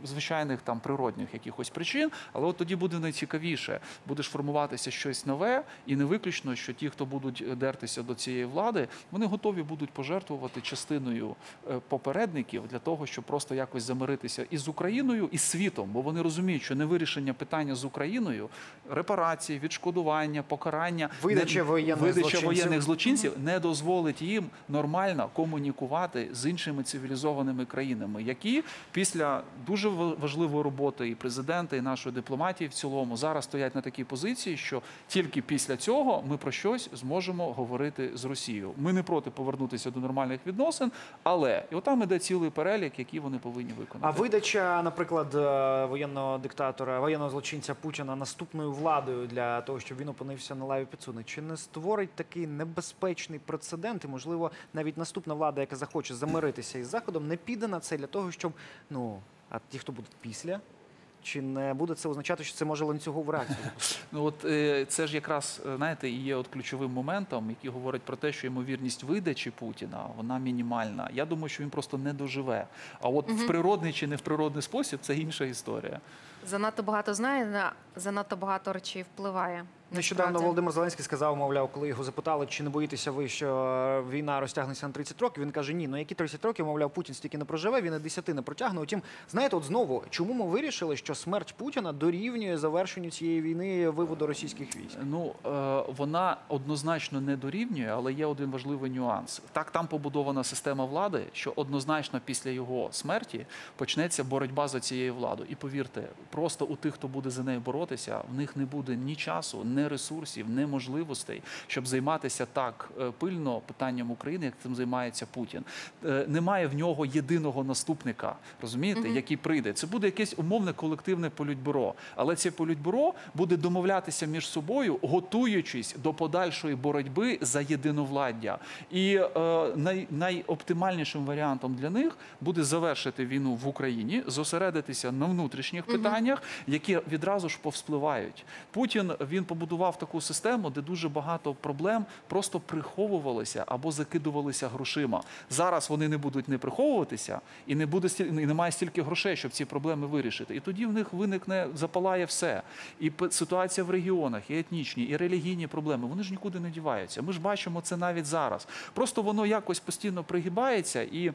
звичайних там природних якихось причин, але от тоді буде найцікавіше. Буде ж формуватися щось нове, і не виключно, що ті, хто будуть дертися до цієї влади, вони готові будуть пожертвувати частиною е, попередників для того, щоб просто якось замиритися і з Україною, і з світом, бо вони розуміють, що невирішення питання з Україною, репарації, відшкодування, покарання, Видача не- воєнних видача злочинців. воєнних злочинців не дозволить їм нормально комунікувати з іншими цивілізованими країнами, які після дуже ва- важливою роботою і президента, і нашої дипломатії в цілому зараз стоять на такій позиції, що тільки після цього ми про щось зможемо говорити з Росією. Ми не проти повернутися до нормальних відносин, але і отам іде цілий перелік, який вони повинні виконати. А видача, наприклад, е, воєнного диктатора, воєнного злочинця Путіна наступною владою для того, щоб він опинився на лаві підсудних, чи не створить такий небезпечний прецедент? І можливо, навіть наступна влада, яка захоче замиритися із заходом, не піде на це для того, щоб ну а ті, хто будуть після. Чи не буде це означати, що це може ланцюгову реакцію? Ну от е, це ж якраз е, знаєте, і є от ключовим моментом, який говорить про те, що ймовірність видачі Путіна вона мінімальна. Я думаю, що він просто не доживе. А от в природний чи не в природний спосіб це інша історія. Занадто багато знає, на занадто багато речей впливає. Нещодавно. Володимир Зеленський сказав, мовляв, коли його запитали, чи не боїтеся ви, що е, війна розтягнеться на 30 років. Він каже: ні, ну які 30 років, мовляв, Путін стільки не проживе, він і 10 не протягне. Утім, знаєте, от знову, чому ми вирішили, що смерть Путіна дорівнює завершенню цієї війни виводу російських військ? Ну е, вона однозначно не дорівнює, але є один важливий нюанс. Так там побудована система влади, що однозначно після його смерті почнеться боротьба за цією владою. І повірте, просто у тих, хто буде за нею боротися, в них не буде ні часу, ні ресурсів, ні можливостей, щоб займатися так е, пильно питанням України, як цим займається Путін. Е, Немає в нього єдиного наступника, розумієте, який прийде. Це буде якесь умовне колективне політбюро. Але це політбюро буде домовлятися між собою, готуючись до подальшої боротьби за єдиновладдя. І е, най, найоптимальнішим варіантом для них буде завершити війну в Україні, зосередитися на внутрішніх питаннях, які відразу ж повспливають. Путін він побудував таку систему, де дуже багато проблем просто приховувалися або закидувалися грошима. Зараз вони не будуть не приховуватися, і не буде і немає стільки грошей, щоб ці проблеми вирішити. І тоді в них виникне запалає все. І ситуація в регіонах, і етнічні, і релігійні проблеми. Вони ж нікуди не діваються. Ми ж бачимо це навіть зараз. Просто воно якось постійно пригибається і.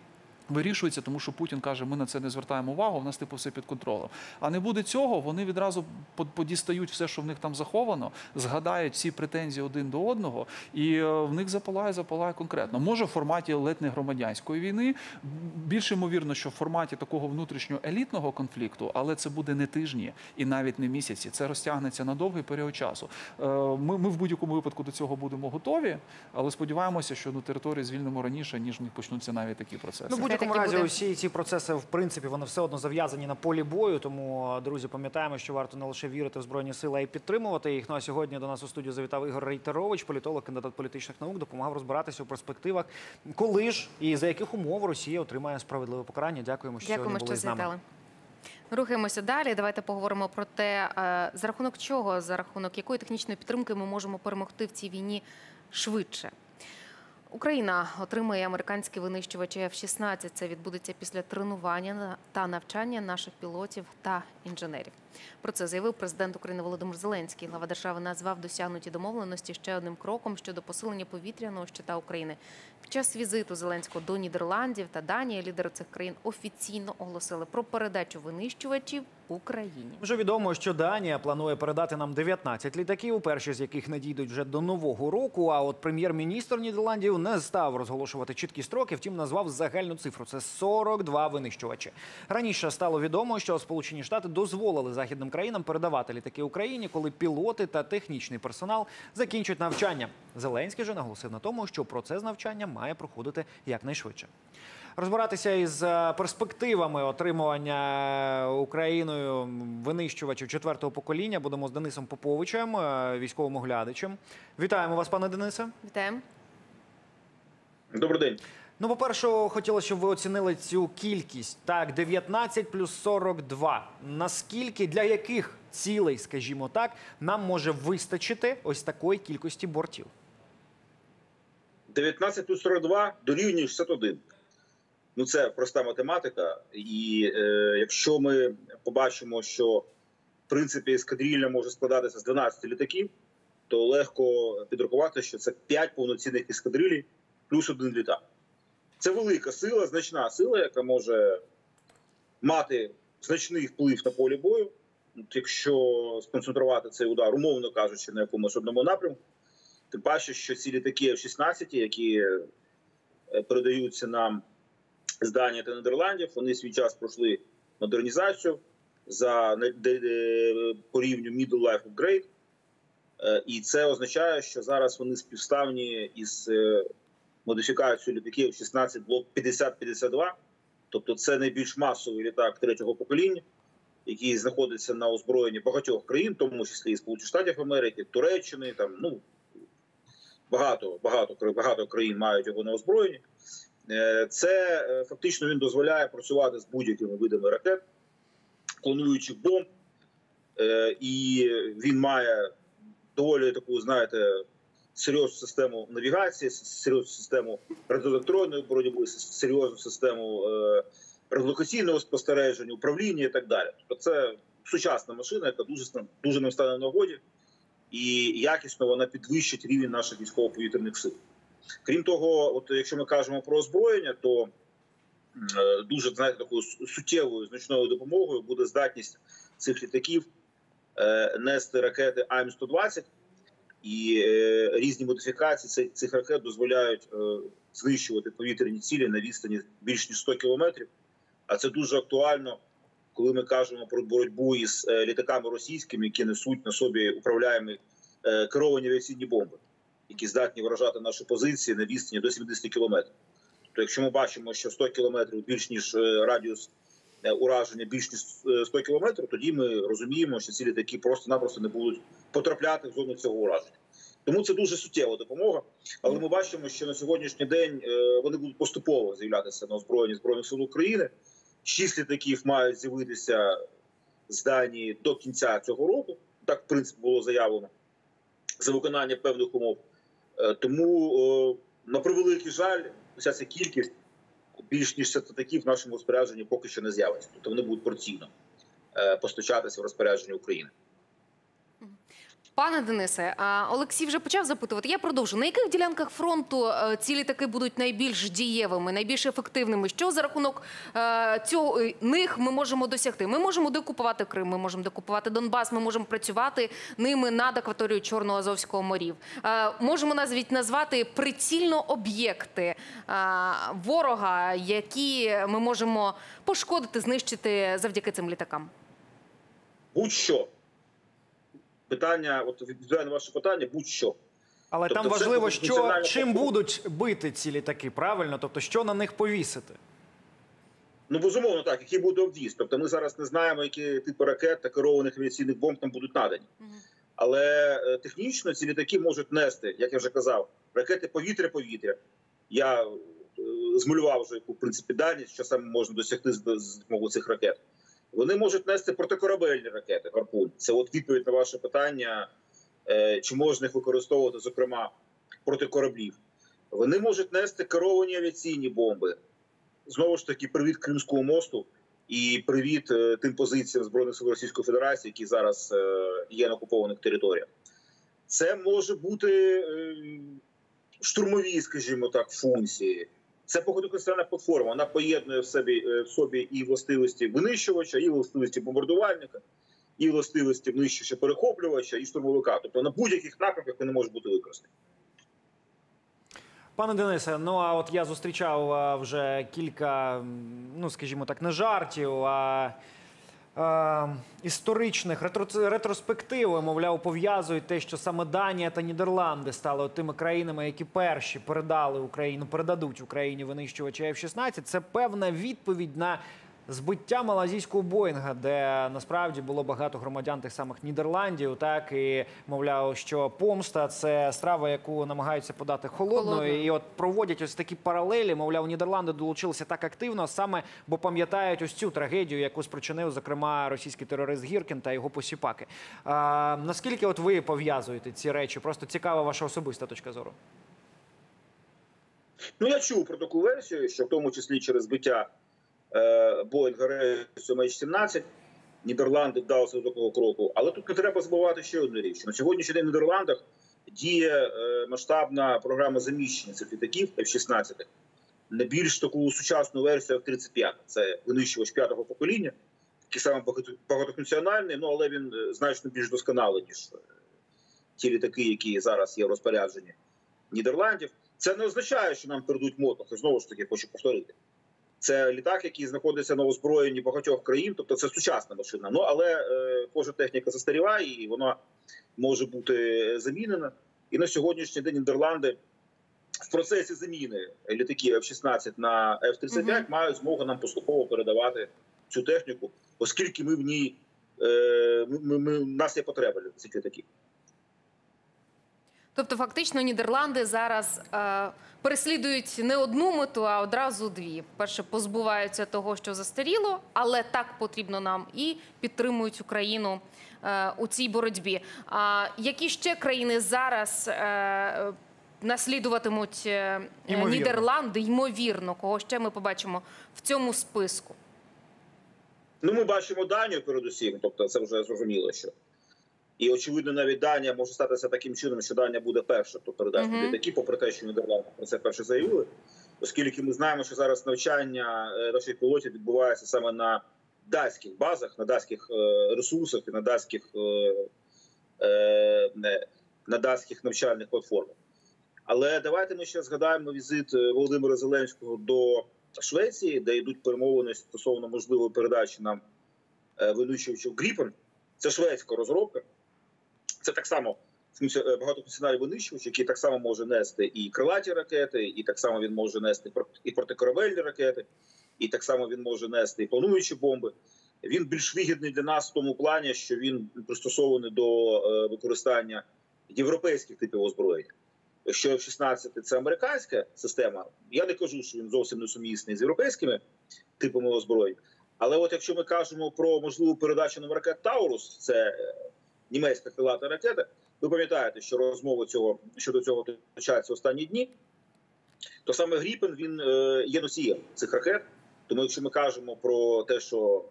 Вирішується, тому що Путін каже, ми на це не звертаємо увагу, в нас типу все під контролем. А не буде цього, вони відразу по- подістають все, що в них там заховано, згадають всі претензії один до одного, і е, в них запалає, запалає конкретно. Може, в форматі ледь не громадянської війни. Більш ймовірно, що в форматі такого внутрішнього елітного конфлікту, але це буде не тижні і навіть не місяці. Це розтягнеться на довгий період часу. Е, Ми, ми в будь-якому випадку до цього будемо готові, але сподіваємося, що ну, території звільнимо раніше, ніж в них почнуться навіть такі процеси. Ну, будь-якому разі, буде. усі ці процеси, в принципі, вони все одно зав'язані на полі бою. Тому, друзі, пам'ятаємо, що варто не лише вірити в збройні сили, а й підтримувати їх. Ну а сьогодні до нас у студію завітав Ігор Рейтерович, політолог, кандидат політичних наук, допомагав розбиратися у перспективах, коли ж і за яких умов Росія отримає справедливе покарання. Дякуємо, що Дякуємо, сьогодні були що з нами. Рухаємося далі. Давайте поговоримо про те, е, за рахунок чого, за рахунок якої технічної підтримки ми можемо перемогти в цій війні швидше. Україна отримує американські винищувачі F-16. Це відбудеться після тренування та навчання наших пілотів та інженерів. Про це заявив президент України Володимир Зеленський. Глава держави назвав досягнуті домовленості ще одним кроком щодо посилення повітряного щита України. Під час візиту Зеленського до Нідерландів та Данії лідери цих країн офіційно оголосили про передачу винищувачів Україні. Вже відомо, що Данія планує передати нам 19 літаків, перші з яких надійдуть вже до нового року. А от прем'єр-міністр Нідерландів не став розголошувати чіткі строки, втім назвав загальну цифру. Це 42 винищувачі. Раніше стало відомо, що Сполучені Штати дозволили західним країнам передавати літаки Україні, коли пілоти та технічний персонал закінчать навчання. Зеленський же наголосив на тому, що процес навчання має проходити якнайшвидше. Розбиратися із е, перспективами отримування Україною винищувачів четвертого покоління будемо з Денисом Поповичем, е, військовим оглядачем. Вітаємо вас, пане Денисе. Вітаємо. Добрий день. Ну, по-перше, хотілося, щоб ви оцінили цю кількість. Так, 19 плюс 42. Наскільки для яких цілей, скажімо так, нам може вистачити ось такої кількості бортів? 19 плюс 42 дорівнює 61. Ну це проста математика. І е, якщо ми побачимо, що в принципі ескадрилья може складатися з 12 літаків, то легко підрахувати, що це 5 повноцінних ескадрилій плюс один літак. Це велика сила, значна сила, яка може мати значний вплив на полі бою. Якщо сконцентрувати цей удар, умовно кажучи, на якомусь одному напрямку, тим паче, що ці літаки F-16, які е, передаються нам з Данії та Нідерландів, вони свій час пройшли модернізацію за по рівню Middle Life Upgrade. Е, І це означає, що зараз вони співставні із модифікацією літаків 16 блок 50-52. Тобто це найбільш масовий літак третього покоління, який знаходиться на озброєнні багатьох країн, тому числі і Сполучених Штатів Америки, Туреччини, там ну багато, багато, багато країн мають його на озброєнні. Е, Це е, фактично він дозволяє працювати з будь-якими видами ракет, плануючих бомб, Е, і він має доволі таку, знаєте, серйозну систему навігації, серйозну систему радіоелектронної боротьби, серйозну систему е, спостереження, управління і так далі. Тобто це сучасна машина, яка дуже дуже нам стане в нагоді, і якісно вона підвищить рівень наших військово-повітряних сил. Крім того, от якщо ми кажемо про озброєння, то е, дуже знаєте, такою су- суттєвою значною допомогою буде здатність цих літаків е, нести ракети АМ-120, і е, різні модифікації цих, цих ракет дозволяють е, знищувати повітряні цілі на відстані більш ніж 100 кілометрів. А це дуже актуально, коли ми кажемо про боротьбу із е, літаками російськими, які несуть на собі управляємі е, керовані авіаційні бомби, які здатні вражати наші позиції на відстані до 70 кілометрів. Тобто, якщо ми бачимо, що 100 кілометрів більш ніж е, радіус ураження більш ніж е, 100 кілометрів, тоді ми розуміємо, що ці літаки просто-напросто не будуть потрапляти в зону цього ураження. Тому це дуже суттєва допомога. Але ми бачимо, що на сьогоднішній день е, вони будуть поступово з'являтися на озброєнні збройних сил України. Шість літаків мають з'явитися з Данії до кінця цього року. Так, в принципі, було заявлено за виконання певних умов. Е, Тому, е, на превеликий жаль, вся ця кількість більш ніж 60 літаків в нашому розпорядженні поки що не з'явиться. Тобто вони будуть порційно е, постачатися в розпорядженні України. Пане Денисе, Олексій вже почав запитувати. Я продовжу. На яких ділянках фронту е, ці літаки будуть найбільш дієвими, найбільш ефективними? Що за рахунок е, е, них ми можемо досягти? Ми можемо докупувати Крим, ми можемо докупувати Донбас, ми можемо працювати ними над акваторією Чорного Азовського морів. Можемо навіть назвати прицільно об'єкти ворога, які ми можемо пошкодити, знищити завдяки цим літакам. Будь-що. Питання, от відповідаю на ваше питання, будь-що. Але Тобто там важливо, що чим культура. будуть бити ці літаки, правильно? Тобто, що на них повісити? Ну, безумовно, так, який буде обвіз. Тобто ми зараз не знаємо, які типи ракет та керованих авіаційних бомб там будуть надані. Але е, технічно ці літаки можуть нести, як я вже казав, ракети повітря-повітря. Я е, змалював вже яку в принципі дальність, що саме можна досягти з, з допомогою цих ракет. Вони можуть нести протикорабельні ракети гарпун. Це от відповідь на ваше питання, е, чи можна їх використовувати, зокрема, проти кораблів. Вони можуть нести керовані авіаційні бомби. Знову ж таки, привіт Кримському мосту і привіт е, тим позиціям збройних сил Російської Федерації, які зараз е, є на окупованих територіях. Це може бути штурмові, скажімо так, функції. Це багатоконстрельна платформа. Вона поєднує в собі е, в собі і властивості винищувача, і властивості бомбардувальника, і властивості винищувача перехоплювача, і штурмовика. Тобто на будь-яких напрямках вони можуть бути використані. Пане Денисе, ну а от я зустрічав вже кілька, ну скажімо так, не жартів, а. Е, Історичних ретроспективи, мовляв, пов'язують те, що саме Данія та Нідерланди стали тими країнами, які перші передали Україну, передадуть Україні винищувачі F-16. Це певна відповідь на збиття малазійського Боїнга, де насправді було багато громадян тих самих Нідерландів. Так і мовляв, що помста це страва, яку намагаються подати холодною. І от проводять ось такі паралелі. Мовляв, Нідерланди долучилися так активно, саме бо пам'ятають ось цю трагедію, яку спричинив, зокрема, російський терорист Гіркін та його посіпаки. А, наскільки от ви пов'язуєте ці речі? Просто цікава ваша особиста точка зору. Ну, я чув про таку версію, що в тому числі через збиття Боїнга рейсу MH17 Нідерланди вдалися до такого кроку. Але тут не треба забувати ще одну річ: на сьогоднішній день в Нідерландах діє е, масштабна програма заміщення цих літаків F-16 на більш таку сучасну версію F-35. Це винищувач п'ятого покоління, який саме багатофункціональний, ну але він е, значно більш досконалий, ніж е, ті літаки, які зараз є в розпорядженні Нідерландів. Це не означає, що нам передуть мотор. Знову ж таки хочу повторити. Це літак, який знаходиться на озброєнні багатьох країн, тобто це сучасна машина. Ну але е, кожна техніка застаріває і вона може бути замінена. І на сьогоднішній день Нідерланди в процесі заміни літаків F-16 на F-35 Мгм. мають змогу нам поступово передавати цю техніку, оскільки ми в ній е, ми, ми, ми, в нас є потреба для цих літаків. Тобто, фактично, Нідерланди зараз е, переслідують не одну мету, а одразу дві. Перше, позбуваються того, що застаріло, але так потрібно нам, і підтримують Україну е, у цій боротьбі. А які ще країни зараз е, наслідуватимуть е, Ймовірно. Нідерланди? Ймовірно, кого ще ми побачимо в цьому списку? Ну, ми бачимо Данію передусім, тобто це вже зрозуміло, що. І очевидно, навіть Данія може статися таким чином, що Данія буде перша, хто передасть Мгм. літаки, попри те, що Нідерланди про це перше заявили. Оскільки ми знаємо, що зараз навчання е, наших пілотів відбувається саме на датських базах, на датських е, ресурсах і на датських, е, не, на датських навчальних платформах. Але давайте ми ще згадаємо візит Володимира Зеленського до Швеції, де йдуть перемовини стосовно можливої передачі нам винищувачів Гріпен. Це шведська розробка. Це так само е, багатофункціональний винищувач, який так само може нести і крилаті ракети, і так само він може нести і протикорабельні ракети, і так само він може нести і плануючі бомби. Він більш вигідний для нас в тому плані, що він пристосований до е, використання європейських типів озброєння. Якщо F-16 – це американська система, я не кажу, що він зовсім не сумісний з європейськими типами озброєння. Але от якщо ми кажемо про можливу передачу нам ракет Таурус, це е, німецька крилата ракета. Ви пам'ятаєте, що розмови цього щодо цього точаться останні дні. То саме Гріпен він е, є носієм цих ракет. Тому, якщо ми кажемо про те, що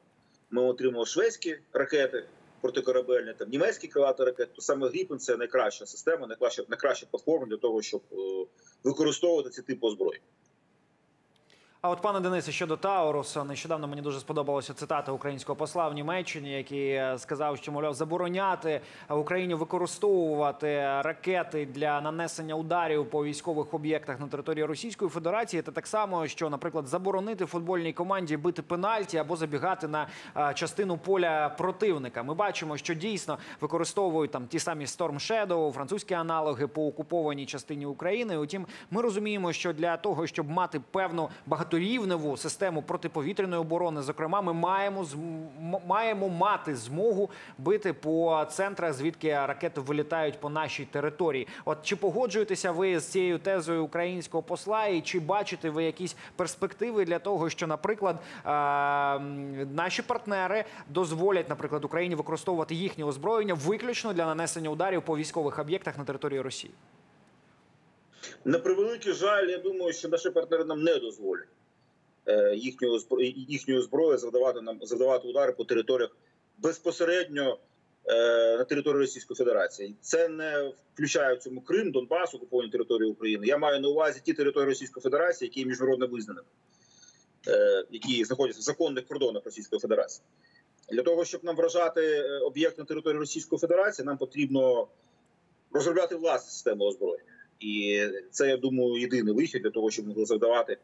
ми отримали шведські ракети протикорабельні, там німецькі крилаті ракети, то саме Гріпен це найкраща система, найкраща, найкраща платформа для того, щоб е, використовувати ці типи озброєння. А от пане Денисе, щодо Тауруса, нещодавно мені дуже сподобалася цитата українського посла в Німеччині, який е, сказав, що мовляв забороняти Україні використовувати ракети для нанесення ударів по військових об'єктах на території Російської Федерації. Це так само, що, наприклад, заборонити футбольній команді бити пенальті або забігати на е, частину поля противника. Ми бачимо, що дійсно використовують там ті самі Storm Shadow, французькі аналоги по окупованій частині України. Утім, ми розуміємо, що для того, щоб мати певну багаторівневу систему протиповітряної оборони, зокрема, ми маємо маємо мати змогу бити по центрах, звідки ракети вилітають по нашій території. От чи погоджуєтеся ви з цією тезою українського посла, і чи бачите ви якісь перспективи для того, що, наприклад, наші партнери дозволять, наприклад, Україні використовувати їхнє озброєння виключно для нанесення ударів по військових об'єктах на території Росії? На превеликий жаль, я думаю, що наші партнери нам не дозволять е, їхньою збро- їхньою завдавати нам завдавати удари по територіях безпосередньо е, на території Російської Федерації. Це не включає в цьому Крим, Донбас, окуповані території України. Я маю на увазі ті території Російської Федерації, які є міжнародно визнаними, е, які знаходяться в законних кордонах Російської Федерації. Для того щоб нам вражати об'єкт на території Російської Федерації, нам потрібно розробляти власну систему озброєння. І це, я думаю, єдиний вихід для того, щоб могли завдавати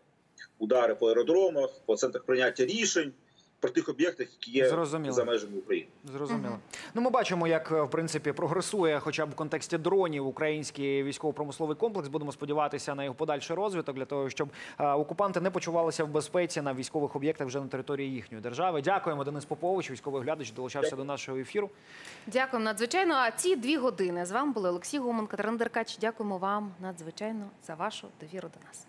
удари по аеродромах, по центрах прийняття рішень, про тих об'єктах, які є Зрозуміло. за межами України. Зрозуміло. Ну, ми бачимо, як е, в принципі прогресує, хоча б в контексті дронів, український військово-промисловий комплекс. Будемо сподіватися на його подальший розвиток для того, щоб е, окупанти не почувалися в безпеці на військових об'єктах вже на території їхньої держави. Дякуємо, Денис Попович, військовий глядач, долучався до нашого ефіру. Дякуємо надзвичайно. А ці дві години з вами були Олексій Гуман, Катерина Деркач. Дякуємо вам надзвичайно за вашу довіру до нас.